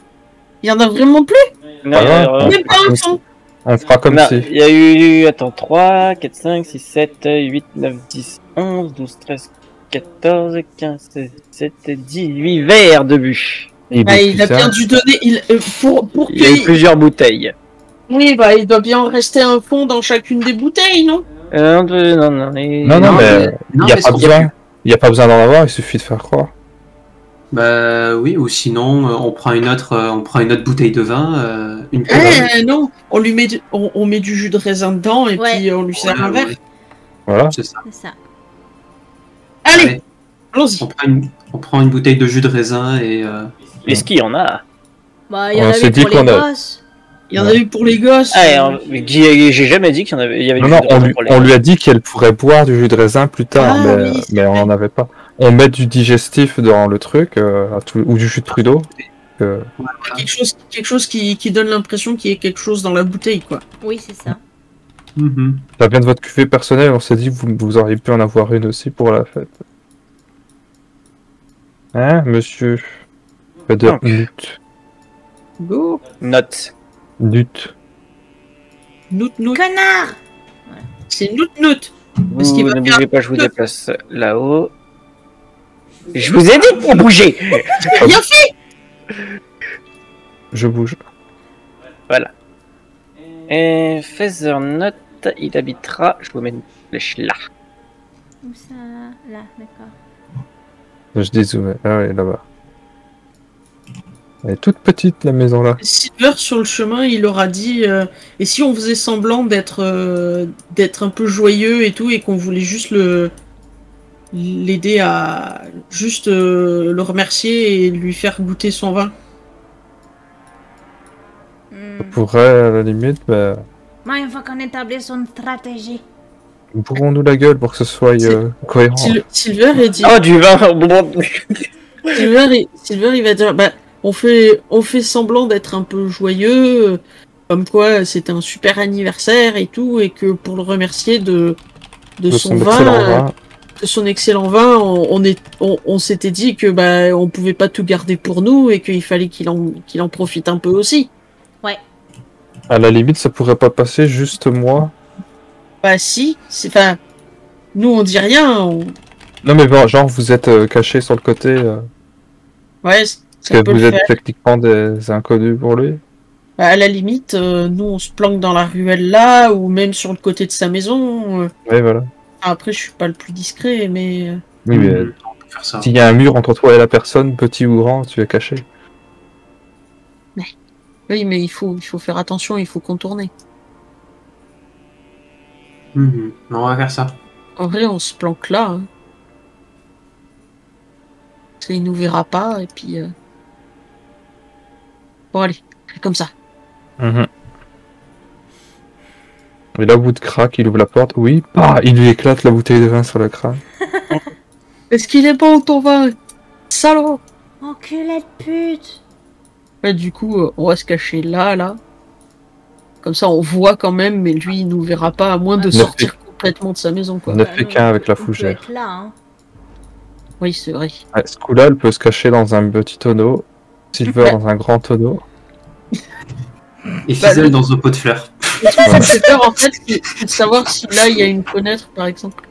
Il y en a vraiment plus? Non, il y a- ouais. Même pas un fond. On fera comme Non, si. il y a eu, attends, 3, 4, 5, 6, 7, 8, 9, 10, 11, 12, 13, 14, 15, 16, 17, 18 verres de but. Il, Bah, il a bien dû donner. Il, euh, pour pour Il y a eu plusieurs bouteilles. Oui, bah, il doit bien en rester un fond dans chacune des bouteilles, non? Euh, non, non, non, Non, non, Non, mais il non, n'y a pas besoin. Il n'y a pas besoin d'en avoir, il suffit de faire croire. Bah oui, ou sinon, euh, on prend une autre, euh, on prend une autre bouteille de vin, euh, une. Eh non, on lui met du, on, on met du jus de raisin dedans et Ouais. puis on lui sert Ouais, un verre. ouais, Voilà. c'est ça. Allez, Allons-y. On prend, une, on prend une bouteille de jus de raisin et. euh, Est-ce qu'il y en a? Bah, il y On en s'est avait dit pour les qu'on a- gosses. Il y en a eu pour les gosses. Ah, J'ai jamais dit qu'il y en avait. Il y avait Non, du non, jus de on raisin lui, pour les on lui a dit qu'elle pourrait boire du jus de raisin plus tard, Ah, mais, oui, mais on n'en avait pas. On met du digestif dans le truc, euh, à tout- ou du jus de Trudeau. euh, Quelque chose, quelque chose qui, qui donne l'impression qu'il y a quelque chose dans la bouteille, quoi. Oui, c'est ça. mhm. ça vient de votre cuvée personnelle, on s'est dit que vous, vous auriez pu en avoir une aussi pour la fête. Hein, monsieur? Feder. Nut. Go. Note. Nut. Nout, nout. Connard C'est nout. Parce Vous va ne bougez pas, je vous déplace là-haut. Je vous ai dit de bouger Rien fait Je bouge. Et Feather Note, il habitera. Je vous mets une flèche là. Où ça? Là, d'accord. Je dézoome. Ah oui, là-bas. Elle est toute petite, la maison là. Silver, sur le chemin, il aura dit euh, Et si on faisait semblant d'être euh, d'être un peu joyeux et tout, et qu'on voulait juste le l'aider à juste euh, le remercier et lui faire goûter son vin Hmm. Ça pourrait, à la limite, mais Moi, il faut qu'on établisse une stratégie. bourrons-nous la gueule pour que ce soit euh, cohérent. Sil- Silver, il dit Oh, du vin Silver, il, Silver, il va dire bah, on, fait, on fait semblant d'être un peu joyeux, comme quoi c'était un super anniversaire et tout, et que pour le remercier de, de, De son, son vin, excellent euh, vin. De son excellent vin, on, on est, on, on s'était dit que bah, on pouvait pas tout garder pour nous et qu'il fallait qu'il en, qu'il en profite un peu aussi. À la limite, ça pourrait pas passer juste moi. Bah si, c'est enfin, nous on dit rien, on- Non mais bon, genre vous êtes euh, caché sur le côté, euh, ouais, parce que vous êtes faire. techniquement des inconnus pour lui. Bah, à la limite, euh, nous on se planque dans la ruelle là, ou même sur le côté de sa maison. euh. Oui, voilà. Après, je suis pas le plus discret, mais euh, Oui, mais ça. s'il y a un mur entre toi et la personne, petit ou grand, tu es caché. oui, mais il faut, il faut faire attention, il faut contourner. Mhm. On va faire ça. En vrai, on se planque là. Hein. Il nous verra pas, et puis. euh, Bon, allez, comme ça. Mhm. Et là, au bout de crack, il ouvre la porte. Oui, ah, il lui éclate la bouteille de vin sur le crâne. Est-ce qu'il est bon ton vin Salaud? Enculé de pute Ouais, Du coup, euh, on va se cacher là, là. Comme ça, on voit quand même, mais lui, il nous verra pas, à moins de Ne sortir complètement de sa maison, quoi. Ne Bah, fait qu'un avec la on peut fougère. être là, hein. Oui, c'est vrai. Ce coup-là, elle peut se cacher dans un petit tonneau. Silver dans un grand tonneau. Et Bah, lui- dans un pot de fleurs. Me fait peur, en fait, de savoir si là, il y a une fenêtre, par exemple.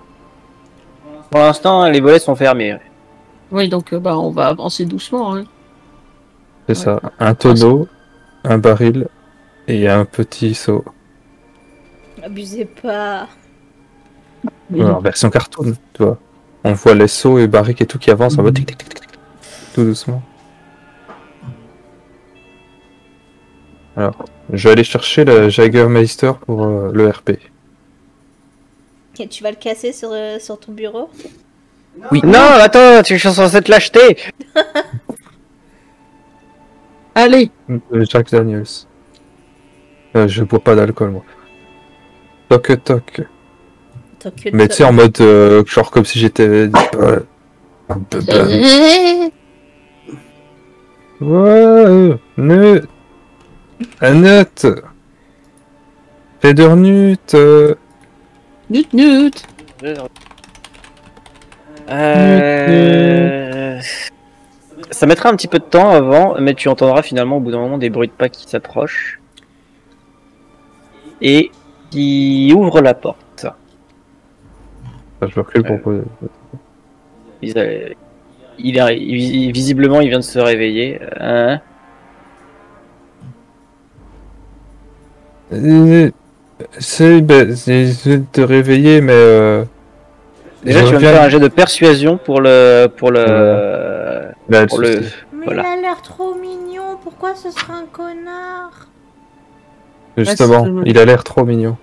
Pour l'instant, les volets sont fermés. Oui, donc, euh, bah, on va avancer doucement, hein. C'est ça. Un tonneau, un baril et un petit seau. Abusez pas. Ouais, en version cartoon, tu vois. On voit les seaux et barriques et tout qui avancent en mode tic tic tic tic. Tout doucement. Alors, je vais aller chercher le Jagermeister pour euh, le RP. Et tu vas le casser sur, euh, sur ton bureau? Non, attends, tu es censé te l'acheter Allez, Le Jack Daniels. Euh, je bois pas d'alcool, moi. Toc toc. T'occupe Mais tu sais, en mode euh, genre comme si j'étais. euh, Ouais, ne. Un note. Federnut. euh, nut nut. Euh... Ça mettra un petit peu de temps avant, mais tu entendras finalement au bout d'un moment des bruits de pas qui s'approchent. Et qui ouvrent la porte. enfin, je me recule pour poser. Il, euh, il- visiblement, il vient de se réveiller. Hein C'est. Ben, c'est c'est de te réveiller, mais. Euh, Déjà, je tu vas me faire un jet de persuasion pour le. Pour le. Là, pour le le... souci. Mais Voilà. il a l'air trop mignon, pourquoi ce serait un connard? Justement, il a l'air trop mignon.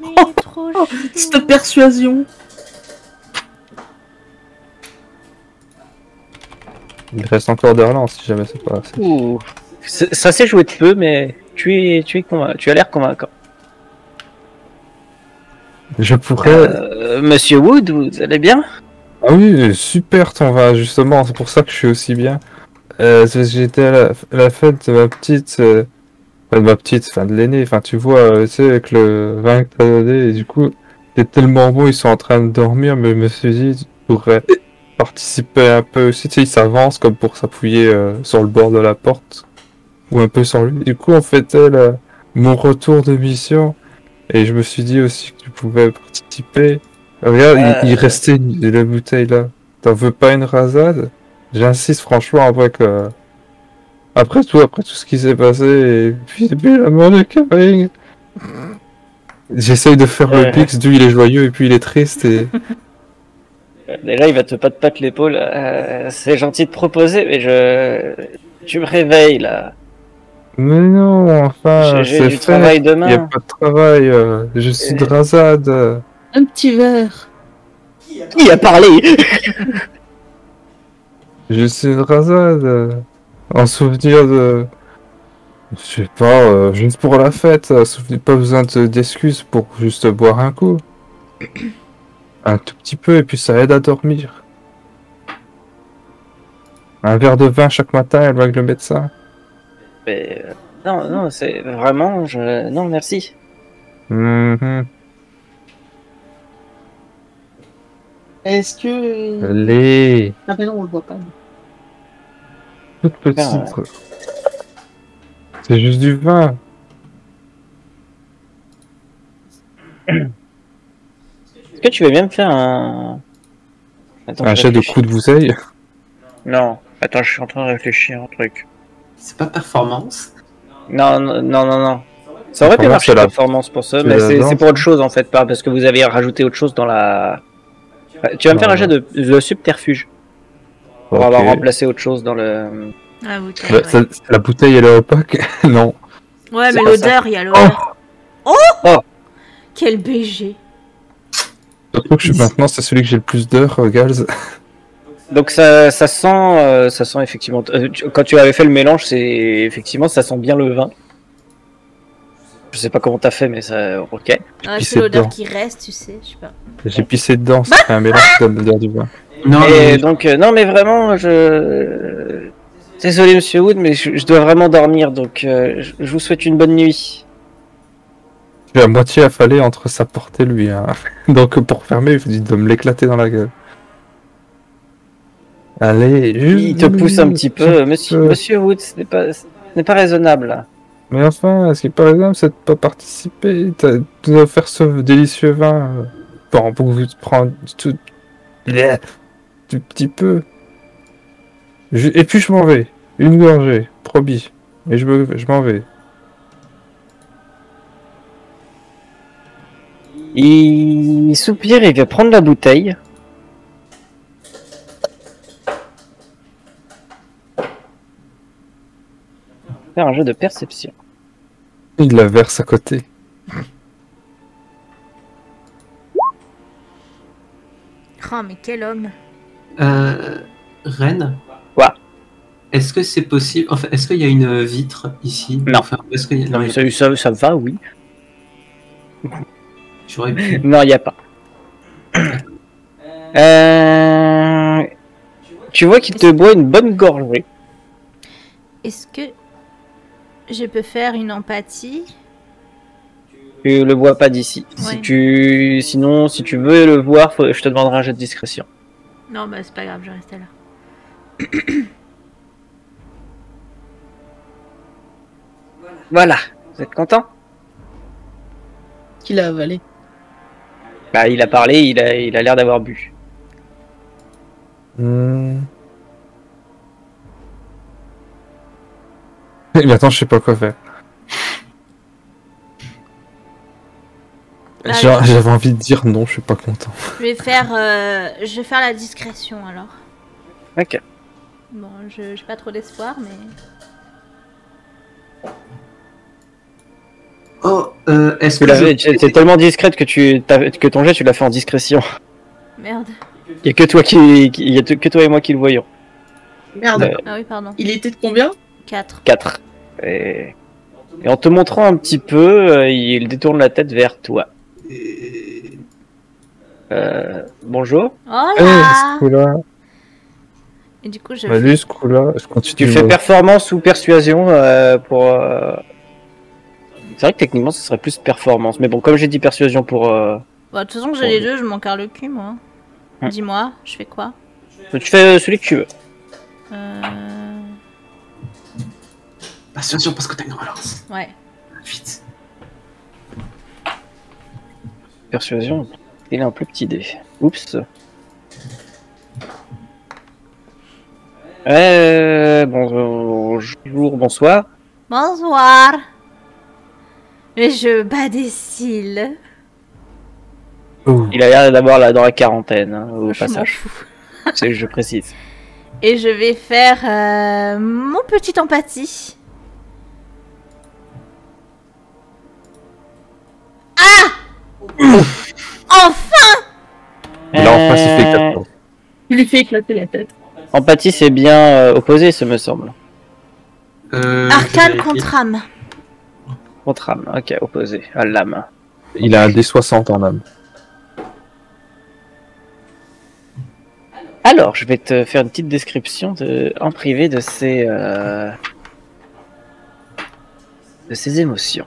Mais il est trop Oh, cette persuasion. Il reste encore d'Erlan si jamais c'est pas assez. Ouh. Ça s'est joué de peu, mais tu es, tu es convain- tu as l'air convaincant. Je pourrais. Euh, Monsieur Wood, vous allez bien? Ah oui, super ton vin, justement, c'est pour ça que je suis aussi bien. Euh, j'étais à la, fête de ma petite. euh, de ma petite, enfin de l'aîné, enfin tu vois, euh, tu sais, avec le vin que t'as donné, et du coup, c'est tellement bon, ils sont en train de dormir, mais je me suis dit, tu pourrais participer un peu aussi, tu sais, ils s'avancent comme pour s'appuyer sur le bord de la porte, ou un peu sur lui. Du coup, on fêtait la- mon retour de mission, et je me suis dit aussi que tu pouvais participer. Regarde, il, il Euh. restait une- la bouteille là. T'en veux pas une rasade? J'insiste franchement après que. Après tout, après tout ce qui s'est passé, et puis, et puis la mort de Karing. J'essaye de faire Ouais. le pix, d'où il est joyeux et puis il est triste et. Euh, Déjà, il va te patte l'épaule. Euh, c'est gentil de proposer, mais je. Tu me réveilles là. Mais non, enfin, c'est du fait. travail Il y a pas de travail, euh, je suis de euh. Un petit verre. Qui a parlé? Je suis de rasade. euh, En souvenir de. Je sais pas, euh, juste pour la fête, pas besoin de- d'excuses pour juste boire un coup. Un tout petit peu, et puis ça aide à dormir. Un verre de vin chaque matin, elle va avec le médecin. Mais, euh, Non, non, c'est vraiment. Je... Non, merci. Mhm. Est-ce que. Allez, Ah, mais non, on le voit pas. toute petite. C'est juste du vin. Est-ce que tu veux bien me faire un. Attends, Un je jet de réfléchis. coups de bouteille. Non, attends, je suis en train de réfléchir à un truc. C'est pas performance. Non, non, non, non. Ça aurait pu marcher c'est la- performance pour ça, mais c'est pour autre chose en fait, pas parce que vous avez rajouté autre chose dans la. Tu vas me faire un jet de, de subterfuge pour avoir remplacé autre chose dans le. Ah, La, ouais. ça- la bouteille elle est opaque? Non. Ouais, mais l'odeur, il y a l'odeur. Oh, Oh. Quel BG Surtout que je suis maintenant, c'est celui que j'ai le plus d'heures, euh, Gals. Donc ça, ça sent, euh, ça sent effectivement. euh, tu- Quand tu avais fait le mélange, c'est effectivement ça sent bien le vin. Je sais pas comment t'as fait, mais ça, ok. ah, C'est l'odeur dedans. qui reste, tu sais, je sais pas. J'ai pissé dedans, ça fait un mélange donne l'odeur du vin. Non, Et mais donc euh, non, mais vraiment, je. Désolé, Monsieur Wood, mais je, je dois vraiment dormir, donc euh, je, je vous souhaite une bonne nuit. Je suis à moitié affalé entre sa porte et lui. Hein. Donc pour fermer, il faut de me l'éclater dans la gueule. Allez, juste Il te pousse un petit peu, Monsieur, peu. Monsieur Wood, ce n'est pas, n'est pas raisonnable. Mais enfin, ce qui est par exemple, c'est de pas participer? Tu dois faire ce délicieux vin. euh, Bon, pour vous prendre tout... Tout petit peu. Je- Et puis je m'en vais. Une gorgée, promis. Et je me- je m'en vais. Il soupire, il va prendre la bouteille. Faire un jeu de perception. Il la verse à côté. Oh, mais quel homme euh, Ren. Quoi? Est-ce que c'est possible Enfin, est-ce qu'il y a une vitre ici? Non. Enfin, est-ce qu'il y a... Non, non, mais ça, ça, ça va, oui. J'aurais pu. Non, il n'y a pas. Euh... Tu vois qu'il te boit une bonne gorgée. Est-ce que je peux faire une empathie Tu le vois pas d'ici. Si tu... Sinon, si tu veux le voir, faut- je te demanderai un jet de discrétion. Non, bah c'est pas grave, je vais rester là. Voilà. Vous êtes content? Qu'il a avalé. Bah, il a parlé, il a il a l'air d'avoir bu. Hmm. Mais attends, je sais pas quoi faire. Ah, J'avais envie de dire non, je suis pas content. Je vais faire, euh, je vais faire la discrétion alors. Ok. Bon, je j'ai pas trop d'espoir, mais Oh, euh, est-ce Tu que l'as je- fait- tu- C'est tellement discrète que, tu, t'as- que ton jet, tu l'as fait en discrétion. merde. Il y a que toi qui, qui- il y a que toi et moi qui le voyons. Merde. Ouais. Ah oui, pardon. Il était de combien? 4. 4. Et... et en te montrant un petit peu, euh, il détourne la tête vers toi. Euh, bonjour. Oh Eh, Et du coup, je bah, lui, ce coup-là, je continue. Tu fais performance ou persuasion euh, pour. euh, C'est vrai que techniquement, ce serait plus performance. Mais bon, comme j'ai dit persuasion pour. euh, Bah, de toute façon, j'ai les deux, je m'en carre le cul, moi. Hum. Dis-moi, je fais quoi? Tu fais celui que tu veux. Euh... Persuasion parce que t'as une relance. Ouais. Vite. Persuasion. Il a un plus petit dé. Oups. Euh, bonjour, bonsoir. Bonsoir. Mais je bats des cils. Ouh. Il a l'air d'avoir là dans la quarantaine, hein, au je m'en passage. fous. C'est- Je précise. Et je vais faire euh, mon petit empathie. Ah Enfin Il a enfin fait Euh, quatre points. Il lui fait éclater la tête. Empathie, c'est bien euh, opposé, ce me semble. Euh, Arcane contre âme. Contre âme, ok, opposé à l'âme. Il a un D60 en âme. Alors, je vais te faire une petite description de, en privé de ses, euh, de ses émotions.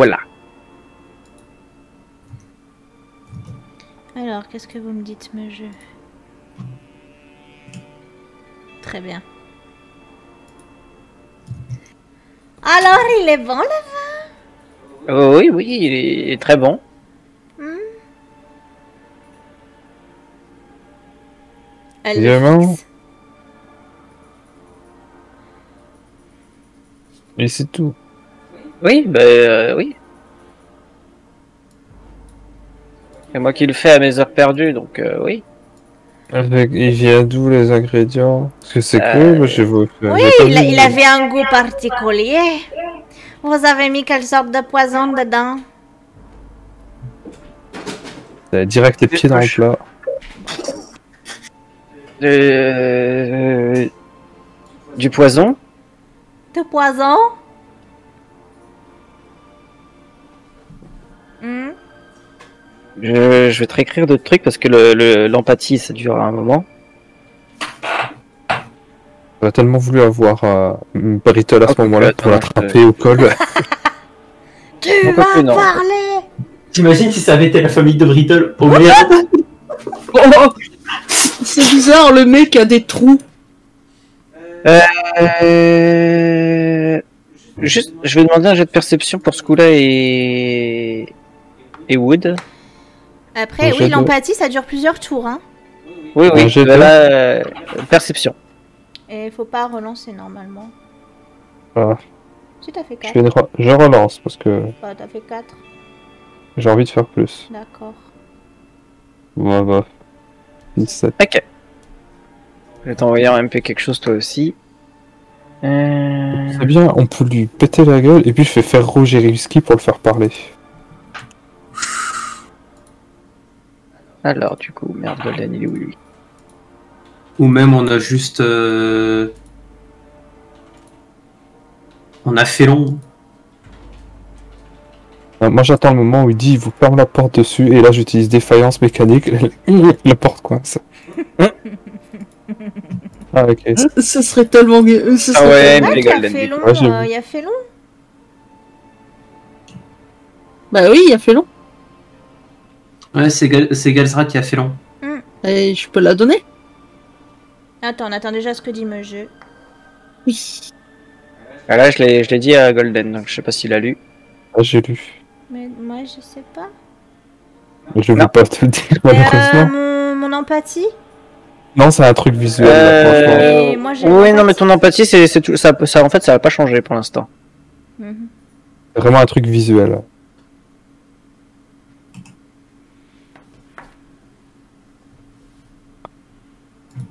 Voilà. Alors, qu'est-ce que vous me dites, me jeu Très bien. Alors, il est bon, le Oh, oui, oui, il est, très bon. Hmm Évidemment. Et c'est tout. Oui, bah euh, oui. C'est moi qui le fais à mes heures perdues, donc euh, oui. Avec, il vient d'où les ingrédients? Parce que c'est Euh, cool, moi je faire. Oui, il, avait un goût particulier. Vous avez mis quelle sorte de poison dedans? Euh, Direct les pieds dans le plat. Euh, du poison? De poison? Je, je vais te réécrire d'autres trucs parce que le- le- l'empathie ça dure un moment. J'aurais tellement voulu avoir euh, une Brittle à ce Oh, moment-là attends, pour l'attraper au col. Tu vas plus, non. parler T'imagines si ça avait été la famille de Brittle Oh merde Oh C'est bizarre, le mec a des trous. Euh, juste, je vais demander un jet de perception pour ce coup-là et et Wood. Après, Un oui, l'empathie, ça dure plusieurs tours. Hein. Oui, Un oui. de- bah là, euh, perception. Et il faut pas relancer normalement. Ah. Si t'as fait je, 4. fais une re- je relance parce que Bah, t'as fait 4. j'ai envie de faire plus. D'accord. Ouais, bah. 17. Ok. Je vais t'envoyer en MP quelque chose toi aussi. Euh, C'est bien, on peut lui péter la gueule et puis je fais faire Roger Risky pour le faire parler. Alors, du coup, merde, Golden, il est où lui? Ou même on a juste... euh, On a fait long. Euh, Moi j'attends le moment où il dit il vous ferme la porte dessus et là j'utilise défaillance mécanique, la porte coince. ah ok. Ce- Ce serait tellement mieux. Ce Ah ouais, tellement- mais les il a Golden, euh, il a fait long. Bah oui, il a fait long. Ouais, c'est Gal- Galzra qui a fait long. Et je peux la donner? Attends, on attend déjà ce que dit me jeu. Oui. Ah, Là, je l'ai je l'ai dit à Golden, donc je sais pas s'il a lu. Ah, j'ai lu. Mais moi, je sais pas. Je Non. vais pas te le dire euh, malheureusement. mon, mon empathie? Non, c'est un truc visuel là, franchement. Euh, moi, j'ai oui, non, mais ton empathie, c'est c'est tout. Ça, ça, en fait, ça va pas changer pour l'instant. Mhm. Vraiment un truc visuel.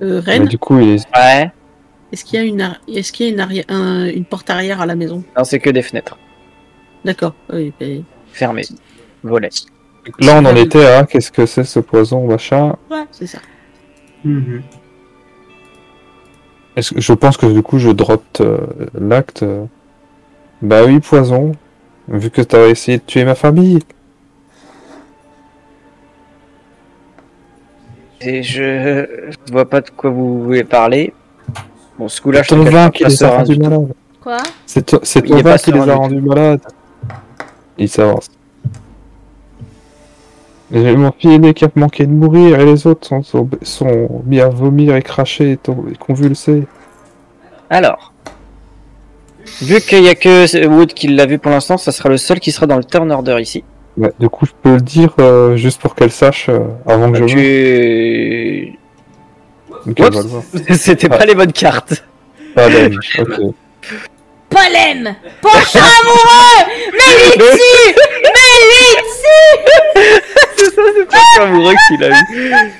Euh, Mais Ren, du coup, il est... Ouais. est-ce qu'il y a une, ar- est-ce qu'il y a une, arri- un- une porte arrière à la maison? Non, c'est que des fenêtres. D'accord. Oui, ben, Fermées. Volets. Là, on en était à qu'est-ce que c'est ce poison, machin? c'est ça. Mhm. Est-ce que- Je pense que du coup, je drop euh, l'acte. Bah oui, poison. Vu que t'as essayé de tuer ma famille. Et je... je vois pas de quoi vous voulez parler. Bon, ce coup-là, je C'est ton te qui les a rendus malades. Quoi? C'est ton est vin qui les a du rendus malades. Il s'avance. J'ai mon fils qui a manqué de mourir et les autres sont, sont, sont mis à vomir et cracher et, tom- et convulser. Alors, vu qu'il y a que Wood qui l'a vu pour l'instant, ça sera le seul qui sera dans le turn order ici. Ouais, du coup, je peux le dire euh, juste pour qu'elle sache euh, avant que je. Tu... Ok, Oups. C'était pas les bonnes cartes. Pardon, ok. Pollen Penchant amoureux Mais lui dessus Mais lui dessus c'est ça, c'est pas amoureux qu'il a eu.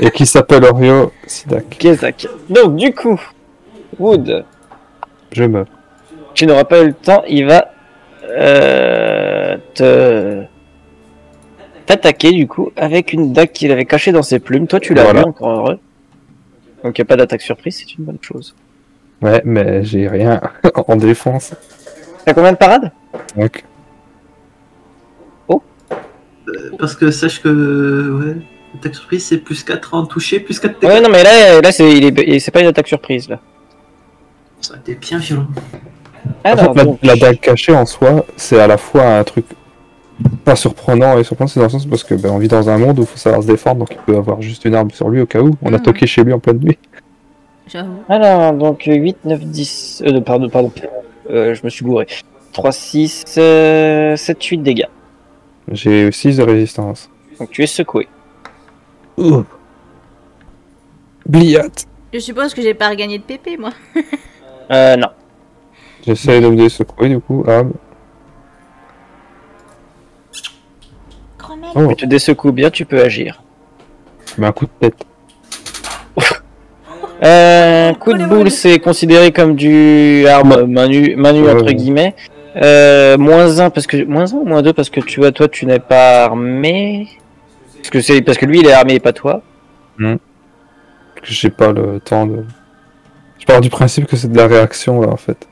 Et qui s'appelle Orio Sidak. Kezak. Donc, du coup, Wood, Je meurs. tu n'auras pas eu le temps, il va euh, te t'attaquer du coup avec une dague qu'il avait cachée dans ses plumes. Toi, tu l'as Voilà. vu, encore heureux. Donc, il n'y a pas d'attaque surprise, c'est une bonne chose. Ouais, mais j'ai rien en défense. T'as combien de parades? Donc, Parce que sache que, ouais, attaque surprise c'est plus 4 en toucher, plus 4 Ouais, non, mais là, là c'est il est- c'est pas une attaque surprise là. Ça été bien violent. En Alors, fait, la, donc, la dague cachée en soi, c'est à la fois un truc pas surprenant et surprenant, c'est dans le sens parce que ben, on vit dans un monde où il faut savoir se défendre, donc il peut avoir juste une arme sur lui au cas où. On a Mhm. toqué chez lui en pleine nuit. J'avoue. alors, donc 8, 9, 10. Euh, pardon, pardon. Euh, je me suis gouré. 3, 6, euh, 7, 8 dégâts. J'ai 6 de résistance. Donc tu es secoué. Bliat Je suppose que j'ai pas regagné de PP, moi. Euh, non. J'essaie de me désecouer du coup. Ah, oh, Tu te désecoues bien, tu peux agir. mais un coup de tête. Euh, coup de boule, c'est considéré comme du arme main nue, main nue, Ouais, entre guillemets. Euh, moins 1 parce que moins 1 ou moins 2 parce que tu vois toi tu n'es pas armé? Parce que c'est parce que lui il est armé et pas toi. J'ai pas le temps de. Je pars du principe que c'est de la réaction là en fait.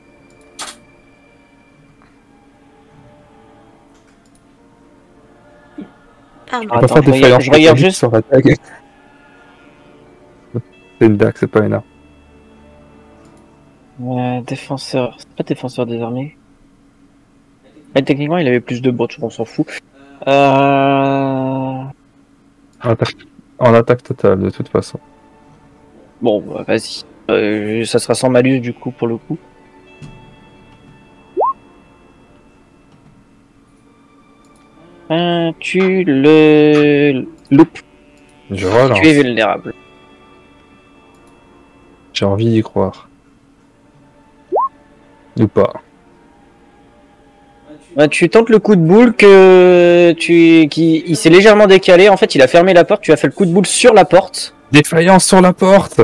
Pardon. On Attends, faire je des regarde- je juste. sur la dague. C'est une dague, c'est pas une arme. Euh, défenseur, c'est pas défenseur des armées. Ouais, techniquement il avait plus de bots, on s'en fout. Euh... En attaque... en attaque totale de toute façon. Bon, bah, vas-y. Euh, ça sera sans malus du coup pour le coup. Euh, tu le loupes, Je relance. tu es vulnérable. J'ai envie d'y croire. Ou pas. Bah, tu tentes le coup de boule que tu qui il s'est légèrement décalé. En fait, il a fermé la porte. Tu as fait le coup de boule sur la porte. Défaillance sur la porte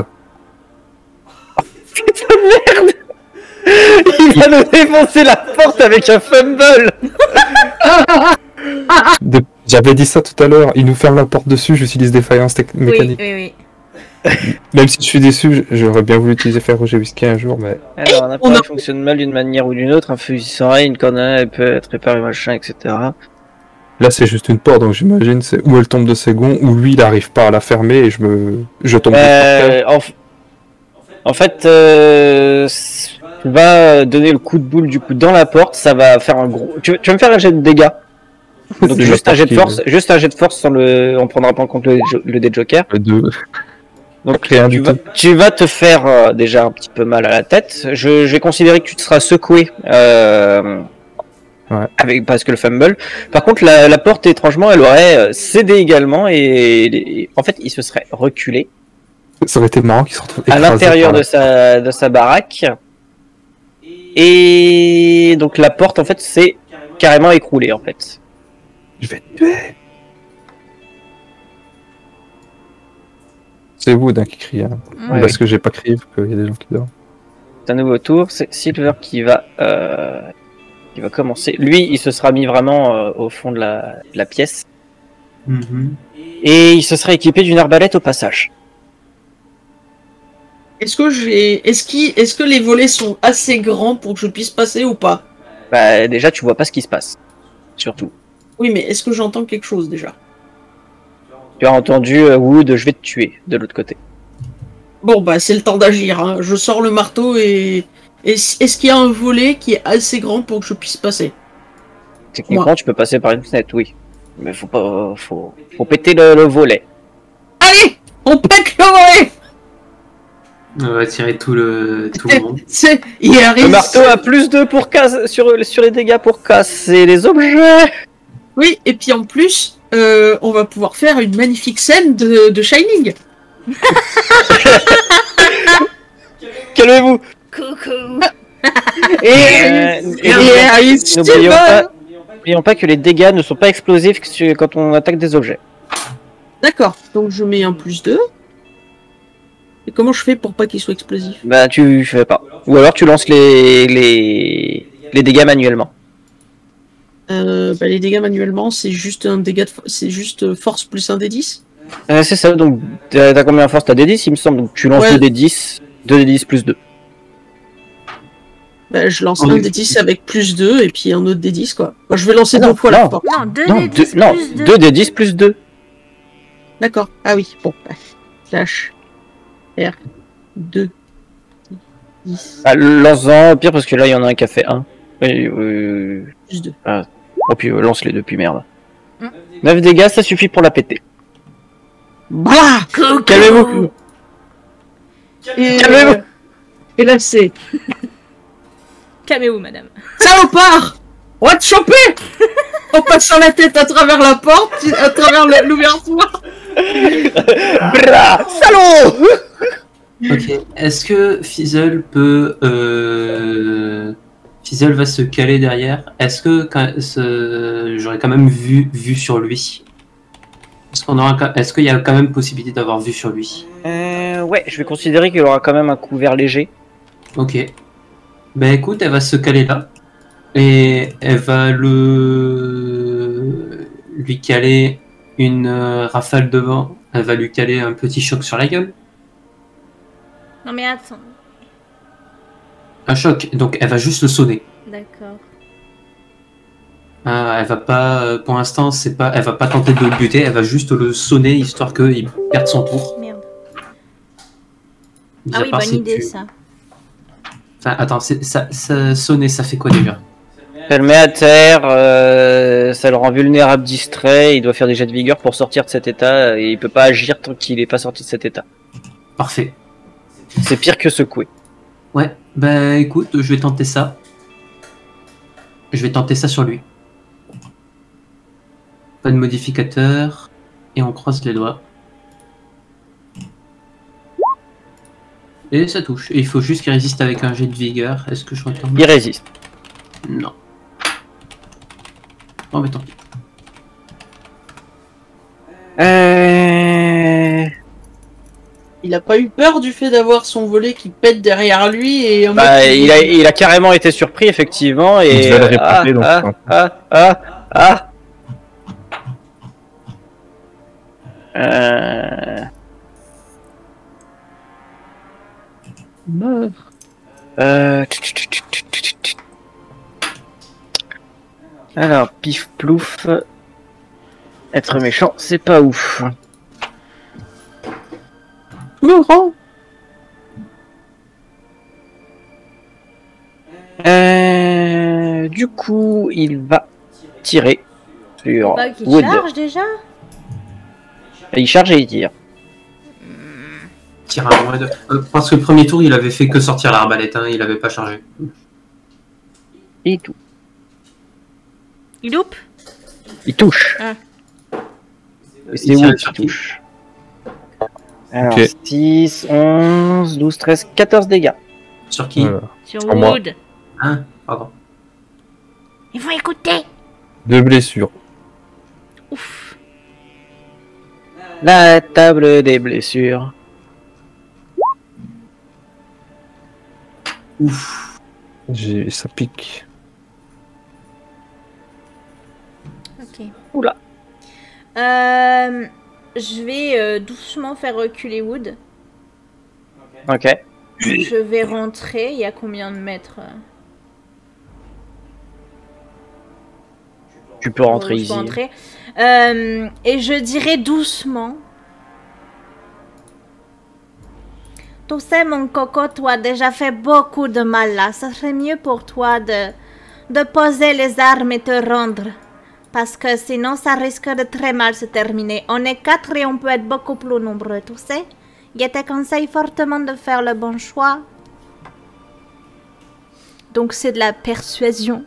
Il va nous défoncer la porte avec un fumble. De- J'avais dit ça tout à l'heure, il nous ferme la porte dessus, j'utilise défaillance tec- Oui, mécanique. oui, oui. Même si je suis déçu, j'aurais bien voulu utiliser et Whisky un jour, mais Alors, un on appareil a- fonctionne mal d'une manière ou d'une autre. Un fusil sans rail, une corne elle peut être réparée, machin, etc. là c'est juste une porte, donc j'imagine c'est où elle tombe de ses gonds, ou lui il arrive pas à la fermer et je me. je tombe. Euh, en, f- en fait, euh, tu vas donner le coup de boule du coup dans la porte, ça va faire un gros. Tu, vas me faire un jet de dégâts? Donc juste un jet de force, juste un jet de force sans le, on prendra pas en compte le, le dé Joker. Le. Donc Rien tu du vas, tout. tu vas te faire euh, déjà un petit peu mal à la tête. Je, je vais considérer que tu te seras secoué. Euh, Ouais. Avec, parce que le fumble. Par contre, la, la porte, étrangement, elle aurait euh, cédé également et, et- en fait, il se serait reculé Ça aurait été marrant qu'il se retrouve à l'intérieur de sa, de sa baraque. Et donc la porte, en fait, s'est carrément écroulée, en fait. Je vais te tuer C'est vous d'un qui crie. Hein. Ouais. Parce que j'ai pas crié, parce qu'il y a des gens qui dorment. C'est un nouveau tour, c'est Silver qui va, euh, qui va commencer. Lui, il se sera mis vraiment euh, au fond de la, de la pièce. Mhm. Et il se sera équipé d'une arbalète au passage. Est-ce que j'ai. Est-ce qu'il- est-ce que les volets sont assez grands pour que je puisse passer ou pas? Bah, déjà, tu vois pas ce qui se passe. Surtout. Oui, mais est-ce que j'entends quelque chose déjà? Tu as entendu euh, Wood, je vais te tuer de l'autre côté. Bon, bah, c'est le temps d'agir. hein. Je sors le marteau et. Est-ce est-ce qu'il y a un volet qui est assez grand pour que je puisse passer? Techniquement, Moi. tu peux passer par une fenêtre, oui. Mais faut pas, faut, faut péter le, le volet. Allez On pète le volet On va tirer tout le, tout le monde. C'est. Il arrive. Le marteau a plus 2 pour casse, sur, sur les dégâts pour casser les objets. Oui, et puis en plus, euh, on va pouvoir faire une magnifique scène de, de Shining. Calmez-vous. Coucou. Et, euh, et- Et arrive n'oublions pas, pas que les dégâts ne sont pas explosifs quand on attaque des objets. D'accord, donc je mets un plus 2. Et comment je fais pour pas qu'ils soient explosifs Bah tu fais pas. Ou alors tu lances les, les, dégâts manuellement. Euh, bah, les dégâts manuellement, c'est juste un dégât, de... c'est juste euh, force plus un D10. Euh, c'est ça, donc t'as combien de force? T'as D10 il me semble, donc tu lances ouais. 2 D10, 2 D10 plus 2. Bah, je lance un D10 avec plus 2 et puis un autre D10 quoi. Moi, je vais lancer ah deux fois non, la. Non, 2 D10 plus 2. D'accord, ah oui, bon, bah, lâche. R2. Ah, lance-en au pire parce que là il y en a un qui a fait 1. Euh... Plus 2. Ah. Oh puis euh, lance les deux puis merde. Hum. 9 dégâts ça suffit pour la péter. Bah Calmez-vous Et... Calmez-vous Et là c'est... Calmez-vous madame. Salopard On va te choper En passant la tête à travers la porte, à travers l'ouverture Bra Salaud Ok. Est-ce que Fizzle peut. Euh... Fizzle va se caler derrière? Est-ce que quand- ce- j'aurais quand même vu, vu sur lui? Est-ce qu'on aura qu'il y a quand même possibilité d'avoir vu sur lui? Euh, ouais, je vais considérer qu'il aura quand même un couvert léger. Ok. Ben écoute, elle va se caler là. Et elle va le lui caler une euh, rafale de vent. Elle va lui caler un petit choc sur la gueule. Non, mais attends. Un choc. Donc elle va juste le sonner. D'accord. Ah, elle va pas, euh, pour l'instant, c'est pas, elle va pas tenter de le buter, elle va juste le sonner histoire qu'il perde son tour. Merde. Mis Ah oui, bonne si idée, tu- ça. Enfin, attends, c'est- ça, ça, sonner, ça fait quoi déjà? Ça le met à terre, euh, ça le rend vulnérable, distrait, il doit faire des jets de vigueur pour sortir de cet état, et il peut pas agir tant qu'il est pas sorti de cet état. Parfait. C'est pire que secouer. Ouais, bah écoute, je vais tenter ça. Je vais tenter ça sur lui. Pas de modificateur. Et on croise les doigts. Et ça touche. Et il faut juste qu'il résiste avec un jet de vigueur. Est-ce que je retourne Il résiste. Non. Oh mais tant pis. Euh... Il a pas eu peur du fait d'avoir son volet qui pète derrière lui et Bah, il a, il a carrément été surpris, effectivement, et... Euh, répéter, donc, ah, ah, ah, ah, Euh... Euh... Alors, pif plouf. Être méchant, c'est pas ouf. Me rend. Euh, du coup, il va tirer sur qu'il Wood. charge déjà Il charge et il tire. Tire un moins de... euh, parce que le premier tour, il avait fait que sortir l'arbalète, hein, il avait pas chargé. Et tout. Il loupe? Il touche. Ah. C'est Il Wood qui? touche. Alors, Ok. 6, 11, 12, 13, 14 dégâts. Sur qui euh, Sur Wood. Hein Pardon. Il faut écouter. Deux blessures. Ouf. La table des blessures. Ouf. J'ai... Ça pique. Ok. Oula. Euh, je vais euh, doucement faire reculer Wood. Ok. Je vais rentrer. Il y a combien de mètres euh Tu peux rentrer je peux ici. rentrer. Euh, et je dirai doucement. Tu sais, mon coco, tu as déjà fait beaucoup de mal là. Ça serait mieux pour toi de, de poser les armes et te rendre. Parce que sinon, ça risque de très mal se terminer. On est quatre et on peut être beaucoup plus nombreux, tu sais. Je te conseille fortement de faire le bon choix. Donc, c'est de la persuasion.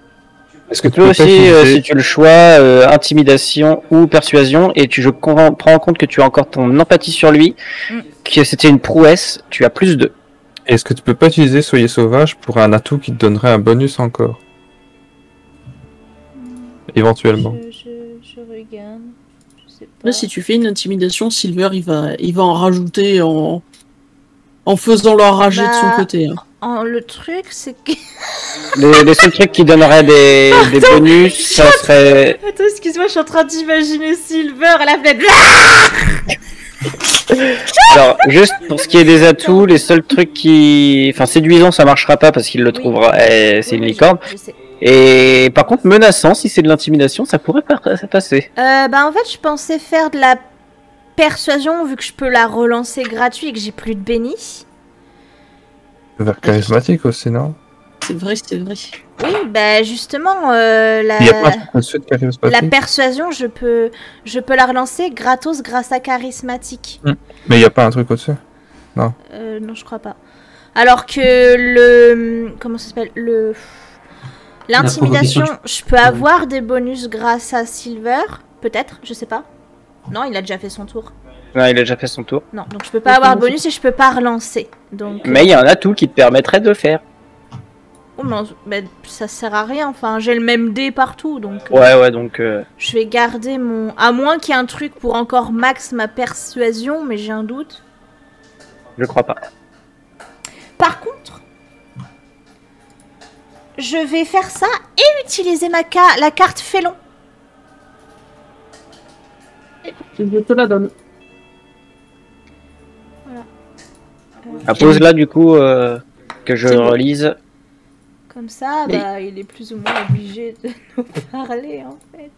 Est-ce que Tu peux aussi, euh, si tu le choix, euh, intimidation ou persuasion, et tu je prends en compte que tu as encore ton empathie sur lui, Mm. que c'était une prouesse, tu as plus de. Est-ce que tu peux pas utiliser Soyez sauvage pour un atout qui te donnerait un bonus encore? Éventuellement. Je, je, je regarde. Je sais pas. Là, si tu fais une intimidation, Silver, il va, il va en rajouter en, en faisant leur rager de son Bah, côté. hein. Le truc, c'est que. Les, les seuls trucs qui donneraient des, des bonus, ça serait. Attends, excuse-moi, je suis en train d'imaginer Silver à la fenêtre. Alors, juste pour ce qui est des atouts, les seuls trucs qui. Enfin, séduisant, ça marchera pas parce qu'il le Oui. trouvera. eh, c'est Oui, une licorne. je- je sais. Et par contre, menaçant, si c'est de l'intimidation, ça pourrait pas passer. Euh, bah, en fait, je pensais faire de la persuasion vu que je peux la relancer gratuit et que j'ai plus de bénis. Vers charismatique aussi, non? C'est vrai, c'est vrai. Oui, bah, justement, euh, la. Il y a pas un truc au-dessus de La charismatique persuasion, je peux, je peux la relancer gratos grâce à charismatique. Mais il y a pas un truc au-dessus? Euh, non, je crois pas. Alors que le. Comment ça s'appelle? Le. L'intimidation, je peux avoir des bonus grâce à Silver Peut-être, je sais pas. Non, il a déjà fait son tour. Non, il a déjà fait son tour. Non, donc je peux pas avoir de bonus et je peux pas relancer. Donc. Mais il y a un atout qui te permettrait de le faire. Oh, mais, mais ça sert à rien. Enfin, j'ai le même dé partout, donc. euh, Ouais, ouais, donc. euh, Je vais garder mon. À moins qu'il y ait un truc pour encore max ma persuasion, mais j'ai un doute. je crois pas. Par contre, je vais faire ça et utiliser ma ca- la carte félon. Je te la donne. Ah, pose là, du coup, euh, que je relise. Comme ça, bah, il est plus ou moins obligé de nous parler en fait.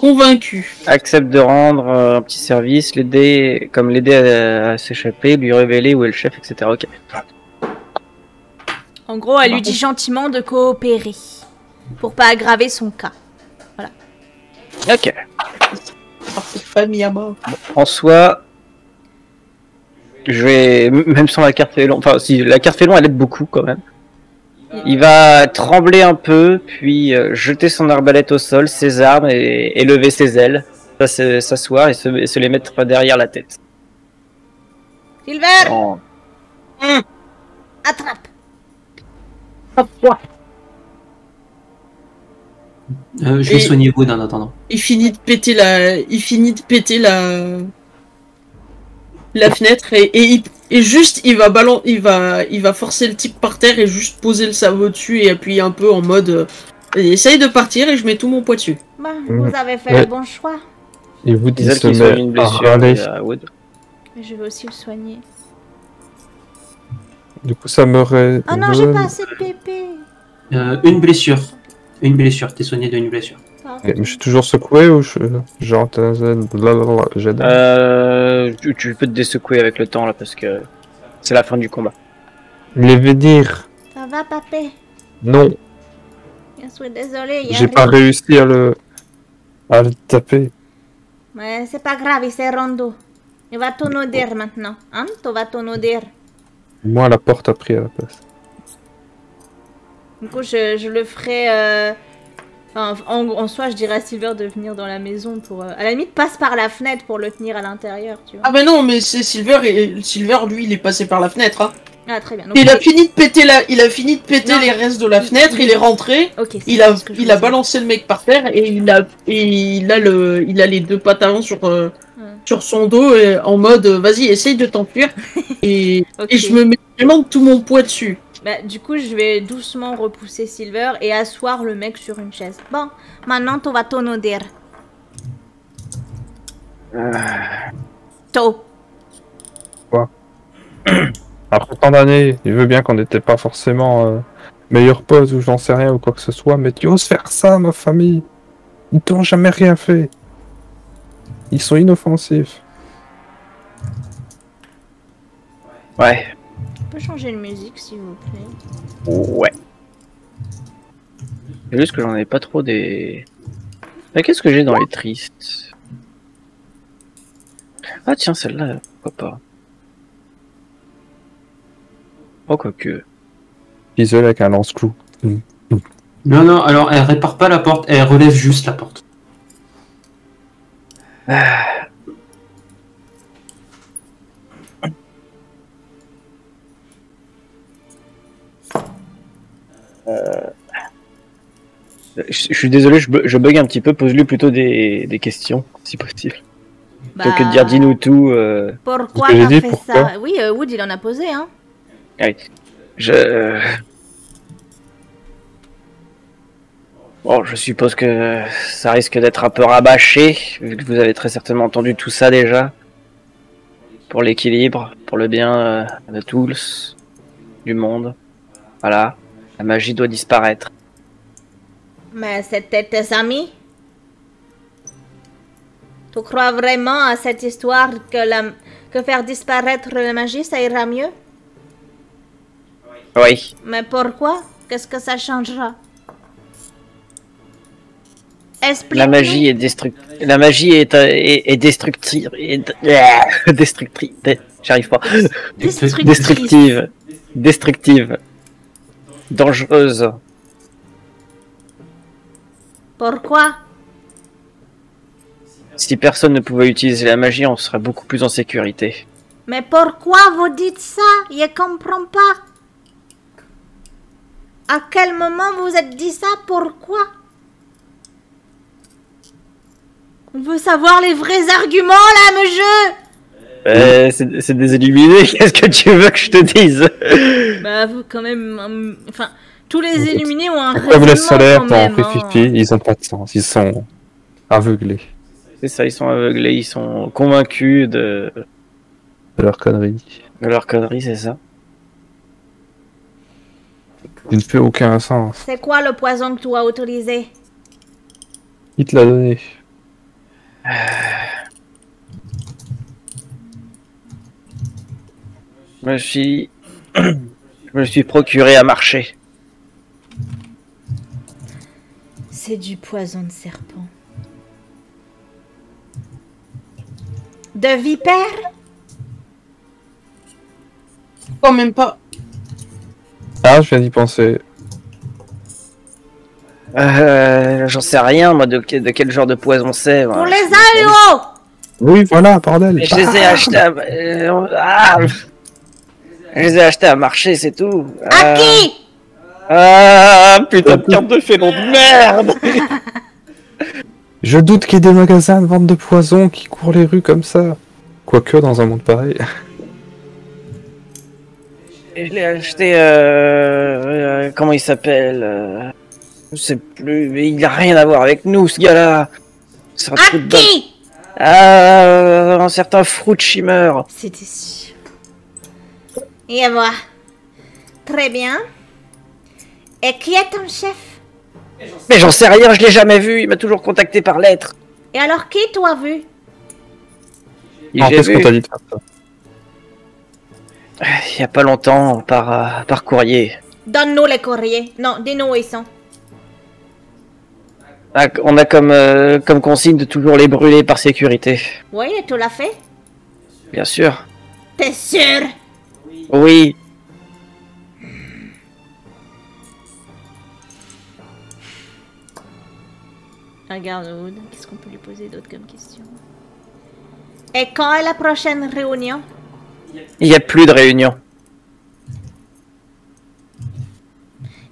Convaincu. Accepte de rendre euh, un petit service, l'aider, comme l'aider à, à s'échapper, lui révéler où est le chef, etc. Ok. En gros, elle lui dit gentiment de coopérer pour pas aggraver son cas. Ok. Partie de famille à mort. En soi, je vais, même sans la carte félon, enfin, si la carte félon, elle aide beaucoup quand même. Il va trembler un peu, puis euh, jeter son arbalète au sol, ses armes et, et lever ses ailes, s'asseoir et se, et se les mettre derrière la tête. Silver, En- attrape. Euh, je vais Et- soigner Wood en attendant. Il finit de péter la, il finit de péter la, la fenêtre et, et, il- et juste il va ballon, il va, il va forcer le type par terre et juste poser le sabot dessus et appuyer un peu en mode, euh, essaye de partir et je mets tout mon poids dessus. Bah, Mm. vous avez fait Ouais. le bon choix. Et vous dites Diesel se met une blessure à Wood. Mais je vais aussi le soigner. Du coup, ça me ré- Ah non, j'ai pas assez de PP. Euh, une blessure. Une blessure. T'es soigné d'une blessure. Mais je suis toujours secoué ou je... j'entends blablabla, j'aide Euh, tu, tu peux te dessecouer avec le temps là parce que c'est la fin du combat. Les dire Ça va, papé? Non, Je suis a j'ai pas réussi à le à le taper. Mais c'est pas grave, il s'est rendu. Il va tout nous dire maintenant. Hein? Tu vas tout nous dire. Moi, la porte a pris à la place. Du coup, je, je le ferai. euh, Enfin, en, en soi, je dirais à Silver de venir dans la maison pour. euh, À la limite, passe par la fenêtre pour le tenir à l'intérieur, tu vois. Ah, mais non, mais c'est Silver et Silver, lui, il est passé par la fenêtre. Hein. Ah, très bien. Donc, Il a fini de péter la, il a fini de péter Non. les restes de la fenêtre. il- Il est rentré. Il a, il a balancé le mec par terre et il a, et il a le, il a les deux pattes avant sur, euh, sur son dos et en mode euh, vas-y, essaye de t'enfuir. et, et je me mets vraiment tout mon poids dessus. Bah, du coup, je vais doucement repousser Silver et asseoir le mec sur une chaise. Bon, maintenant, tu vas tout nous dire. Après tant d'années, il veut bien qu'on n'était pas forcément euh, meilleurs potes ou j'en sais rien ou quoi que ce soit, mais tu oses faire ça, ma famille Ils t'ont jamais rien fait. Ils sont inoffensifs. Ouais. On peut changer de musique, s'il vous plaît. Ouais. C'est juste que j'en ai pas trop des. Mais qu'est-ce que j'ai dans les tristes? Ah tiens, celle-là, pourquoi pas? Oh, quoique. Diesel avec un lance-clou. Non, non, alors elle répare pas la porte, elle relève juste la porte. Je, je suis désolé, je, je bug un petit peu. Pose-lui plutôt des, des questions, si possible. Plutôt que de dire dis-nous tout. euh, Pourquoi j'ai t'as dit, fait pourquoi ça? Oui, euh, Wood, il en a posé, hein. Allez. Je. Bon, je suppose que ça risque d'être un peu rabâché, vu que vous avez très certainement entendu tout ça déjà. Pour l'équilibre, pour le bien euh, de tous, du monde. Voilà. La magie doit disparaître. Mais c'était tes amis Tu crois vraiment à cette histoire que, que faire disparaître la magie, ça ira mieux? Oui. Mais pourquoi? Qu'est-ce que ça changera? Explique La magie est destructive. La magie est, euh, est, est destructive. Est... Destructrice. J'arrive pas. Destructive. Destructive. Dangereuse. Pourquoi? Si personne ne pouvait utiliser la magie, on serait beaucoup plus en sécurité. Mais pourquoi vous dites ça? Je comprends pas. À quel moment vous êtes dit ça? Pourquoi? On veut savoir les vrais arguments là, monsieur Euh, c'est des illuminés, qu'est-ce que tu veux que je te dise? Bah, vous quand même. Enfin, tous les illuminés ont un Pourquoi vous laisse raisonnement solaire quand dans même. hein. Fifi Ils ont pas de sens, ils sont aveuglés C'est ça, ils sont aveuglés, ils sont convaincus de, de leur connerie. de leur connerie, c'est ça. Il ne fait aucun sens. C'est quoi le poison que tu as utilisé Il te l'a donné. Je me suis. je me suis procuré à marcher. C'est du poison de serpent. De vipère? Quand même pas. Ah, je viens d'y penser. Euh, j'en sais rien, moi, de, que- de quel genre de poison c'est. Pour les agneaux Oui, voilà, bordel. Je les ai achetés à... euh, ah je les ai achetés à marché, c'est tout. À Euh, qui Ah, putain de carte de félon de merde Je doute qu'il y ait des magasins de vente de poison qui courent les rues comme ça. Quoique, dans un monde pareil. Et Je l'ai acheté, euh, euh, comment il s'appelle euh, Je sais plus, mais il a rien à voir avec nous, ce gars-là. C'est un À de Ah, un certain Fruit Shimmer. C'était sûr. Et voilà. Très bien. Et qui est ton chef? Mais j'en sais rien, je l'ai jamais vu, il m'a toujours contacté par lettre. Et alors qui t'as vu? J'ai vu, qu'on t'a dit de faire ça il y a pas longtemps, par, euh, par courrier. Donne-nous les courriers. Non, dis-nous où ils sont. Ah, On a comme, euh, comme consigne de toujours les brûler par sécurité. Oui, tu l'as fait? Bien sûr. T'es sûr? Oui. Regarde Wood, qu'est-ce qu'on peut lui poser d'autre comme question? Et quand est la prochaine réunion Il n'y a plus de réunion.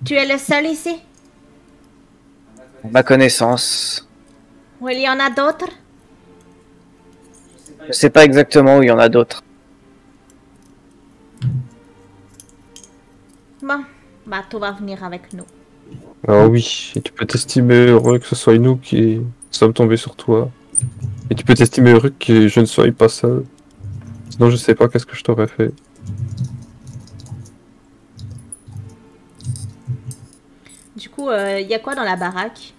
Tu es le seul ici? Ma connaissance. Ou il y en a d'autres? Je sais pas exactement où il y en a d'autres. Bon, bah, tu vas venir avec nous. Ah oui, et tu peux t'estimer heureux que ce soit nous qui sommes tombés sur toi. Et tu peux t'estimer heureux que je ne sois pas seul. Sinon, je sais pas qu'est-ce que je t'aurais fait. Du coup, il y a quoi dans la baraque?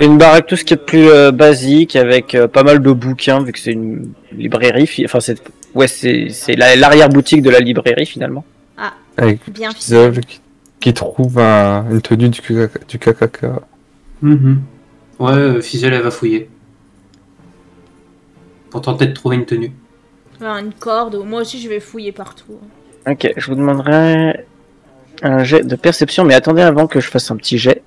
Une baraque, tout ce qui est plus euh, basique, avec euh, pas mal de bouquins, vu que c'est une librairie. fi- Enfin, c'est ouais, c'est c'est la- l'arrière-boutique de la librairie finalement. Avec Bien Fizzle qui, qui trouve un- une tenue du, du KKK. Mhm. Ouais, euh, Fizzle, elle va fouiller. Pour tenter de trouver une tenue. Une corde, moi aussi je vais fouiller partout. Ok, je vous demanderai un jet de perception, mais attendez avant que je fasse un petit jet.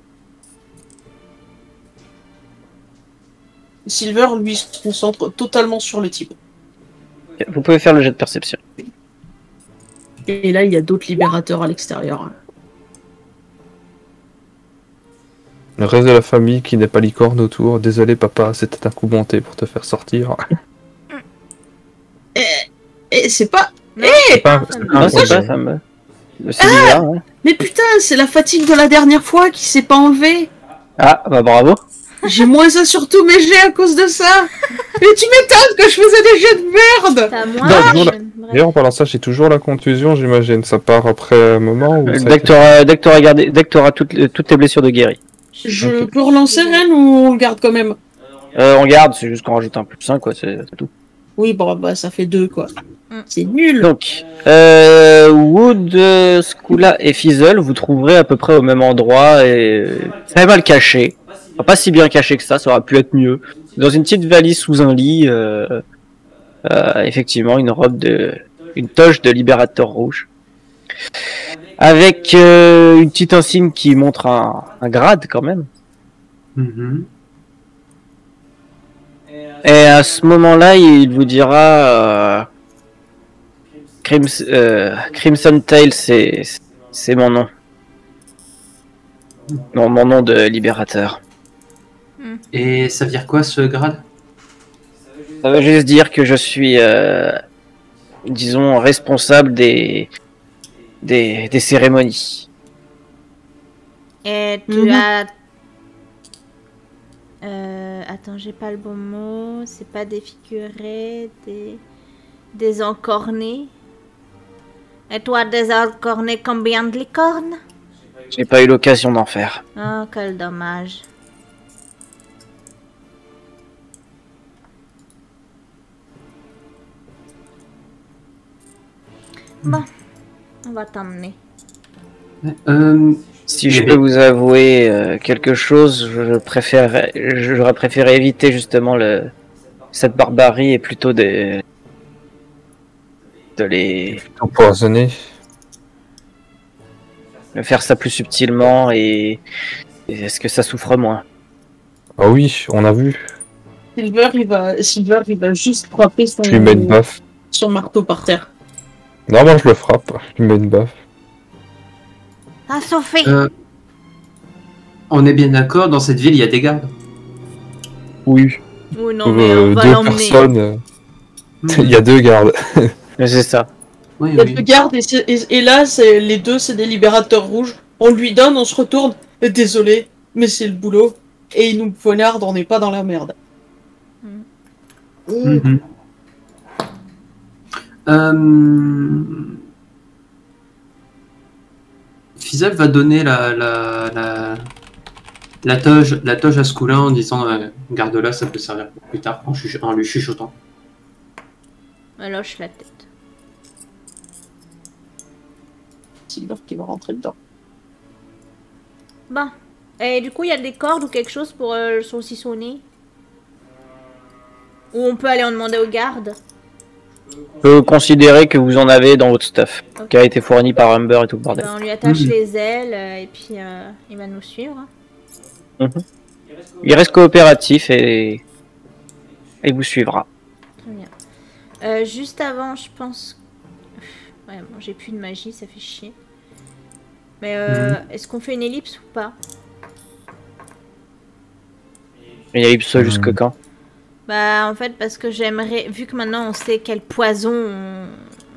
Silver, lui, se concentre totalement sur le type. Vous pouvez faire le jet de perception. Et là, il y a d'autres libérateurs à l'extérieur. Le reste de la famille qui n'est pas licorne autour. Désolé papa, c'était un coup monté pour te faire sortir. Et c'est pas. C'est pas- Non, c'est projet. pas, ça me... C'est bizarre, hein. Mais putain, c'est la fatigue de la dernière fois qui s'est pas enlevée. Ah, bah bravo. J'ai moins ça sur tous mes jets à cause de ça. Mais tu m'étonnes que je faisais des jets de merde. T'as moins non, Bref. D'ailleurs, pendant ça, j'ai toujours la contusion, j'imagine. Ça part après un moment ou Dès que dès gardé, dès que t'auras toutes, toutes tes blessures de guéri. Je peux relancer Ren ou on le garde quand même? Euh, on garde, c'est juste qu'on rajoute un plus 1, quoi, c'est c'est tout. Oui, bon, bah ça fait deux quoi. Mm. C'est nul. Donc, euh, Wood, Skula et Fizzle, vous trouverez à peu près au même endroit et très mal caché. Enfin, pas si bien caché que ça, ça aurait pu être mieux. Dans une petite valise sous un lit, euh, euh, effectivement, une robe de, une toche de libérateur rouge. Avec euh, une petite insigne qui montre un, un grade quand même. Mhm. Et à ce moment-là, il vous dira euh, Crims- euh, Crimson Tail, c'est c'est mon nom. Non, mon nom de libérateur. Et ça veut dire quoi ce grade? Ça veut juste dire que je suis, euh, disons, responsable des des, des cérémonies. Et tu Mhm. as. Euh, attends, j'ai pas le bon mot. C'est pas défiguré, des. Des encornés? Et toi, des encornés, combien de licornes J'ai pas eu l'occasion d'en faire. Oh, quel dommage. Bon, on va t'emmener. euh, Si je peux vous avouer euh, quelque chose, je préfère, j'aurais préféré éviter justement le, cette barbarie et plutôt de, de les empoisonné. de faire ça plus subtilement et, et est-ce que ça souffre moins? Ah oui, on a vu. Silver, il va, Silver, il va juste frapper son, Je lui mets une baffe. son marteau par terre. Non, moi je le frappe. Je lui mets une baffe. Ah, Sophie euh, on est bien d'accord, dans cette ville, il y a des gardes. Oui. Non, mais Euh, va deux l'emmener. personnes. euh, Mhm. Il y a deux gardes. Mais C'est ça. Oui, Il deux gardes et, c'est- et- et là, c'est les deux, c'est des libérateurs rouges. On lui donne, on se retourne. Désolé, mais c'est le boulot. Et ils nous poignardent, on n'est pas dans la merde. Mm. Mm. Mhm. Euh... Fizzle va donner la, la, la, la, toge, la toge à Scoulin en disant euh, Garde-la, ça peut servir pour plus tard, en, lui chuchotant. Elle hoche la tête. Silver qui va rentrer dedans. Bon. Et du coup, il y a des cordes ou quelque chose pour euh, le saucissonner Ou on peut aller en demander aux gardes Je peux considérer que vous en avez dans votre stuff, qui a été fourni par Humber et tout le bordel. Ben, On lui attache Mhm. les ailes euh, et puis euh, il va nous suivre. Il reste coopératif et, et vous suivra. Très bien. Euh, juste avant, je pense. Ouais, bon, j'ai plus de magie, ça fait chier. Mais euh, est-ce qu'on fait une ellipse ou pas? Il y a eu ça jusque Hmm. quand? Bah, en fait, parce que j'aimerais, vu que maintenant on sait quel poison on,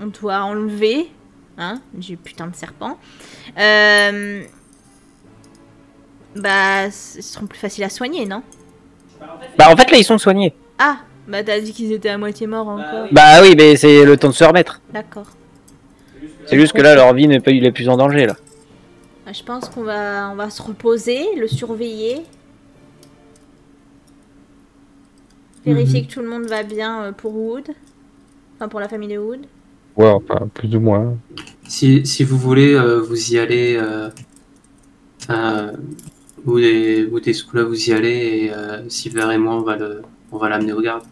on doit enlever, hein, du putain de serpent, euh, bah, ils seront plus faciles à soigner, non? Bah en fait là ils sont soignés. Ah, bah t'as dit qu'ils étaient à moitié morts encore. Bah oui, mais c'est le temps de se remettre. D'accord. C'est juste que là leur vie n'est pas il est plus en danger là. Bah, je pense qu'on va, on va se reposer, le surveiller. Vérifier que tout le monde va bien euh, pour Wood. Enfin, pour la famille de Wood. Ouais, enfin, plus ou moins. Si, si vous voulez, euh, vous y allez. Euh, enfin, vous y allez et euh, Silver et moi, on va le, on va l'amener au garde.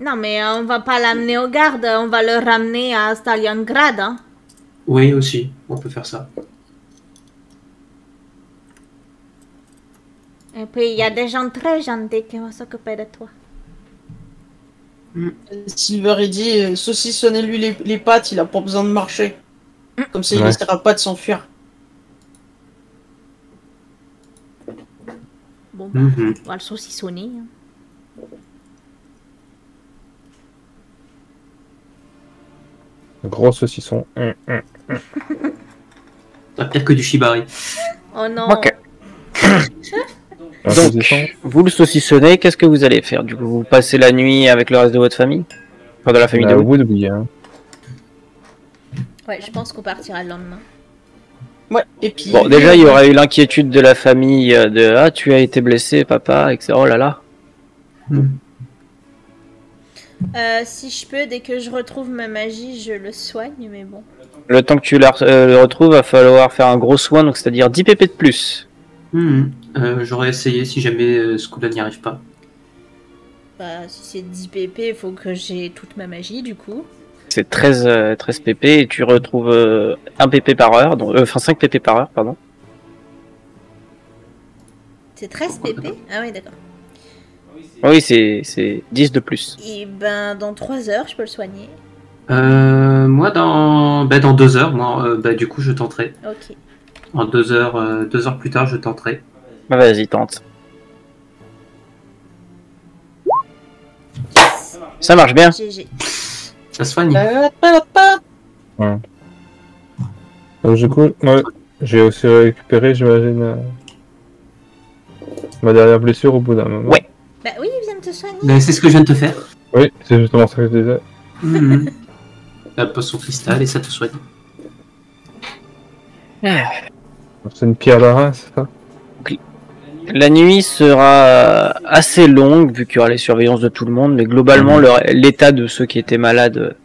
Non, mais on va pas l'amener aux gardes, on va le ramener à Stalingrad. Hein. Oui, aussi, on peut faire ça. Et puis, il y a des gens très gentils qui vont s'occuper de toi. Silver il dit euh, saucissonnez-lui les, les pattes, il a pas besoin de marcher. Comme ça il Ouais. n'essaiera pas de s'enfuir. Bon, bah, Mhm. on va le saucissonner. hein. Gros saucisson. Hum, hum. Pas pire que du shibari. Oh non. Ok. Donc vous le saucissonnez, qu'est-ce que vous allez faire Du coup? Vous passez la nuit avec le reste de votre famille? Enfin de la famille de Wood. oui, hein. Ouais, je pense qu'on partira le lendemain. Ouais, et puis. Bon déjà il y aurait eu l'inquiétude de la famille euh, de ah tu as été blessé papa etc. Oh là là. Euh, si je peux, dès que je retrouve ma magie, je le soigne, mais bon. Le temps que tu la euh, le retrouves va falloir faire un gros soin donc c'est-à-dire 10 pp de plus. Mhm. Euh, J'aurais essayé si jamais euh, ce coup-là n'y arrive pas. Bah, si c'est 10 pp, il faut que j'ai toute ma magie, du coup. C'est 13, euh, 13 pp et tu retrouves euh, 1 pp par heure, donc, euh, enfin 5 pp par heure pardon. C'est 13 pp Ah oui, d'accord. Oui c'est c'est 10 de plus. Et ben, dans 3 heures, je peux le soigner. Euh, moi, dans, bah, dans deux heures, moi, euh, bah, du coup, je tenterai. Ok. En deux heures, euh, deux heures plus tard, je tenterai. Bah vas-y tente. Ça marche bien. GG. Ça soigne. Donc du coup, ouais, j'ai aussi récupéré, j'imagine, euh, ma dernière blessure au bout d'un moment. Ouais. Bah oui, il vient de te soigner. Bah, c'est ce que je viens de te faire. Oui, c'est justement ça que je disais. La potion cristal et ça te soigne. C'est une pierre d'arin, c'est ça? La nuit sera assez longue vu qu'il y aura les surveillances de tout le monde, mais globalement Mhm. l'état de ceux qui étaient malades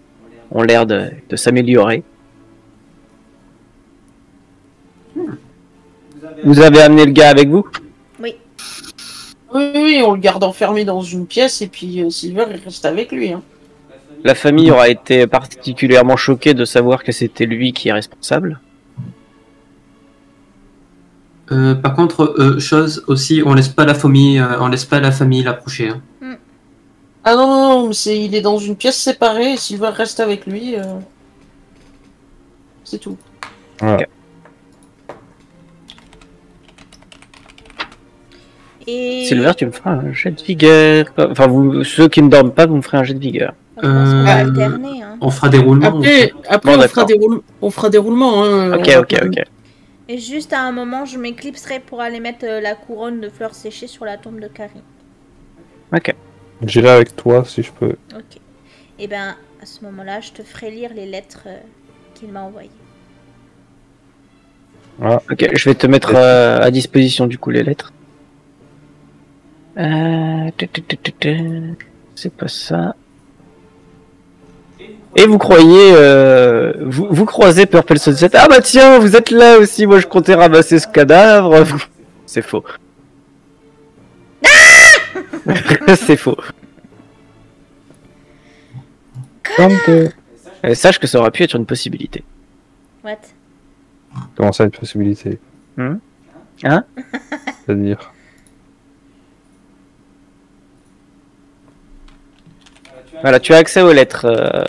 ont l'air de, de s'améliorer. Vous avez amené le gars avec vous? Oui. On le garde enfermé dans une pièce et puis euh, Silver il reste avec lui. Hein. La famille aura été particulièrement choquée de savoir que c'était lui qui est responsable. Euh, par contre, euh, chose aussi, on laisse pas la famille, euh, on laisse pas la famille l'approcher. hein. Ah non, non, non, mais c'est, il est dans une pièce séparée et Silver reste avec lui. euh, C'est tout. Et... Silver, tu me feras un jet de vigueur. Enfin, vous, ceux qui ne dorment pas, vous me ferez un jet de vigueur. Euh, alterner. Hein. On fera des roulements. Après, après Bon, on, fera des roule- on fera des roulements. Hein. Ok, ok, ok. Et juste à un moment, je m'éclipserai pour aller mettre euh, la couronne de fleurs séchées sur la tombe de Carrie. Ok. J'irai avec toi si je peux. Ok. Et ben, à ce moment-là, je te ferai lire les lettres euh, qu'il m'a envoyées. Ok, je vais te mettre euh, à disposition du coup les lettres. Euh. C'est pas ça. Et vous croyez, euh, vous, vous croisez Purple Sunset. Ah bah tiens, vous êtes là aussi. Moi, je comptais ramasser ce cadavre. C'est faux. C'est faux. Tente. Et sache que ça aurait pu être une possibilité. What? Comment ça, une possibilité? Hmm? Hein? C'est-à-dire? Voilà, tu as accès aux lettres. euh,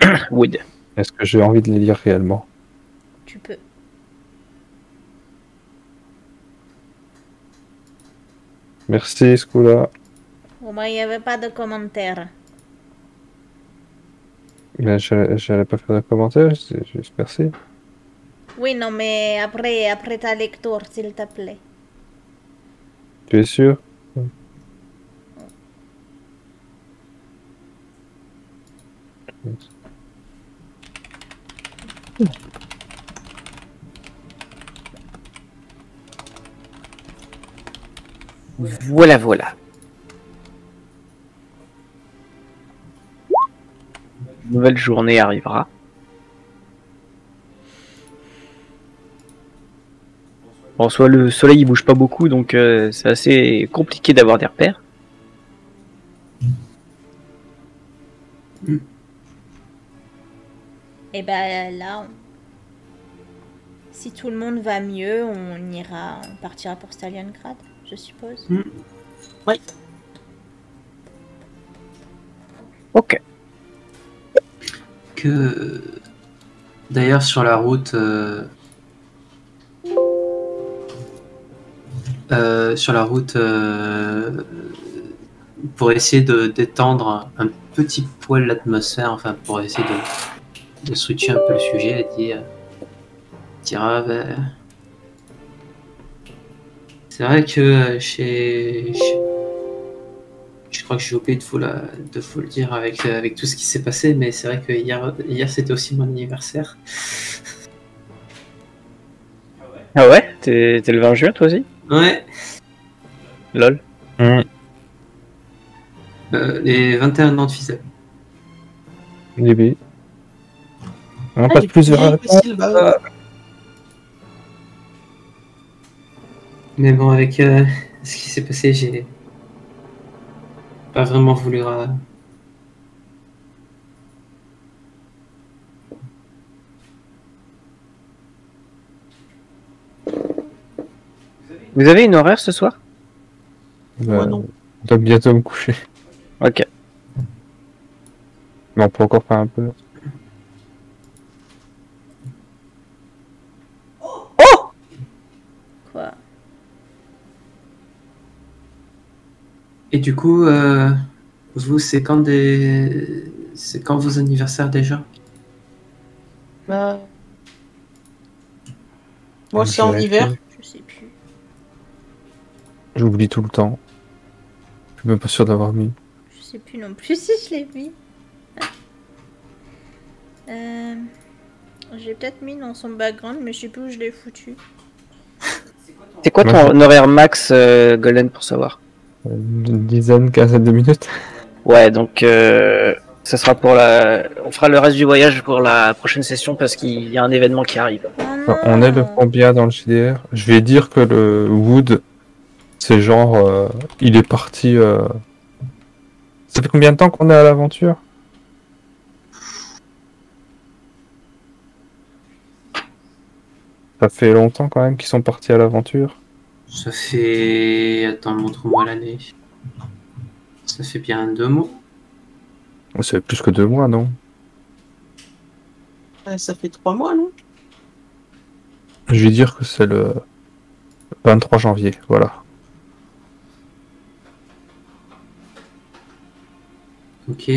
Wood. Est-ce que j'ai envie de les lire réellement? Tu peux. Merci, ce coup-là. Au moins, il n'y avait pas de commentaires. Mais j'allais j'allais pas faire de commentaire, c'est juste merci. Oui, non, mais après, après ta lecture, s'il te plaît. Tu es sûr? Voilà, voilà. Une nouvelle journée arrivera. En soi, le soleil il bouge pas beaucoup, donc euh, c'est assez compliqué d'avoir des repères. Et ben là, on- si tout le monde va mieux, on ira, on partira pour Stalingrad, je suppose. Ok. Que d'ailleurs sur la route, euh, euh, sur la route, euh, pour essayer de détendre un petit poil l'atmosphère, enfin pour essayer de, de switcher un peu le sujet, elle dit, euh, dira, ben, c'est vrai que chez, chez- je crois que j'ai oublié de vous, la- de vous le dire avec, avec tout ce qui s'est passé, mais c'est vrai que hier, hier c'était aussi mon anniversaire. Ah ouais? T'es t'es le 20 juin toi aussi? Ouais, Lol. euh, les 21 ans de ficelle. Libé. On Ah, passe plusieurs vieille, réponses. Sylvain. Mais bon, avec euh, ce qui s'est passé, j'ai pas vraiment voulu. euh, Vous avez une horaire ce soir? Moi, Euh, non. Je dois bientôt me coucher. Ok. Mais on peut encore faire un peu. Quoi Et du coup, euh, vous, c'est quand des. C'est quand vos anniversaires déjà? Bah, Moi, Je c'est en hiver. Je sais plus. J'oublie tout le temps. Je suis même pas sûr d'avoir mis. Je sais plus non plus si je l'ai mis. Euh, J'ai peut-être mis dans son background, mais je sais plus où je l'ai foutu. C'est quoi ton horaire max, euh, Golden, pour savoir? Une dizaine, quinzaine de minutes. Ouais, donc euh, ça sera pour la. On fera le reste du voyage pour la prochaine session parce qu'il y a un événement qui arrive. Oh on est le combien dans le CDR Je vais dire que le Wood, c'est genre. euh, il est parti. euh, Ça fait combien de temps qu'on est à l'aventure? Ça fait longtemps quand même qu'ils sont partis à l'aventure. Ça fait. Attends, montre-moi l'année. Ça fait bien deux mois. Ça fait plus que deux mois, non? Ça fait trois mois, non? Je vais dire que c'est le 23 janvier, voilà. Ok.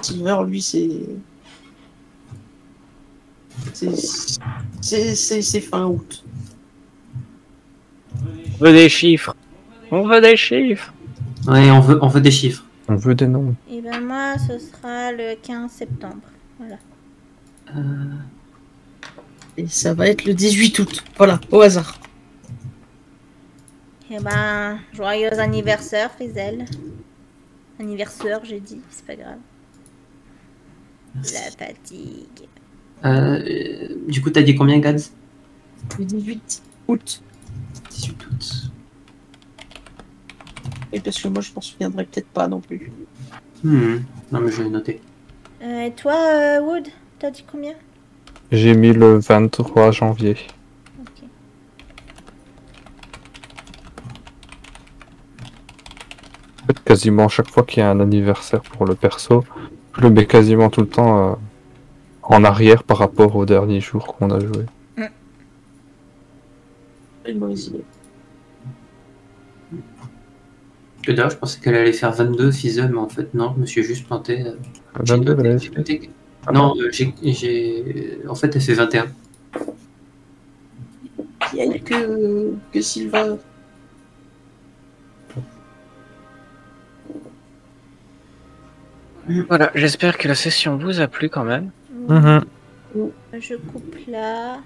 Silver, lui, c'est- c'est fin août. On veut des chiffres. On veut des chiffres. Ouais, on veut, on veut des chiffres. On veut des noms. Et ben moi, ce sera le 15 septembre. Voilà. Euh, Et ça va être le 18 août. Voilà, au hasard. Et ben, joyeux anniversaire, Frizel. Anniversaire, j'ai dit, c'est pas grave. La fatigue. euh, du coup, t'as dit combien, Gads Le 18 août. 18 août. Et parce que moi, je m'en souviendrai peut-être pas non plus. Hmm. Non, mais je vais noter. Euh, et toi, euh, Wood, t'as dit combien? J'ai mis le 23 janvier. Ok. En fait, quasiment chaque fois qu'il y a un anniversaire pour le perso, je le mets quasiment tout le temps euh, en arrière par rapport au dernier jour qu'on a joué. Une mauvaise idée. Que D'ailleurs, je pensais qu'elle allait faire 22 Fizzle, mais en fait, non, je me suis juste planté. euh, j'ai 22, noté- que- Non, euh, j'ai, j'ai- En fait, elle fait 21. Qui aille que, que Sylvain. Voilà, j'espère que la session vous a plu quand même. Mhm. Je coupe là.